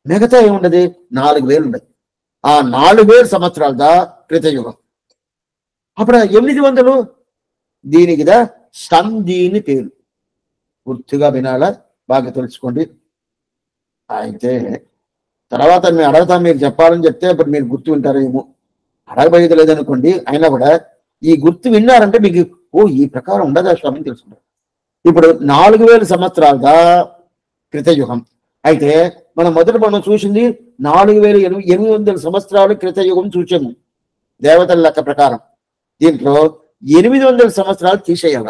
మిగతా ఏముండదు? నాలుగు వేలు ఉండదు. ఆ నాలుగు వేల సంవత్సరాలదా కృతయుగం అప్పుడు ఎనిమిది వందలు? దీనికిదా సంధిని పేరు. గుర్తుగా వినాలా? బాగా తెలుసుకోండి. అయితే తర్వాత మేము అడగతాం మీరు చెప్పాలని చెప్తే అప్పుడు మీరు గుర్తు వింటారేమో అడగబోయేది లేదనుకోండి అయినా కూడా ఈ గుర్తు విన్నారంటే మీకు ఓ ఈ ప్రకారం ఉండదా స్వామిని తెలుసుకుంటారు. ఇప్పుడు నాలుగు వేల సంవత్సరాలుగా క్రితయుగం. అయితే మనం మొదట మనం చూసింది నాలుగు వేల ఎనిమిది ఎనిమిది వందల సంవత్సరాలు క్రితయుగం చూసాము దేవతల లెక్క ప్రకారం. దీంట్లో ఎనిమిది వందల సంవత్సరాలు తీసేయాల.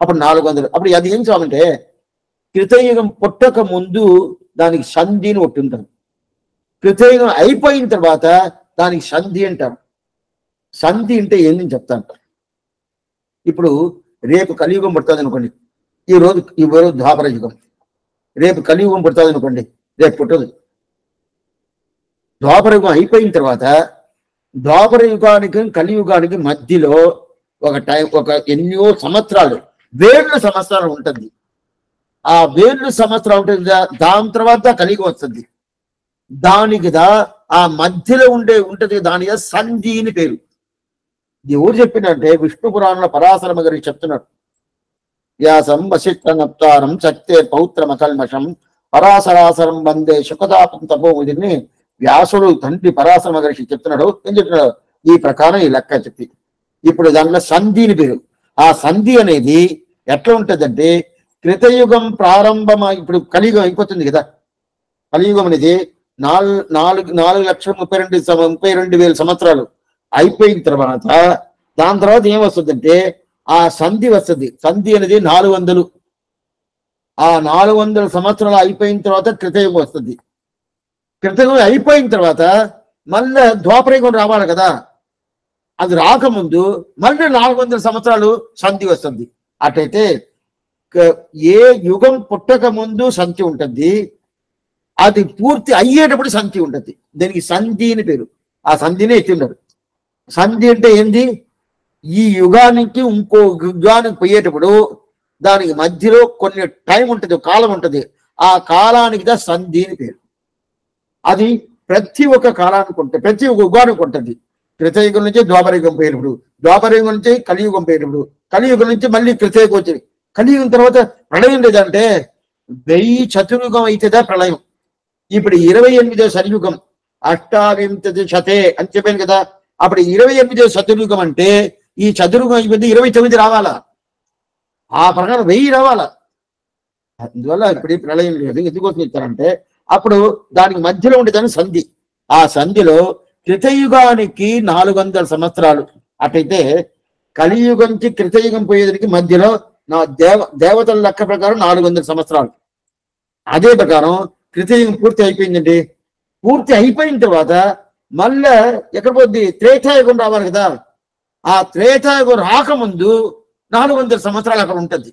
అప్పుడు నాలుగు వందలు అప్పుడు అది ఏం చేయాలంటే క్రితయుగం పుట్టక ముందు దానికి సంధి అని ఒకటి ఉంటారు కృతయుగం అయిపోయిన తర్వాత దానికి సంధి అంటారు. సంధి అంటే ఏందని చెప్తాను. ఇప్పుడు రేపు కలియుగం పడుతుంది అనుకోండి. ఈ రోజు ఈ రోజు ద్వాపర యుగం. రేపు కలియుగం పుడుతుంది అనుకోండి రేపు పుట్టదు. ద్వాపర యుగం అయిపోయిన తర్వాత ద్వాపర యుగానికి కలియుగానికి మధ్యలో ఒక టైం ఒక ఎన్నో సంవత్సరాలు వేళ్ళు సంవత్సరాలు ఉంటుంది. ఆ వేళ్ళు సంవత్సరం ఉంటుంది కదా, దాని తర్వాత కలిగి వస్తుంది. దానికి ఆ మధ్యలో ఉండే ఉంటది దాని సంధి అని పేరు. ఇది ఎవరు చెప్పిందంటే విష్ణు పురాణంలో పరాశర గారికి చెప్తున్నారు. వ్యాసం వశిష్ట నప్తారం శక్తే పౌత్రమ కల్మషం పరాశరాసరం వందే శుకతాపం తపోముదిని వ్యాసుడు తండ్రి పరాశర మహర్షి చెప్తున్నాడు. ఏం చెప్తున్నాడు? ఈ ప్రకారం ఈ లెక్క చెప్పి. ఇప్పుడు దాంట్లో సంధిని పేరు. ఆ సంధి అనేది ఎట్లా ఉంటదంటే కృతయుగం ప్రారంభం ఇప్పుడు కలియుగం అయిపోతుంది కదా. కలియుగం అనేది నాలుగు నాలుగు నాలుగు లక్షల ముప్పై రెండు ముప్పై రెండు వేల సంవత్సరాలు అయిపోయిన తర్వాత దాని తర్వాత ఏమొస్తుందంటే ఆ సంధి వస్తుంది. సంధి అనేది నాలుగు వందలు. ఆ నాలుగు వందల సంవత్సరాలు అయిపోయిన తర్వాత కృతయుగం వస్తుంది. కృతయుగం అయిపోయిన తర్వాత మళ్ళీ ద్వాపరయుగం రావాలి కదా. అది రాకముందు మళ్ళీ నాలుగు వందల సంవత్సరాలు సంధి వస్తుంది. అటైతే ఏ యుగం పుట్టక ముందు సంధి ఉంటుంది. అది పూర్తి అయ్యేటప్పుడు సంధి ఉంటుంది. దీనికి సంధి అని పేరు. ఆ సంధినే ఎత్తిండరు సంధి అంటే ఏంది? ఈ యుగానికి ఇంకో యుగానికి పోయేటప్పుడు దానికి మధ్యలో కొన్ని టైం ఉంటుంది కాలం ఉంటుంది. ఆ కాలానికి దా సంధి అని పేరు. అది ప్రతి ఒక్క కాలానికి ఉంటుంది ప్రతి ఒక్క యుగానికి ఉంటుంది. కృతయుగం నుంచి ద్వాపరయుగం పోయినప్పుడు ద్వాపరయుగం నుంచి కలియుగం పోయినప్పుడు కలియుగం నుంచి మళ్ళీ కృతయుగం వచ్చింది. కలియుగం తర్వాత ప్రళయం లేదంటే వెయ్యి చతుర్యుగం అయితేదా ప్రళయం? ఇప్పుడు ఇరవై ఎనిమిదో సరియుగం. అష్టావింశతి శతే అని చెప్పాను కదా. అప్పుడు ఇరవై ఎనిమిదో చతుర్యుగం అంటే ఈ చతుర్యుగం అయిపోయింది ఇరవై తొమ్మిది రావాలా? ఆ ప్రకారం వెయ్యి రావాలా? అందువల్ల ఇప్పుడు ప్రళయం లేదు. ఎందుకోసం ఇచ్చారంటే అప్పుడు దానికి మధ్యలో ఉండేదాన్ని సంధి. ఆ సంధిలో కృతయుగానికి నాలుగు వందల సంవత్సరాలు. అటైతే కలియుగంకి క్రితయుగం కృతయుగం పోయేదానికి మధ్యలో నా దేవ దేవతల లెక్క ప్రకారం నాలుగు వందల సంవత్సరాలు. అదే ప్రకారం కృతయుగం పూర్తి అయిపోయిందండి. పూర్తి అయిపోయిన తర్వాత మళ్ళా ఎక్కడ పోద్ది? త్రేతాయుగం రావాలి కదా. ఆ త్రేతాయుగం రాకముందు నాలుగు వందల సంవత్సరాలు అక్కడ ఉంటుంది.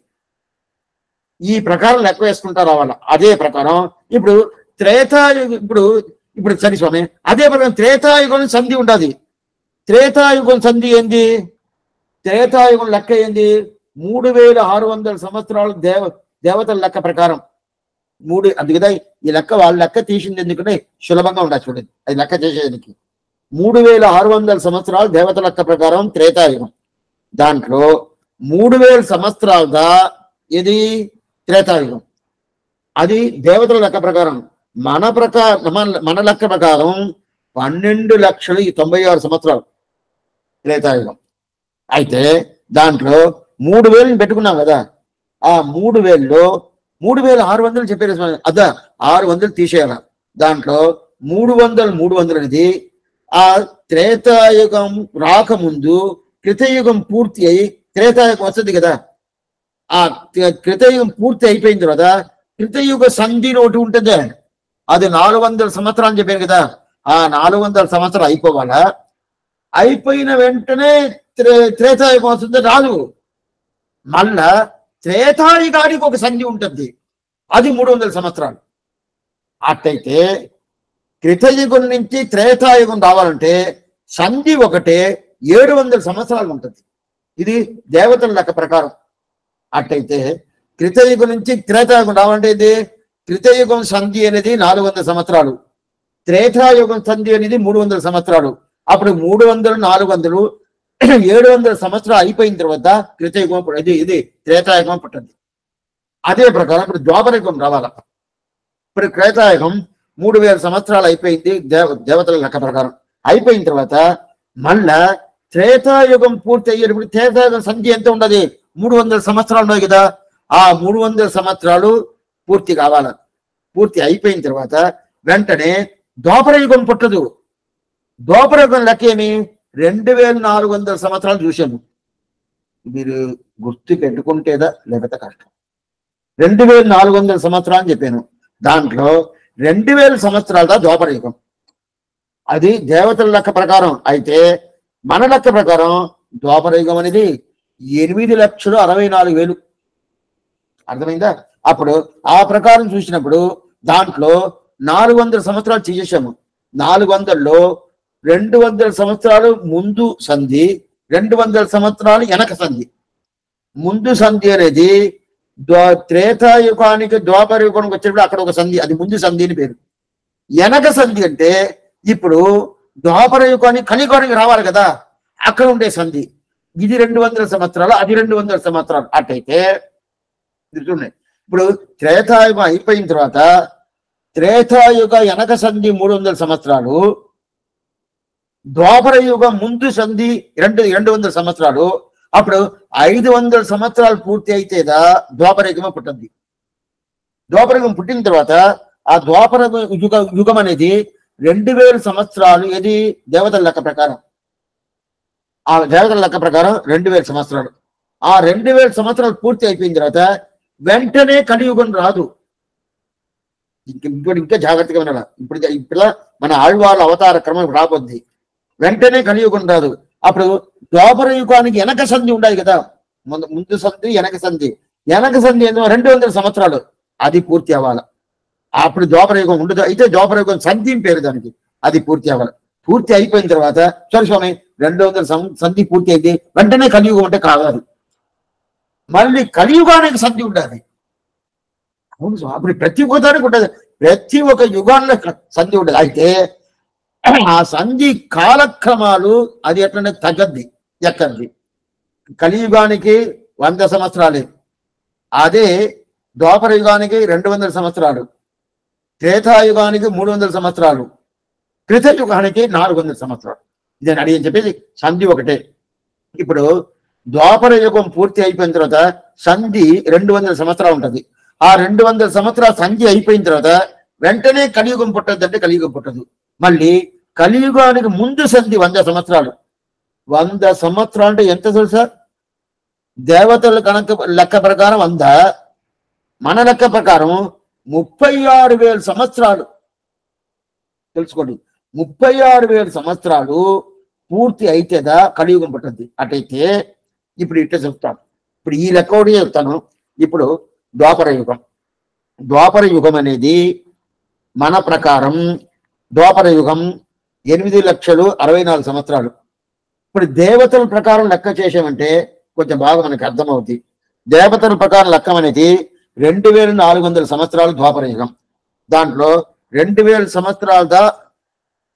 ఈ ప్రకారం లెక్క వేసుకుంటారా వాళ్ళ. అదే ప్రకారం ఇప్పుడు త్రేతాయుగం ఇప్పుడు ఇప్పుడు సరి స్వామి అదే ప్రకారం త్రేతాయుగం సంధి ఉండదు. త్రేతాయుగం సంధి ఏంది? త్రేతాయుగం లెక్క ఏంది? మూడు వేల ఆరు వందల సంవత్సరాలు దేవ దేవతల లెక్క ప్రకారం. మూడు అందుకదా ఈ లెక్క వాళ్ళ లెక్క తీసింది ఎందుకంటే సులభంగా ఉండదు చూడండి. అది లెక్క చేసేదానికి. మూడు వేల ఆరు వందల సంవత్సరాలు దేవత లెక్క ప్రకారం త్రేతాయుగం. దాంట్లో మూడు వేల సంవత్సరాలుగా ఇది త్రేతాయుగం. అది దేవతల లెక్క ప్రకారం. మన ప్రకారం మన మన లెక్క ప్రకారం పన్నెండు లక్షలు ఈ తొంభై ఆరు సంవత్సరాలు త్రేతాయుగం. అయితే దాంట్లో మూడు వేలు పెట్టుకున్నాం కదా. ఆ మూడు వేల్లో మూడు వేల ఆరు వందలు చెప్పారు అదా ఆరు వందలు తీసేయాల. దాంట్లో మూడు వందలు మూడు వందలు అనేది ఆ త్రేతాయుగం రాకముందు కృతయుగం పూర్తి అయి త్రేతాయుగం వస్తుంది కదా. ఆ కృతయుగం పూర్తి అయిపోయిన తర్వాత కృతయుగ సంధి నోటి ఉంటుంది. అది నాలుగు వందల సంవత్సరాలు చెప్పారు కదా. ఆ నాలుగు వందల సంవత్సరాలు అయిపోవాలా? అయిపోయిన వెంటనే త్రే త్రేతాయుగం వస్తుంది రాదు. మళ్ళా త్రేతాయుగానికి ఒక సంధి ఉంటుంది. అది మూడు వందల సంవత్సరాలు. అట్టయితే త్రితయుగం నుంచి త్రేతాయుగం రావాలంటే సంధి ఒకటే ఏడు వందల సంవత్సరాలు ఉంటుంది. ఇది దేవతల లెక్క ప్రకారం. అట్టయితే కృతయుగం నుంచి త్రేతాయుగం రావాలంటే ఇది కృతయుగం సంధి అనేది నాలుగు వందల సంవత్సరాలు. త్రేతాయుగం సంధి అనేది మూడు వందల సంవత్సరాలు. అప్పుడు మూడు వందలు నాలుగు వందలు ఏడు వందల సంవత్సరాలు అయిపోయిన తర్వాత కృతయుగం ఇది ఇది త్రేతాయుగం పుట్టింది. అదే ప్రకారం ఇప్పుడు ద్వాపరయుగం రావాల? ఇప్పుడు క్రేతాయుగం మూడు వేల సంవత్సరాలు అయిపోయింది దేవ దేవతల లెక్క ప్రకారం. అయిపోయిన తర్వాత మళ్ళా త్రేతాయుగం పూర్తి అయ్యేటప్పుడు త్రేతాయుగం సంధి ఎంత ఉండదు? మూడు వందల సంవత్సరాలు ఉన్నాయి కదా. ఆ మూడు వందల సంవత్సరాలు పూర్తి కావాల. పూర్తి అయిపోయిన తర్వాత వెంటనే దోపరయుగం పుట్టదు. దోపరయుగం లెక్క ఏమి? రెండు వేల నాలుగు వందల సంవత్సరాలు చూశాము. మీరు గుర్తు పెట్టుకుంటేదా లేకపోతే కష్టం. రెండు వేల నాలుగు వందల సంవత్సరాలు చెప్పాను. దాంట్లో రెండు వేల సంవత్సరాల ద్వాపరయుగం అది దేవతల లెక్క ప్రకారం. అయితే మన లెక్క ప్రకారం ద్వాపరయుగం అనేది ఎనిమిది లక్షలు అరవై నాలుగు వేలు. అర్థమైందా? అప్పుడు ఆ ప్రకారం చూసినప్పుడు దాంట్లో నాలుగు వందల సంవత్సరాలు చేసేసాము. నాలుగు వందల్లో రెండు వందల సంవత్సరాలు ముందు సంధి రెండు వందల సంవత్సరాలు వెనక సంధి. ముందు సంధి అనేది త్రేతాయుగానికి ద్వాపర యుగానికి వచ్చేటప్పుడు అక్కడ ఒక సంధి అది ముందు సంధి అని పేరు. వెనక సంధి అంటే ఇప్పుడు ద్వాపర యుగానికి కలియుగానికి రావాలి కదా అక్కడ ఉండే సంధి. ఇది రెండు వందల సంవత్సరాలు అది రెండు వందల సంవత్సరాలు. అట్టయితే చూడండి. ఇప్పుడు త్రేతాయుగం అయిపోయిన తర్వాత త్రేతాయుగ వెనక సంధి మూడు వందల సంవత్సరాలు ద్వాపర యుగం ముందు సంధి రెండు రెండు వందల సంవత్సరాలు అప్పుడు ఐదు వందల సంవత్సరాలు పూర్తి అయితేదా ద్వాపరయుగం పుట్టింది. ద్వాపరయుగం పుట్టిన తర్వాత ఆ ద్వాపర యుగ యుగం అనేది రెండు వేల సంవత్సరాలు ఇది దేవతల లెక్క ప్రకారం. ఆ దేవతల లెక్క ప్రకారం రెండు వేల సంవత్సరాలు. ఆ రెండు వేల సంవత్సరాలు పూర్తి అయిపోయిన తర్వాత వెంటనే కలియుగం రాదు. ఇంకా ఇప్పుడు ఇంకా జాగ్రత్తగా వినాల. ఇప్పుడు ఇప్పుడు మన ఆళ్వాళ్ళ అవతార క్రమం రాబోద్ది. వెంటనే కలియుగం రాదు. అప్పుడు ద్వాపర యుగానికి వెనక సంధి ఉండాలి కదా. ముందు ముందు సంధి వెనక సంధి. వెనక సంధి ఏందో రెండు వందల సంవత్సరాలు. అది పూర్తి అవ్వాలి. అప్పుడు ద్వాపర యుగం ఉండదు? అయితే ద్వాపర యుగం సంధి పేరు దానికి. అది పూర్తి అవ్వాలి. పూర్తి అయిపోయిన తర్వాత సరే స్వామి రెండు వందల సం- సంధి పూర్తి అయింది. వెంటనే కలియుగం అంటే కాదు మళ్ళీ కలియుగానికి సంధి ఉండాలి. అవును స్వామి అప్పుడు ప్రతి ఒక్కదానికి ఉండదు ప్రతి ఒక్క యుగాల్లో సంధి ఉండదు అయితే ఆ సంధి కాలక్రమాలు అది ఎట్లనే తగ్గద్ది ఎక్కద్ది? కలియుగానికి వంద సంవత్సరాలే. అదే ద్వాపర యుగానికి రెండు వందల సంవత్సరాలు. త్రేతాయుగానికి మూడు వందల సంవత్సరాలు. కృతయుగానికి నాలుగు వందల సంవత్సరాలు. ఇది అడిగి చెప్పేది సంధి ఒకటే. ఇప్పుడు ద్వాపర యుగం పూర్తి అయిపోయిన తర్వాత సంధి రెండు వందల సంవత్సరాలు ఉంటుంది. ఆ రెండు వందల సంవత్సరాల సంధి అయిపోయిన తర్వాత వెంటనే కలియుగం పుట్టద్దంటే కలియుగం పుట్టదు. మళ్ళీ కలియుగానికి ముందు సంధి వంద సంవత్సరాలు. వంద సంవత్సరాలు అంటే ఎంత తెలుసా? దేవతల కనుక లెక్క ప్రకారం వంద. మన లెక్క ప్రకారం ముప్పై ఆరు వేల సంవత్సరాలు. తెలుసుకోండి. ముప్పై ఆరు వేల సంవత్సరాలు పూర్తి అయితేదా? కలియుగం పుట్టింది. అటైతే ఇప్పుడు ఇట్లా చెప్తాను ఇప్పుడు ఈ లెక్క ఒకటి చెప్తాను. ఇప్పుడు ద్వాపర యుగం. ద్వాపర యుగం అనేది మన ప్రకారం ద్వాపర యుగం ఎనిమిది లక్షలు అరవై నాలుగు సంవత్సరాలు. ఇప్పుడు దేవతల ప్రకారం లెక్క చేసామంటే కొంచెం బాగా మనకు అర్థమవుతుంది దేవతల ప్రకారం లెక్క అనేది రెండు వేల నాలుగు వందల సంవత్సరాలు ద్వాపర యుగం దాంట్లో రెండు వేల సంవత్సరాల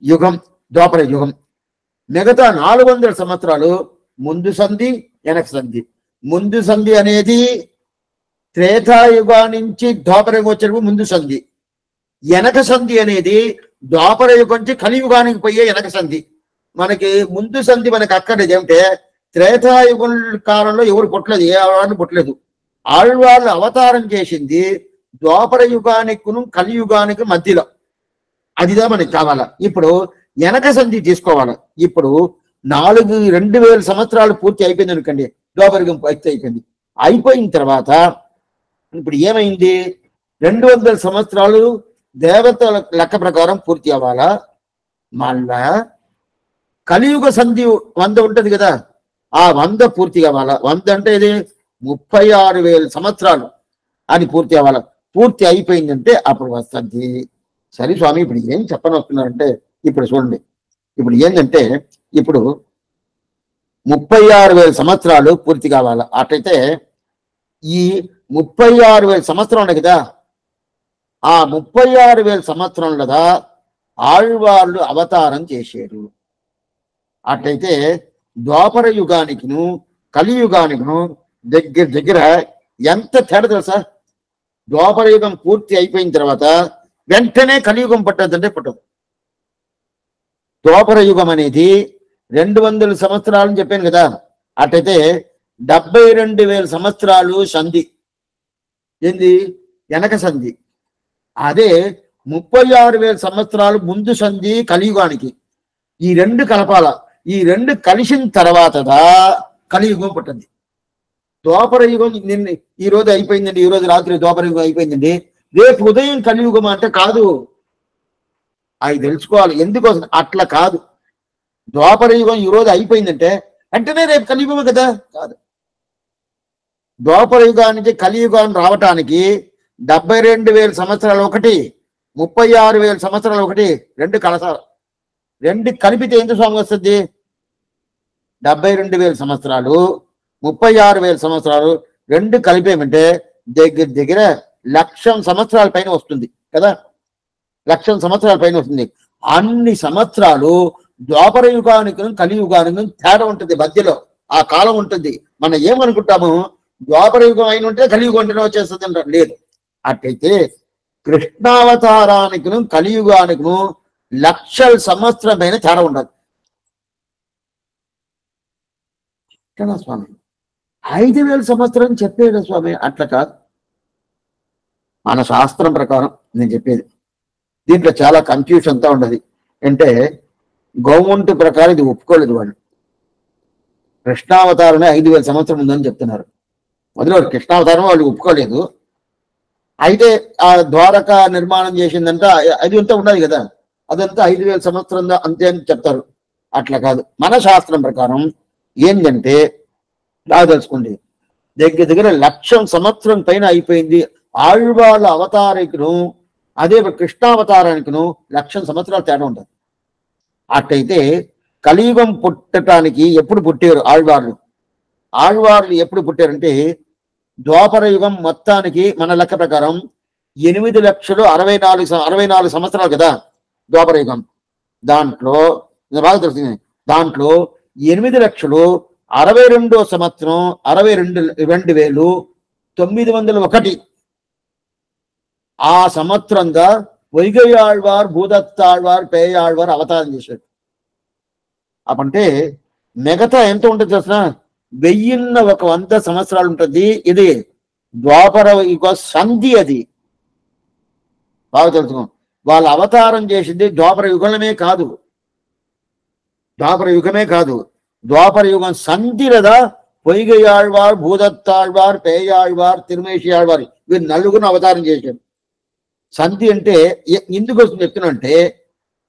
యుగం ద్వాపర యుగం మిగతా నాలుగు వందల సంవత్సరాలు ముందు సంధి వెనక సంధి. ముందు సంధి అనేది త్రేతాయుగా నుంచి ద్వాపర యుగం వచ్చేటప్పుడు ముందు సంధి. వెనక సంధి అనేది ద్వాపర యుగం నుంచి కలియుగానికి పోయే వెనక సంధి. మనకి ముందు సంధి మనకి అక్కడ ఏమిటే త్రేతాయుగం కాలంలో ఎవరు పుట్టలేదు ఏ ఆడవాళ్ళు పుట్టలేదు. ఆళ్వాళ్ళు అవతారం చేసింది ద్వాపర యుగానికి కలియుగానికి మధ్యలో. అదిదా మనకి కావాలా? ఇప్పుడు వెనక సంధి తీసుకోవాలి. ఇప్పుడు నాలుగు రెండు వేల సంవత్సరాలు పూర్తి అయిపోయింది అనుకోండి ద్వాపరయుగం పూర్తి అయిపోయింది. అయిపోయిన తర్వాత ఇప్పుడు ఏమైంది? రెండు వందల సంవత్సరాలు దేవతల లెక్క ప్రకారం పూర్తి అవ్వాలా? మళ్ళా కలియుగ సంధి వంద ఉంటది కదా ఆ వంద పూర్తి కావాలా వంద అంటే ఇది ముప్పై ఆరు వేల సంవత్సరాలు అని పూర్తి అవ్వాలా? పూర్తి అయిపోయిందంటే అప్పుడు వస్తుంది. సరే స్వామి ఇప్పుడు ఏం చెప్పనొస్తున్నారంటే ఇప్పుడు చూడండి. ఇప్పుడు ఏంటంటే ఇప్పుడు ముప్పై ఆరు వేల సంవత్సరాలు పూర్తి కావాలా? అట్లయితే ఈ ముప్పై ఆరు వేల సంవత్సరం ఉన్నాయి కదా ఆ ముప్పై ఆరు వేల సంవత్సరంలో ఆళ్వాళ్ళు అవతారం చేశారు. అట్లయితే ద్వాపర యుగానికిను కలియుగానికిను దగ్గర దగ్గర ఎంత తేడా తెలుసా? ద్వాపర యుగం పూర్తి అయిపోయిన తర్వాత వెంటనే కలియుగం పట్టదంటే పట్టదు. ద్వాపర యుగం అనేది రెండు వందల సంవత్సరాలు అని చెప్పాను కదా. అట్టయితే డెబ్బై రెండు వేల సంవత్సరాలు సంధి. ఏంది? వెనక సంధి. అదే ముప్పై ఆరు వేల సంవత్సరాలు ముందు సంధి కలియుగానికి. ఈ రెండు కలపాల ఈ రెండు కలిసిన తర్వాతదా కలియుగం పుట్టింది. ద్వాపర యుగం నిన్న ఈ రోజు అయిపోయిందండి ఈ రోజు రాత్రి ద్వాపర యుగం అయిపోయిందండి. రేపు ఉదయం కలియుగం అంటే కాదు. అవి తెలుసుకోవాలి ఎందుకోసం? అట్లా కాదు. ద్వాపర యుగం ఈ రోజు అయిపోయిందంటే వెంటనే రేపు కలియుగమే కదా? కాదు. ద్వాపర యుగానికి కలియుగం రావటానికి డెబ్బై రెండు వేల సంవత్సరాలు ఒకటి ముప్పై ఆరు వేల సంవత్సరాలు ఒకటి రెండు కలసాలు రెండు కలిపితే ఎంత స్వామి వస్తుంది? డెబ్బై రెండు వేల సంవత్సరాలు ముప్పై ఆరు వేల సంవత్సరాలు రెండు కలిపేమంటే దగ్గర దగ్గర లక్షం సంవత్సరాల పైన వస్తుంది కదా? లక్షం సంవత్సరాల పైన వస్తుంది. అన్ని సంవత్సరాలు ద్వాపర యుగానికి కలియుగానికి తేడా ఉంటుంది మధ్యలో ఆ కాలం ఉంటుంది. మనం ఏమనుకుంటాము? ద్వాపర యుగం అయిన ఉంటే కలియుగం ఉంటేనే వచ్చేస్తుంది అంటారు లేదు. అట్లయితే కృష్ణావతారానికి కలియుగానికి లక్షల సంవత్సరమైన తేడా ఉండదు కదా స్వామి ఐదు వేల సంవత్సరం చెప్పేది స్వామి అట్లా కాదు. మన శాస్త్రం ప్రకారం నేను చెప్పేది. దీంట్లో చాలా కన్ఫ్యూషన్ ఉండదు. అంటే గవర్నమెంట్ ప్రకారం ఇది ఒప్పుకోలేదు వాళ్ళు. కృష్ణావతారమే ఐదు వేల సంవత్సరం ఉందని చెప్తున్నారు. మొదలు కృష్ణావతారం వాళ్ళు ఒప్పుకోలేదు. అయితే ఆ ద్వారక నిర్మాణం చేసిందంట అది అంతా ఉన్నది కదా. అదంతా ఐదు వేల సంవత్సరం అంతే అని చెప్తారు. అట్లా కాదు. మన శాస్త్రం ప్రకారం ఏంటంటే బాగా తెలుసుకోండి. దగ్గర దగ్గర లక్షం సంవత్సరం పైన అయిపోయింది. ఆళ్వాళ్ళ అవతారికును అదే కృష్ణావతారానికిను లక్షం సంవత్సరాలు తేడా ఉంటుంది. అట్టయితే కలియుగం పుట్టడానికి ఎప్పుడు పుట్టారు ఆళ్వార్లు ఆళ్వార్లు ఎప్పుడు పుట్టారంటే ద్వాపర యుగం మొత్తానికి మన లెక్క ప్రకారం ఎనిమిది లక్షలు అరవై నాలుగు అరవై నాలుగు సంవత్సరాలు కదా ద్వాపర యుగం. దాంట్లో బాగా తెలుస్తుంది. దాంట్లో ఎనిమిది లక్షలు అరవై రెండో సంవత్సరం అరవై రెండు రెండు వేలు తొమ్మిది వందల ఒకటి. ఆ సంవత్సరంగా వైగయాళ్వార్ భూదత్తాళ్వార్ పేయాళ్వార్ అవతారం చేశాడు. అప్పుంటే మిగతా ఎంత ఉంటుంది తెలిసిన వెయ్యిన్న ఒక వంద సంవత్సరాలు ఉంటుంది. ఇది ద్వాపర యుగ సంధి అది. బాగా తెలుసుకో. వాళ్ళు అవతారం చేసింది ద్వాపర యుగమే కాదు. ద్వాపర యుగమే కాదు. ద్వాపర యుగం సంధిలదా పొయ్గయాళ్వార్ భూదత్తాళ్వార్ పేయాళ్వార్ తిరుమేషియాళ్వార్ వీరు నలుగురు అవతారం చేశారు. సంధి అంటే ఎందుకు వస్తుంది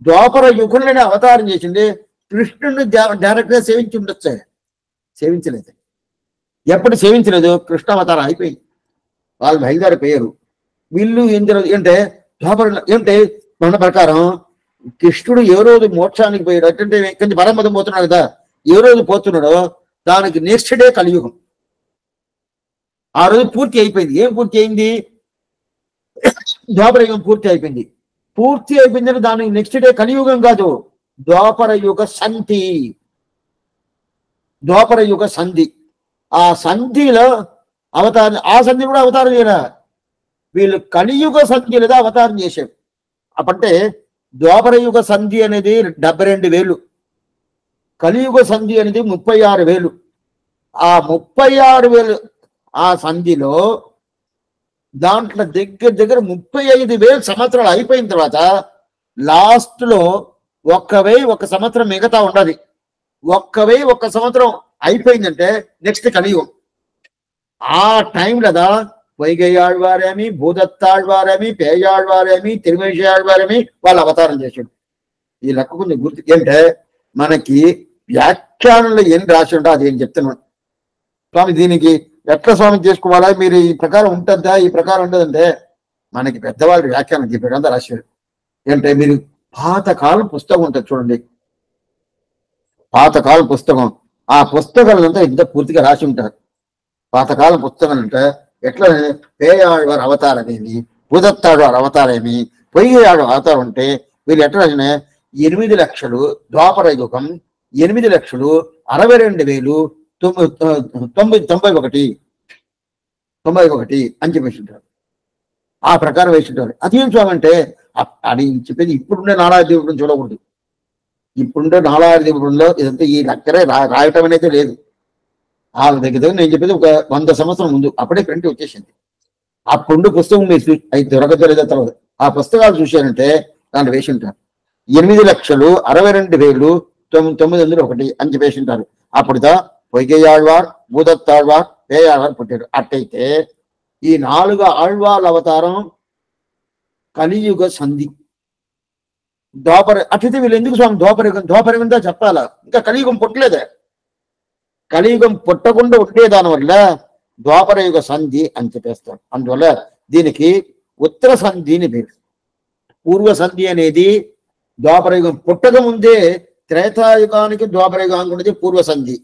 ద్వాపర యుగంలోనే అవతారం చేసింది. కృష్ణుని డైరెక్ట్గా సేవించి ఉండొచ్చు. సేవించలేదు. ఎప్పుడు సేవించలేదు కృష్ణ అవతారం అయిపోయింది. వాళ్ళు బయలుదేరిపోయారు వీళ్ళు ఏం జరగదు అంటే లోపల ఏంటంటే మన ప్రకారం కృష్ణుడు ఏ రోజు మోక్షానికి పోయాడు? అంటే కొంచెం పరమదం పోతున్నాడు కదా. ఏ రోజు పోతున్నాడో దానికి నెక్స్ట్ డే కలియుగం. ఆ రోజు పూర్తి అయిపోయింది. ఏం పూర్తి అయింది? ద్వాపరయుగం పూర్తి అయిపోయింది. పూర్తి అయిపోయిందని దానికి నెక్స్ట్ డే కలియుగం కాదు. ద్వాపర యుగ ద్వాపర యుగ సంధి. ఆ సంధిలో అవతారం ఆ సంధి కూడా అవతారం చేయరా? వీళ్ళు కలియుగ సంధి లేదా అవతారం చేశారు. అప్పంటే ద్వాపర యుగ సంధి అనేది డెబ్బై రెండు వేలు. కలియుగ సంధి అనేది ముప్పై ఆరు వేలు. ఆ ముప్పై ఆరు వేలు ఆ సంధిలో దాంట్లో దగ్గర దగ్గర ముప్పై ఐదు వేలు సంవత్సరాలు అయిపోయిన తర్వాత లాస్ట్లో ఒక్క వెయ్యి ఒక సంవత్సరం మిగతా ఉండదు. ఒక్కవే ఒక్క సంవత్సరం అయిపోయిందంటే నెక్స్ట్ కలియుగం ఆ టైం కదా వైగయ్యాழ்వారేమి భూదత్తాళ్వారేమి పేయాళ్వారేమి తిరుమేషాళ్వారేమి వాళ్ళు అవతారం చేశాడు ఈ లెక్క కొంచెం గుర్తు ఏంటంటే మనకి వ్యాఖ్యానంలో ఏం రాసి ఉంటే అది ఏం చెప్తున్నాను. స్వామి దీనికి ఎట్లా స్వామి చేసుకోవాలా? మీరు ఈ ప్రకారం ఉంటుందా ఈ ప్రకారం ఉండదంటే మనకి పెద్దవాళ్ళు వ్యాఖ్యానం చెప్పాడు అంతా రాశాడు ఏంటంటే మీరు పాతకాలం పుస్తకం ఉంటుంది చూడండి. పాతకాలం పుస్తకం. ఆ పుస్తకాలంతా ఇంత పూర్తిగా రాసి ఉంటారు. పాతకాలం పుస్తకం అంటే ఎట్లా పేయాళ్వారు అవతారమేమి భూదత్తాడు వారి అవతారమేమి పొయ్యాడు అవతారం ఉంటే వీళ్ళు ఎట్లా ఎనిమిది లక్షలు ద్వాపర యుగం ఎనిమిది లక్షలు అరవై రెండు వేలు తొమ్మిది తొంభై తొంభై ఒకటి. తొంభై ఒకటి అని చెప్పేసి ఉంటారు. ఆ ప్రకారం వేసి ఉంటారు. అదేం స్వామి అంటే అ- అది చెప్పేది ఇప్పుడుండే నారాయణ దేవుడు చూడకూడదు. ఇప్పుడుండే నారాయణ దేవుడులో ఇదంతా ఈ లెక్కరే రా రాయటం అనేది లేదు. వాళ్ళ దగ్గర దగ్గర నేను చెప్పేది ఒక వంద సంవత్సరం ముందు అప్పుడే ప్రింట్ వచ్చేసింది. అప్పుడు పుస్తకం మీరు అది దొరకదో లేదో తర్వాత. ఆ పుస్తకాలు చూశారంటే దాంట్లో వేసి ఉంటారు. ఎనిమిది లక్షలు అరవై రెండు వేలు తొమ్మిది తొమ్మిది వందలు ఒకటి అని చెప్పేసి ఉంటారు. అప్పుడుదా పొయ్గయాళ్వార్ భూదత్తాళ్వార్ పేయాళ్వార్ పుట్టారు. అట్టయితే ఈ నాలుగు ఆళ్వార్ల అవతారం కలియుగ సంధి. ద్వాపర అట్లయితే వీళ్ళు ఎందుకు స్వామి? ద్వాపరయుగం ద్వాపరయుగంతో చెప్పాలా? ఇంకా కలియుగం పుట్టలేదే. కలియుగం పుట్టకుండా ఉండే దానివల్ల వల్ల ద్వాపర యుగ సంధి అని చెప్పేస్తారు. అందువల్ల దీనికి ఉత్తర సంధి అని పేరు. పూర్వ సంధి అనేది ద్వాపర యుగం పుట్టక ముందే త్రేతాయుగానికి ద్వాపరయుగానికి ఉన్నది పూర్వ సంధి.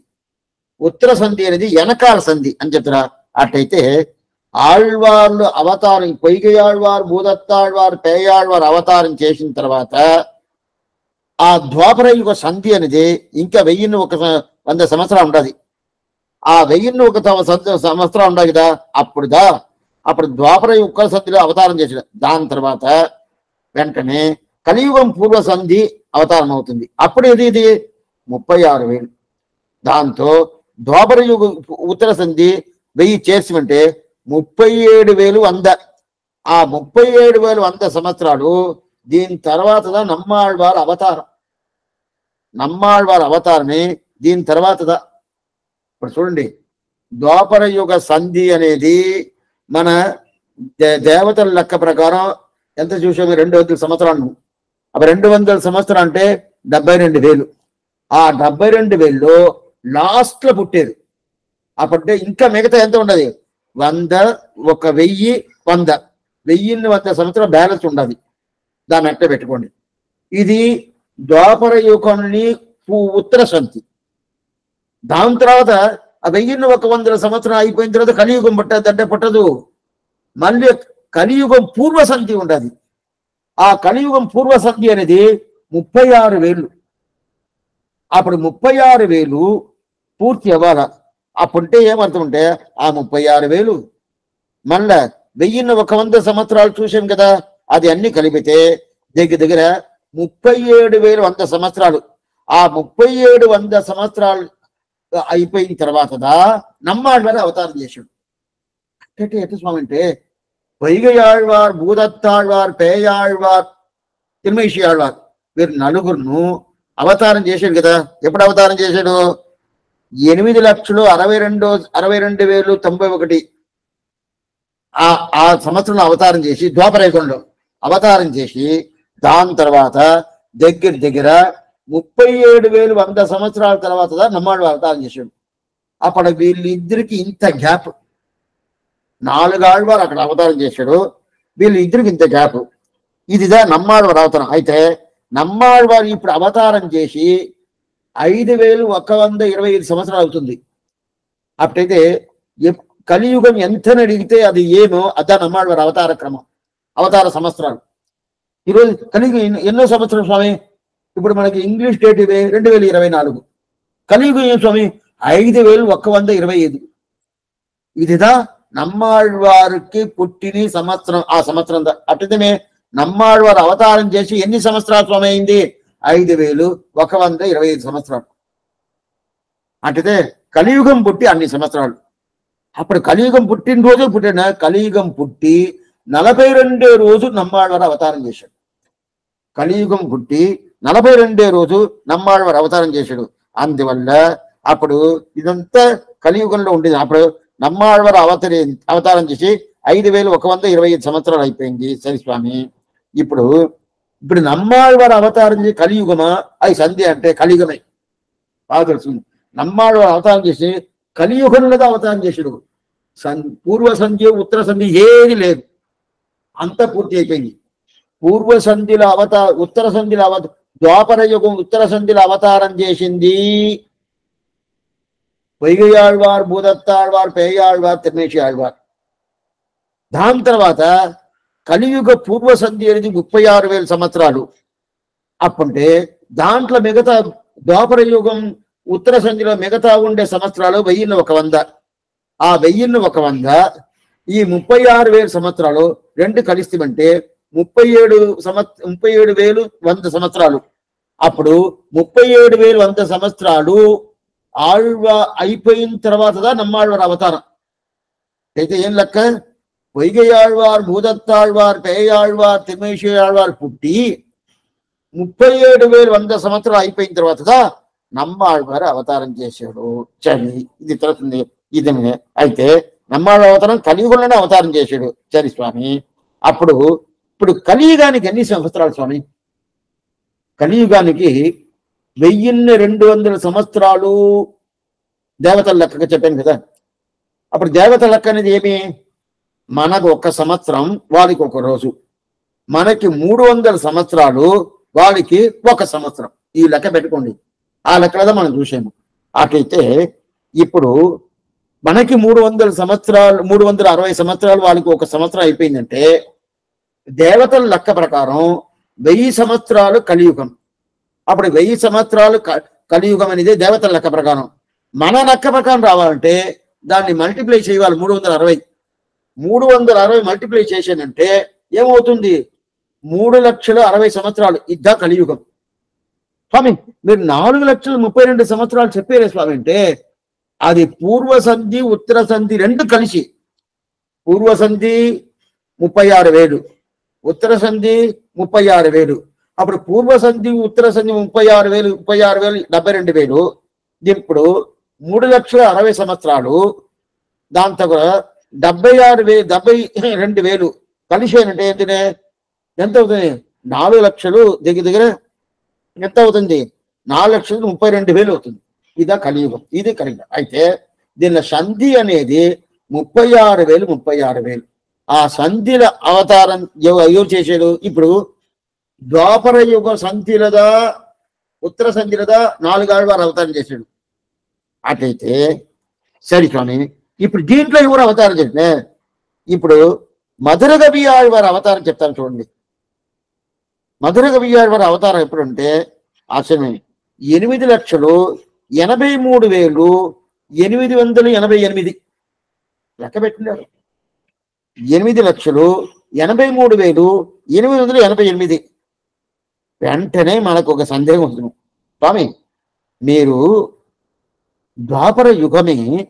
ఉత్తర సంధి అనేది వెనకాల సంధి అని చెప్తారా అట్టయితే ఆళ్వార్లు అవతారం పొయ్గయాళ్వారు భూదత్తాళ్వారు పేయాళ్వారు అవతారం చేసిన తర్వాత ఆ ద్వాపర యుగ సంధి అనేది ఇంకా వెయ్యిన్ని ఒక వంద సంవత్సరాలు ఉండదు. ఆ వెయ్యిన్ని ఒక సంవత్సరం ఉండదు కదా అప్పుడుదా అప్పుడు ద్వాపర యుగ సంధిలో అవతారం చేసిన దాని తర్వాత వెంటనే కలియుగం పూర్వ సంధి అవతారం అవుతుంది. అప్పుడు ఇది ఇది? ముప్పై ఆరు వేలు. దాంతో ద్వాపర యుగ ఉత్తర సంధి వెయ్యి చేసి ఉంటే ముప్పై ఏడు వేలు వంద. ఆ ముప్పై ఏడు వేలు వంద సంవత్సరాలు దీని తర్వాతదా నమ్మాళ్వారి అవతారం. నమ్మాళ్వారి అవతారమే దీని తర్వాతదా ఇప్పుడు చూడండి ద్వాపర యుగ సంధి అనేది మన దే- దేవతల లెక్క ప్రకారం ఎంత చూసాము? రెండు వందల సంవత్సరాలు అవి రెండు వందల సంవత్సరం అంటే డెబ్బై రెండు వేలు. ఆ డెబ్బై రెండు వేల్లో లాస్ట్లో పుట్టేది. అప్పుడే ఇంకా మిగతా ఎంత ఉండదు? వంద ఒక వెయ్యి వంద. వెయ్యిన్ని వంద సంవత్సరం బ్యాలెన్స్ ఉండదు దాన్ని అట్టే పెట్టుకోండి. ఇది ద్వాపర యుగంని ఉత్తర సంతి. దాని తర్వాత ఆ వెయ్యిన్ని ఒక వందల సంవత్సరం అయిపోయిన తర్వాత కలియుగం పట్టదు అంటే పట్టదు. మళ్ళీ కలియుగం పూర్వ సంధి ఉండదు ఆ కలియుగం పూర్వ సంధి అనేది ముప్పై ఆరు వేలు. అప్పుడు ముప్పై ఆరు వేలు పూర్తి అవ్వాలా? అప్పుంటే ఏమర్థం అంటే ఆ ముప్పై ఆరు వేలు. మళ్ళా వెయ్యిన్ని ఒక వంద సంవత్సరాలు చూసాం కదా అది అన్ని కలిపితే దగ్గర దగ్గర ముప్పై ఏడు వేలు వంద సంవత్సరాలు. ఆ ముప్పై ఏడు వంద సంవత్సరాలు అయిపోయిన తర్వాతదా నమ్మాళ్ళ అవతారం చేశాడు. అంటే ఎట్ట స్వామి అంటే పొయ్గయాழ்వార్ భూదత్తాళ్వార్ పేయాళ్వార్ తిరుమేషి ఆళ్వార్ వీరు నలుగురును అవతారం చేశాడు కదా. ఎప్పుడు అవతారం చేశాడు? ఎనిమిది లక్షలు అరవై రెండు అరవై రెండు వేలు తొంభై ఒకటి ఆ ఆ సంవత్సరంలో అవతారం చేసి ద్వాపరేకంలో అవతారం చేసి దాని తర్వాత దగ్గర దగ్గర ముప్పై ఏడు వేలు వంద సంవత్సరాల తర్వాత నమ్మాడు అవతారం చేశాడు. అప్పుడు వీళ్ళిద్దరికి ఇంత గ్యాప్. నాలుగాళ్ళు వారు అక్కడ అవతారం చేశాడు. వీళ్ళిద్దరికి ఇంత గ్యాప్. ఇదిదా నమ్మాళ్వారు అవతారం. అయితే నమ్మాళ్వారు ఇప్పుడు అవతారం చేసి ఐదు వేలు ఒక వంద ఇరవై ఐదు సంవత్సరాలు అవుతుంది. అప్పుడైతే ఎప్- కలియుగం ఎంత అడిగితే అది ఏమో అదాన్ని అమ్మాడు వారి అవతార క్రమం అవతార సంవత్సరాలు. ఈరోజు కలియుగం ఎన్నో- సంవత్సరం స్వామి? ఇప్పుడు మనకి ఇంగ్లీష్ డేట్ ఇదే రెండు వేల ఇరవై నాలుగు. కలియుగం ఏం స్వామి? ఐదు వేలు ఒక్క వంద ఇరవై ఐదు. ఇదిదా నమ్మాళ్వారికి పుట్టిన సంవత్సరం ఆ సంవత్సరం దా- నమ్మాళ్వారు అవతారం చేసి ఎన్ని సంవత్సరాలు స్వామి అయింది? ఐదు వేలు ఒక వంద ఇరవై ఐదు సంవత్సరాలు. అంటే కలియుగం పుట్టి అన్ని సంవత్సరాలు. అప్పుడు కలియుగం పుట్టిన రోజు పుట్టిన కలియుగం పుట్టి నలభై రెండో రోజు నమ్మాళ్ళవారు అవతారం చేశాడు. కలియుగం పుట్టి నలభై రెండో రోజు నమ్మాళ్ళవారు అవతారం చేశాడు. అందువల్ల అప్పుడు ఇదంతా కలియుగంలో ఉండేది. అప్పుడు నమ్మాళ్ళవారు అవతరి అవతారం చేసి ఐదు వేలు ఒక వంద ఇరవై ఐదు సంవత్సరాలు అయిపోయింది. సరి స్వామి ఇప్పుడు ఇప్పుడు నమ్మాళ్వారు అవతారం చేసి కలియుగమా? అది సంధి అంటే కలియుగమే. బాగా తెలుస్తుంది నమ్మాడు అవతారం చేసి కలియుగంలో అవతారం చేసాడు సం పూర్వ సంధి ఉత్తర సంధి ఏది లేదు. అంత పూర్తి అయిపోయింది. పూర్వ సంధిలో అవత ఉత్తర సంధిలో అవత ద్వాపర యుగం ఉత్తర సంధిలో అవతారం చేసింది. పొయ్యాళ్వార్ భూదత్తాళ్వార్ పేయాళ్వార్ తిరుమేషి ఆళ్వార్ దాని తర్వాత కలియుగ పూర్వ సంధి అనేది ముప్పై ఆరు వేల సంవత్సరాలు. అప్పుంటే దాంట్లో మిగతా ద్వాపర యుగం ఉత్తర సంధిలో మిగతా ఉండే సంవత్సరాలు వెయ్యిన్ని ఒక వంద. ఆ వెయ్యిన్ని ఒక వంద ఈ ముప్పై ఆరు వేల సంవత్సరాలు రెండు కలిస్తామంటే ముప్పై ఏడు సంవత్ ముప్పై ఏడు వేలు వంద సంవత్సరాలు. అప్పుడు ముప్పై ఏడు వేలు వంద సంవత్సరాలు ఆళ్వ అయిపోయిన తర్వాతదా నమ్మాళ్వారు అవతారం. అయితే ఏం లెక్క? పొయ్గయాళ్వార్ భూదత్తాళ్వార్ పేయాళ్వార్ తిమ్మేషి పుట్టి ముప్పై ఏడు వేలు వంద సంవత్సరాలు అయిపోయిన తర్వాతదా నమ్మాళ్వారు అవతారం చేశాడు. చరి ఇది తెలుస్తుంది ఇది అయితే నమ్మాళ్ళ అవతారం కలియుగంలోనే అవతారం చేశాడు. చరి స్వామి అప్పుడు ఇప్పుడు కలియుగానికి ఎన్ని సంవత్సరాలు స్వామి? కలియుగానికి వెయ్యిన్ని రెండు వందల సంవత్సరాలు దేవతల లెక్కగా చెప్పాను కదా. అప్పుడు దేవత లెక్క అనేది ఏమి? మనకు ఒక సంవత్సరం వారికి ఒక రోజు. మనకి మూడు వందల సంవత్సరాలు వాడికి ఒక సంవత్సరం. ఈ లెక్క పెట్టుకోండి. ఆ లెక్కలో మనం చూసాము. అటైతే ఇప్పుడు మనకి మూడు వందల సంవత్సరాలు మూడు వందల అరవై సంవత్సరాలు వాళ్ళకి ఒక సంవత్సరం అయిపోయిందంటే దేవతల లెక్క ప్రకారం వెయ్యి సంవత్సరాలు కలియుగం. అప్పుడు వెయ్యి సంవత్సరాలు కలియుగం అనేది దేవతల లెక్క ప్రకారం. మన లెక్క ప్రకారం రావాలంటే దాన్ని మల్టిప్లై చేయాలి మూడు వందల అరవై. మూడు వందల అరవై మల్టిప్లై చేశానంటే ఏమవుతుంది? మూడు లక్షల అరవై సంవత్సరాలు. ఇద్దా కలియుగం. స్వామి మీరు నాలుగు లక్షల ముప్పై రెండు సంవత్సరాలు చెప్పారే స్వామి అంటే అది పూర్వ సంధి ఉత్తర సంధి రెండు కలిసి. పూర్వ సంధి ముప్పై ఆరు వేలు. ఉత్తర సంధి ముప్పై ఆరు వేలు. అప్పుడు పూర్వ సంధి ఉత్తర సంధి ముప్పై ఆరు వేలు ముప్పై ఆరు వేలు డెబ్బై రెండు వేలు. ఇప్పుడు మూడు లక్షల అరవై సంవత్సరాలు. దాంతో కూడా డెబ్బై ఆరు వే డెబ్బై రెండు వేలు. కలిసి అంటే ఏంటనే ఎంత అవుతుంది నాలుగు లక్షలు దగ్గర దగ్గర ఎంత అవుతుంది నాలుగు లక్షలు ముప్పై రెండు వేలు అవుతుంది. ఇదా కలియుగం. ఇది కలియుగం. అయితే దీనిలో సంధి అనేది ముప్పై ఆరు వేలు ముప్పై ఆరు వేలు. ఆ సంధిల అవతారం ఎవరు చేశాడు ఇప్పుడు ద్వాపర యుగ సంధిలదా ఉత్తర సంధిలదా నాలుగు వారు అవతారం చేశాడు అటైతే సరే స్వామి ఇప్పుడు దీంట్లో ఎవరు అవతారం చెప్పిన ఇప్పుడు మధుర కవి వారి అవతారం చెప్తాను చూడండి. మధుర కవి వారి అవతారం ఎప్పుడంటే అసలు ఎనిమిది లక్షలు ఎనభై మూడు వేలు ఎనిమిది వందల ఎనభై ఎనిమిది. లెక్క పెట్టినారు ఎనిమిది లక్షలు ఎనభై మూడు వేలు ఎనిమిది వందల ఎనభై ఎనిమిది. వెంటనే మనకు ఒక సందేహం వస్తుంది. స్వామి మీరు ద్వాపర యుగమే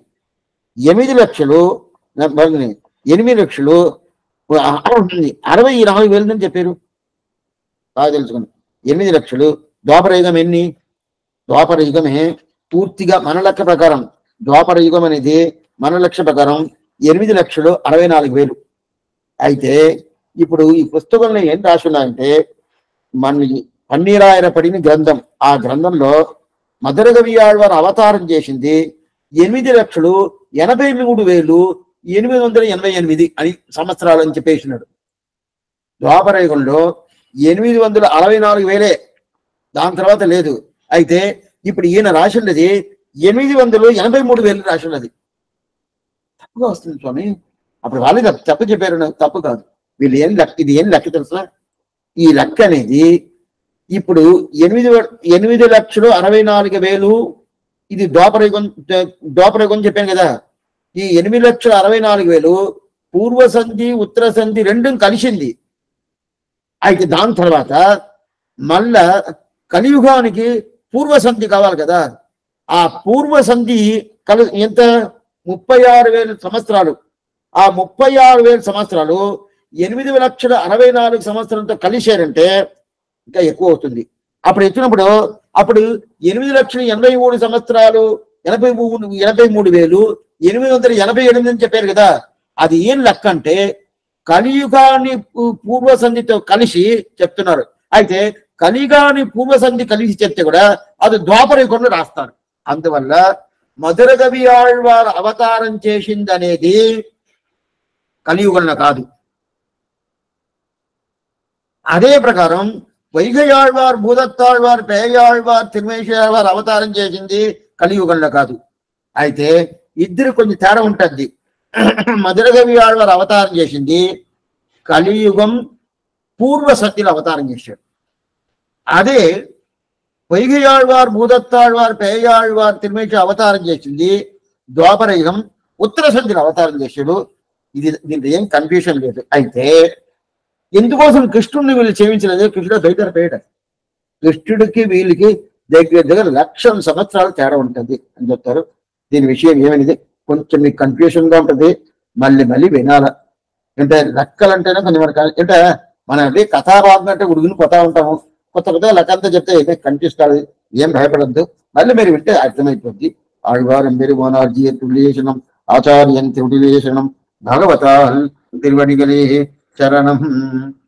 ఎనిమిది లక్షలు ఎనిమిది లక్షలు అరవై నాలుగు వేలు అని చెప్పారు. బాగా తెలుసుకోండి ఎనిమిది లక్షలు ద్వాపర యుగం ఎన్ని? ద్వాపర యుగమే పూర్తిగా మన లెక్క ప్రకారం. ద్వాపర యుగం అనేది మన లక్ష ప్రకారం ఎనిమిది లక్షలు అరవై నాలుగు వేలు. అయితే ఇప్పుడు ఈ పుస్తకంలో ఏం రాసి ఉన్నాయంటే మన పన్నీరాయన పడిన గ్రంథం ఆ గ్రంథంలో మదరగవి ఆళ్వారు అవతారం చేసింది ఎనిమిది లక్షలు ఎనభై మూడు వేలు ఎనిమిది వందల ఎనభై ఎనిమిది అని సంవత్సరాలు అని చెప్పేసినాడు. ద్వాపరయుగంలో ఎనిమిది వందల అరవై నాలుగు వేలే. దాని తర్వాత లేదు. అయితే ఇప్పుడు ఈయన రాసినది ఎనిమిది వందలు ఎనభై మూడు వేలు రాసినది. తప్పుగా వస్తుంది స్వామి. అప్పుడు వాళ్ళు తప్పు తప్పు చెప్పారు. నాకు తప్పు కాదు. వీళ్ళు ఏం లెక్క ఇది ఏం లెక్క తెలుసా? ఈ లెక్క అనేది ఇప్పుడు ఎనిమిది వ- ఎనిమిది లక్షలు అరవై నాలుగు వేలు ఇది ద్వాపరయుగం ద్వాపరయుగం చెప్పాను కదా. ఈ ఎనిమిది లక్షల అరవై నాలుగు వేలు పూర్వ సంధి ఉత్తర సంధి రెండు కలిసింది. అయితే దాని తర్వాత మళ్ళా కలియుగానికి పూర్వ సంధి కావాలి కదా. ఆ పూర్వ సంధి కలు ఎంత? ముప్పై ఆరు వేల సంవత్సరాలు. ఆ ముప్పై ఆరు వేల సంవత్సరాలు ఎనిమిది లక్షల అరవై నాలుగు సంవత్సరంతో కలిశారంటే ఇంకా ఎక్కువ అవుతుంది. అప్పుడు ఎత్తినప్పుడు అప్పుడు ఎనిమిది లక్షల ఎనభై మూడు సంవత్సరాలు ఎనభై మూడు ఎనభై మూడు వేలు ఎనిమిది వందల ఎనభై ఎనిమిది అని చెప్పారు కదా. అది ఏం లెక్క అంటే కలియుగాన్ని పూ- పూర్వ సంధితో కలిసి చెప్తున్నారు. అయితే కలియుగాని పూర్వ సంధి కలిసి చెప్తే కూడా అది ద్వాపర యుగంలో రాస్తారు. అందువల్ల మధుర కవి ఆళ్వారు అవతారం చేసింది అనేది కలియుగంలో కాదు. అదే ప్రకారం వైగయాళ్వార్ భూదత్తాళ్వార్ పేయాళ్వార్ తిరుమేశ్వరాళ్వార్ అవతారం చేసింది కలియుగంలో కాదు. అయితే ఇద్దరు కొంచెం తేడా ఉంటుంది. మధురగవి ఆళ్వారు అవతారం చేసింది కలియుగం పూర్వ సత్యులు అవతారం చేశాడు. అదే వైగయాళ్వారు భూదత్తాళ్వారు పేయాళ్వారు తిరుమేశ్వర అవతారం చేసింది ద్వాపర యుగం ఉత్తర సంధ్యులు అవతారం చేశాడు. ఇది దీంట్లో ఏం కన్ఫ్యూషన్ లేదు. అయితే ఎందుకోసం కృష్ణుడిని వీళ్ళు చేయించలేదు కృష్ణుడు బయట పేట కృష్ణుడికి వీళ్ళకి దగ్గర దగ్గర లక్షల సంవత్సరాలు తేడా ఉంటుంది అని చెప్తారు. దీని విషయం ఏమనేది కొంచెం మీకు కన్ఫ్యూషన్గా ఉంటుంది. మళ్ళీ మళ్ళీ వినాల? అంటే లెక్కలంటేనే కొంచెం మనకి అంటే మన అంటే అంటే ఉడుగుని పోతా ఉంటాము. కొత్త కొత్త లెక్కంతా చెప్తే చెప్తే ఏమే కాదు ఏం భయపడద్దు. మళ్ళీ మీరు వింటే అర్థమైపోద్ది. ఆళ్వారం మీరు మోనార్జీ తుల్యేషణం ఆచార్యం త్రివిలేషణం భగవత తిరువణిగలే. चरणम्।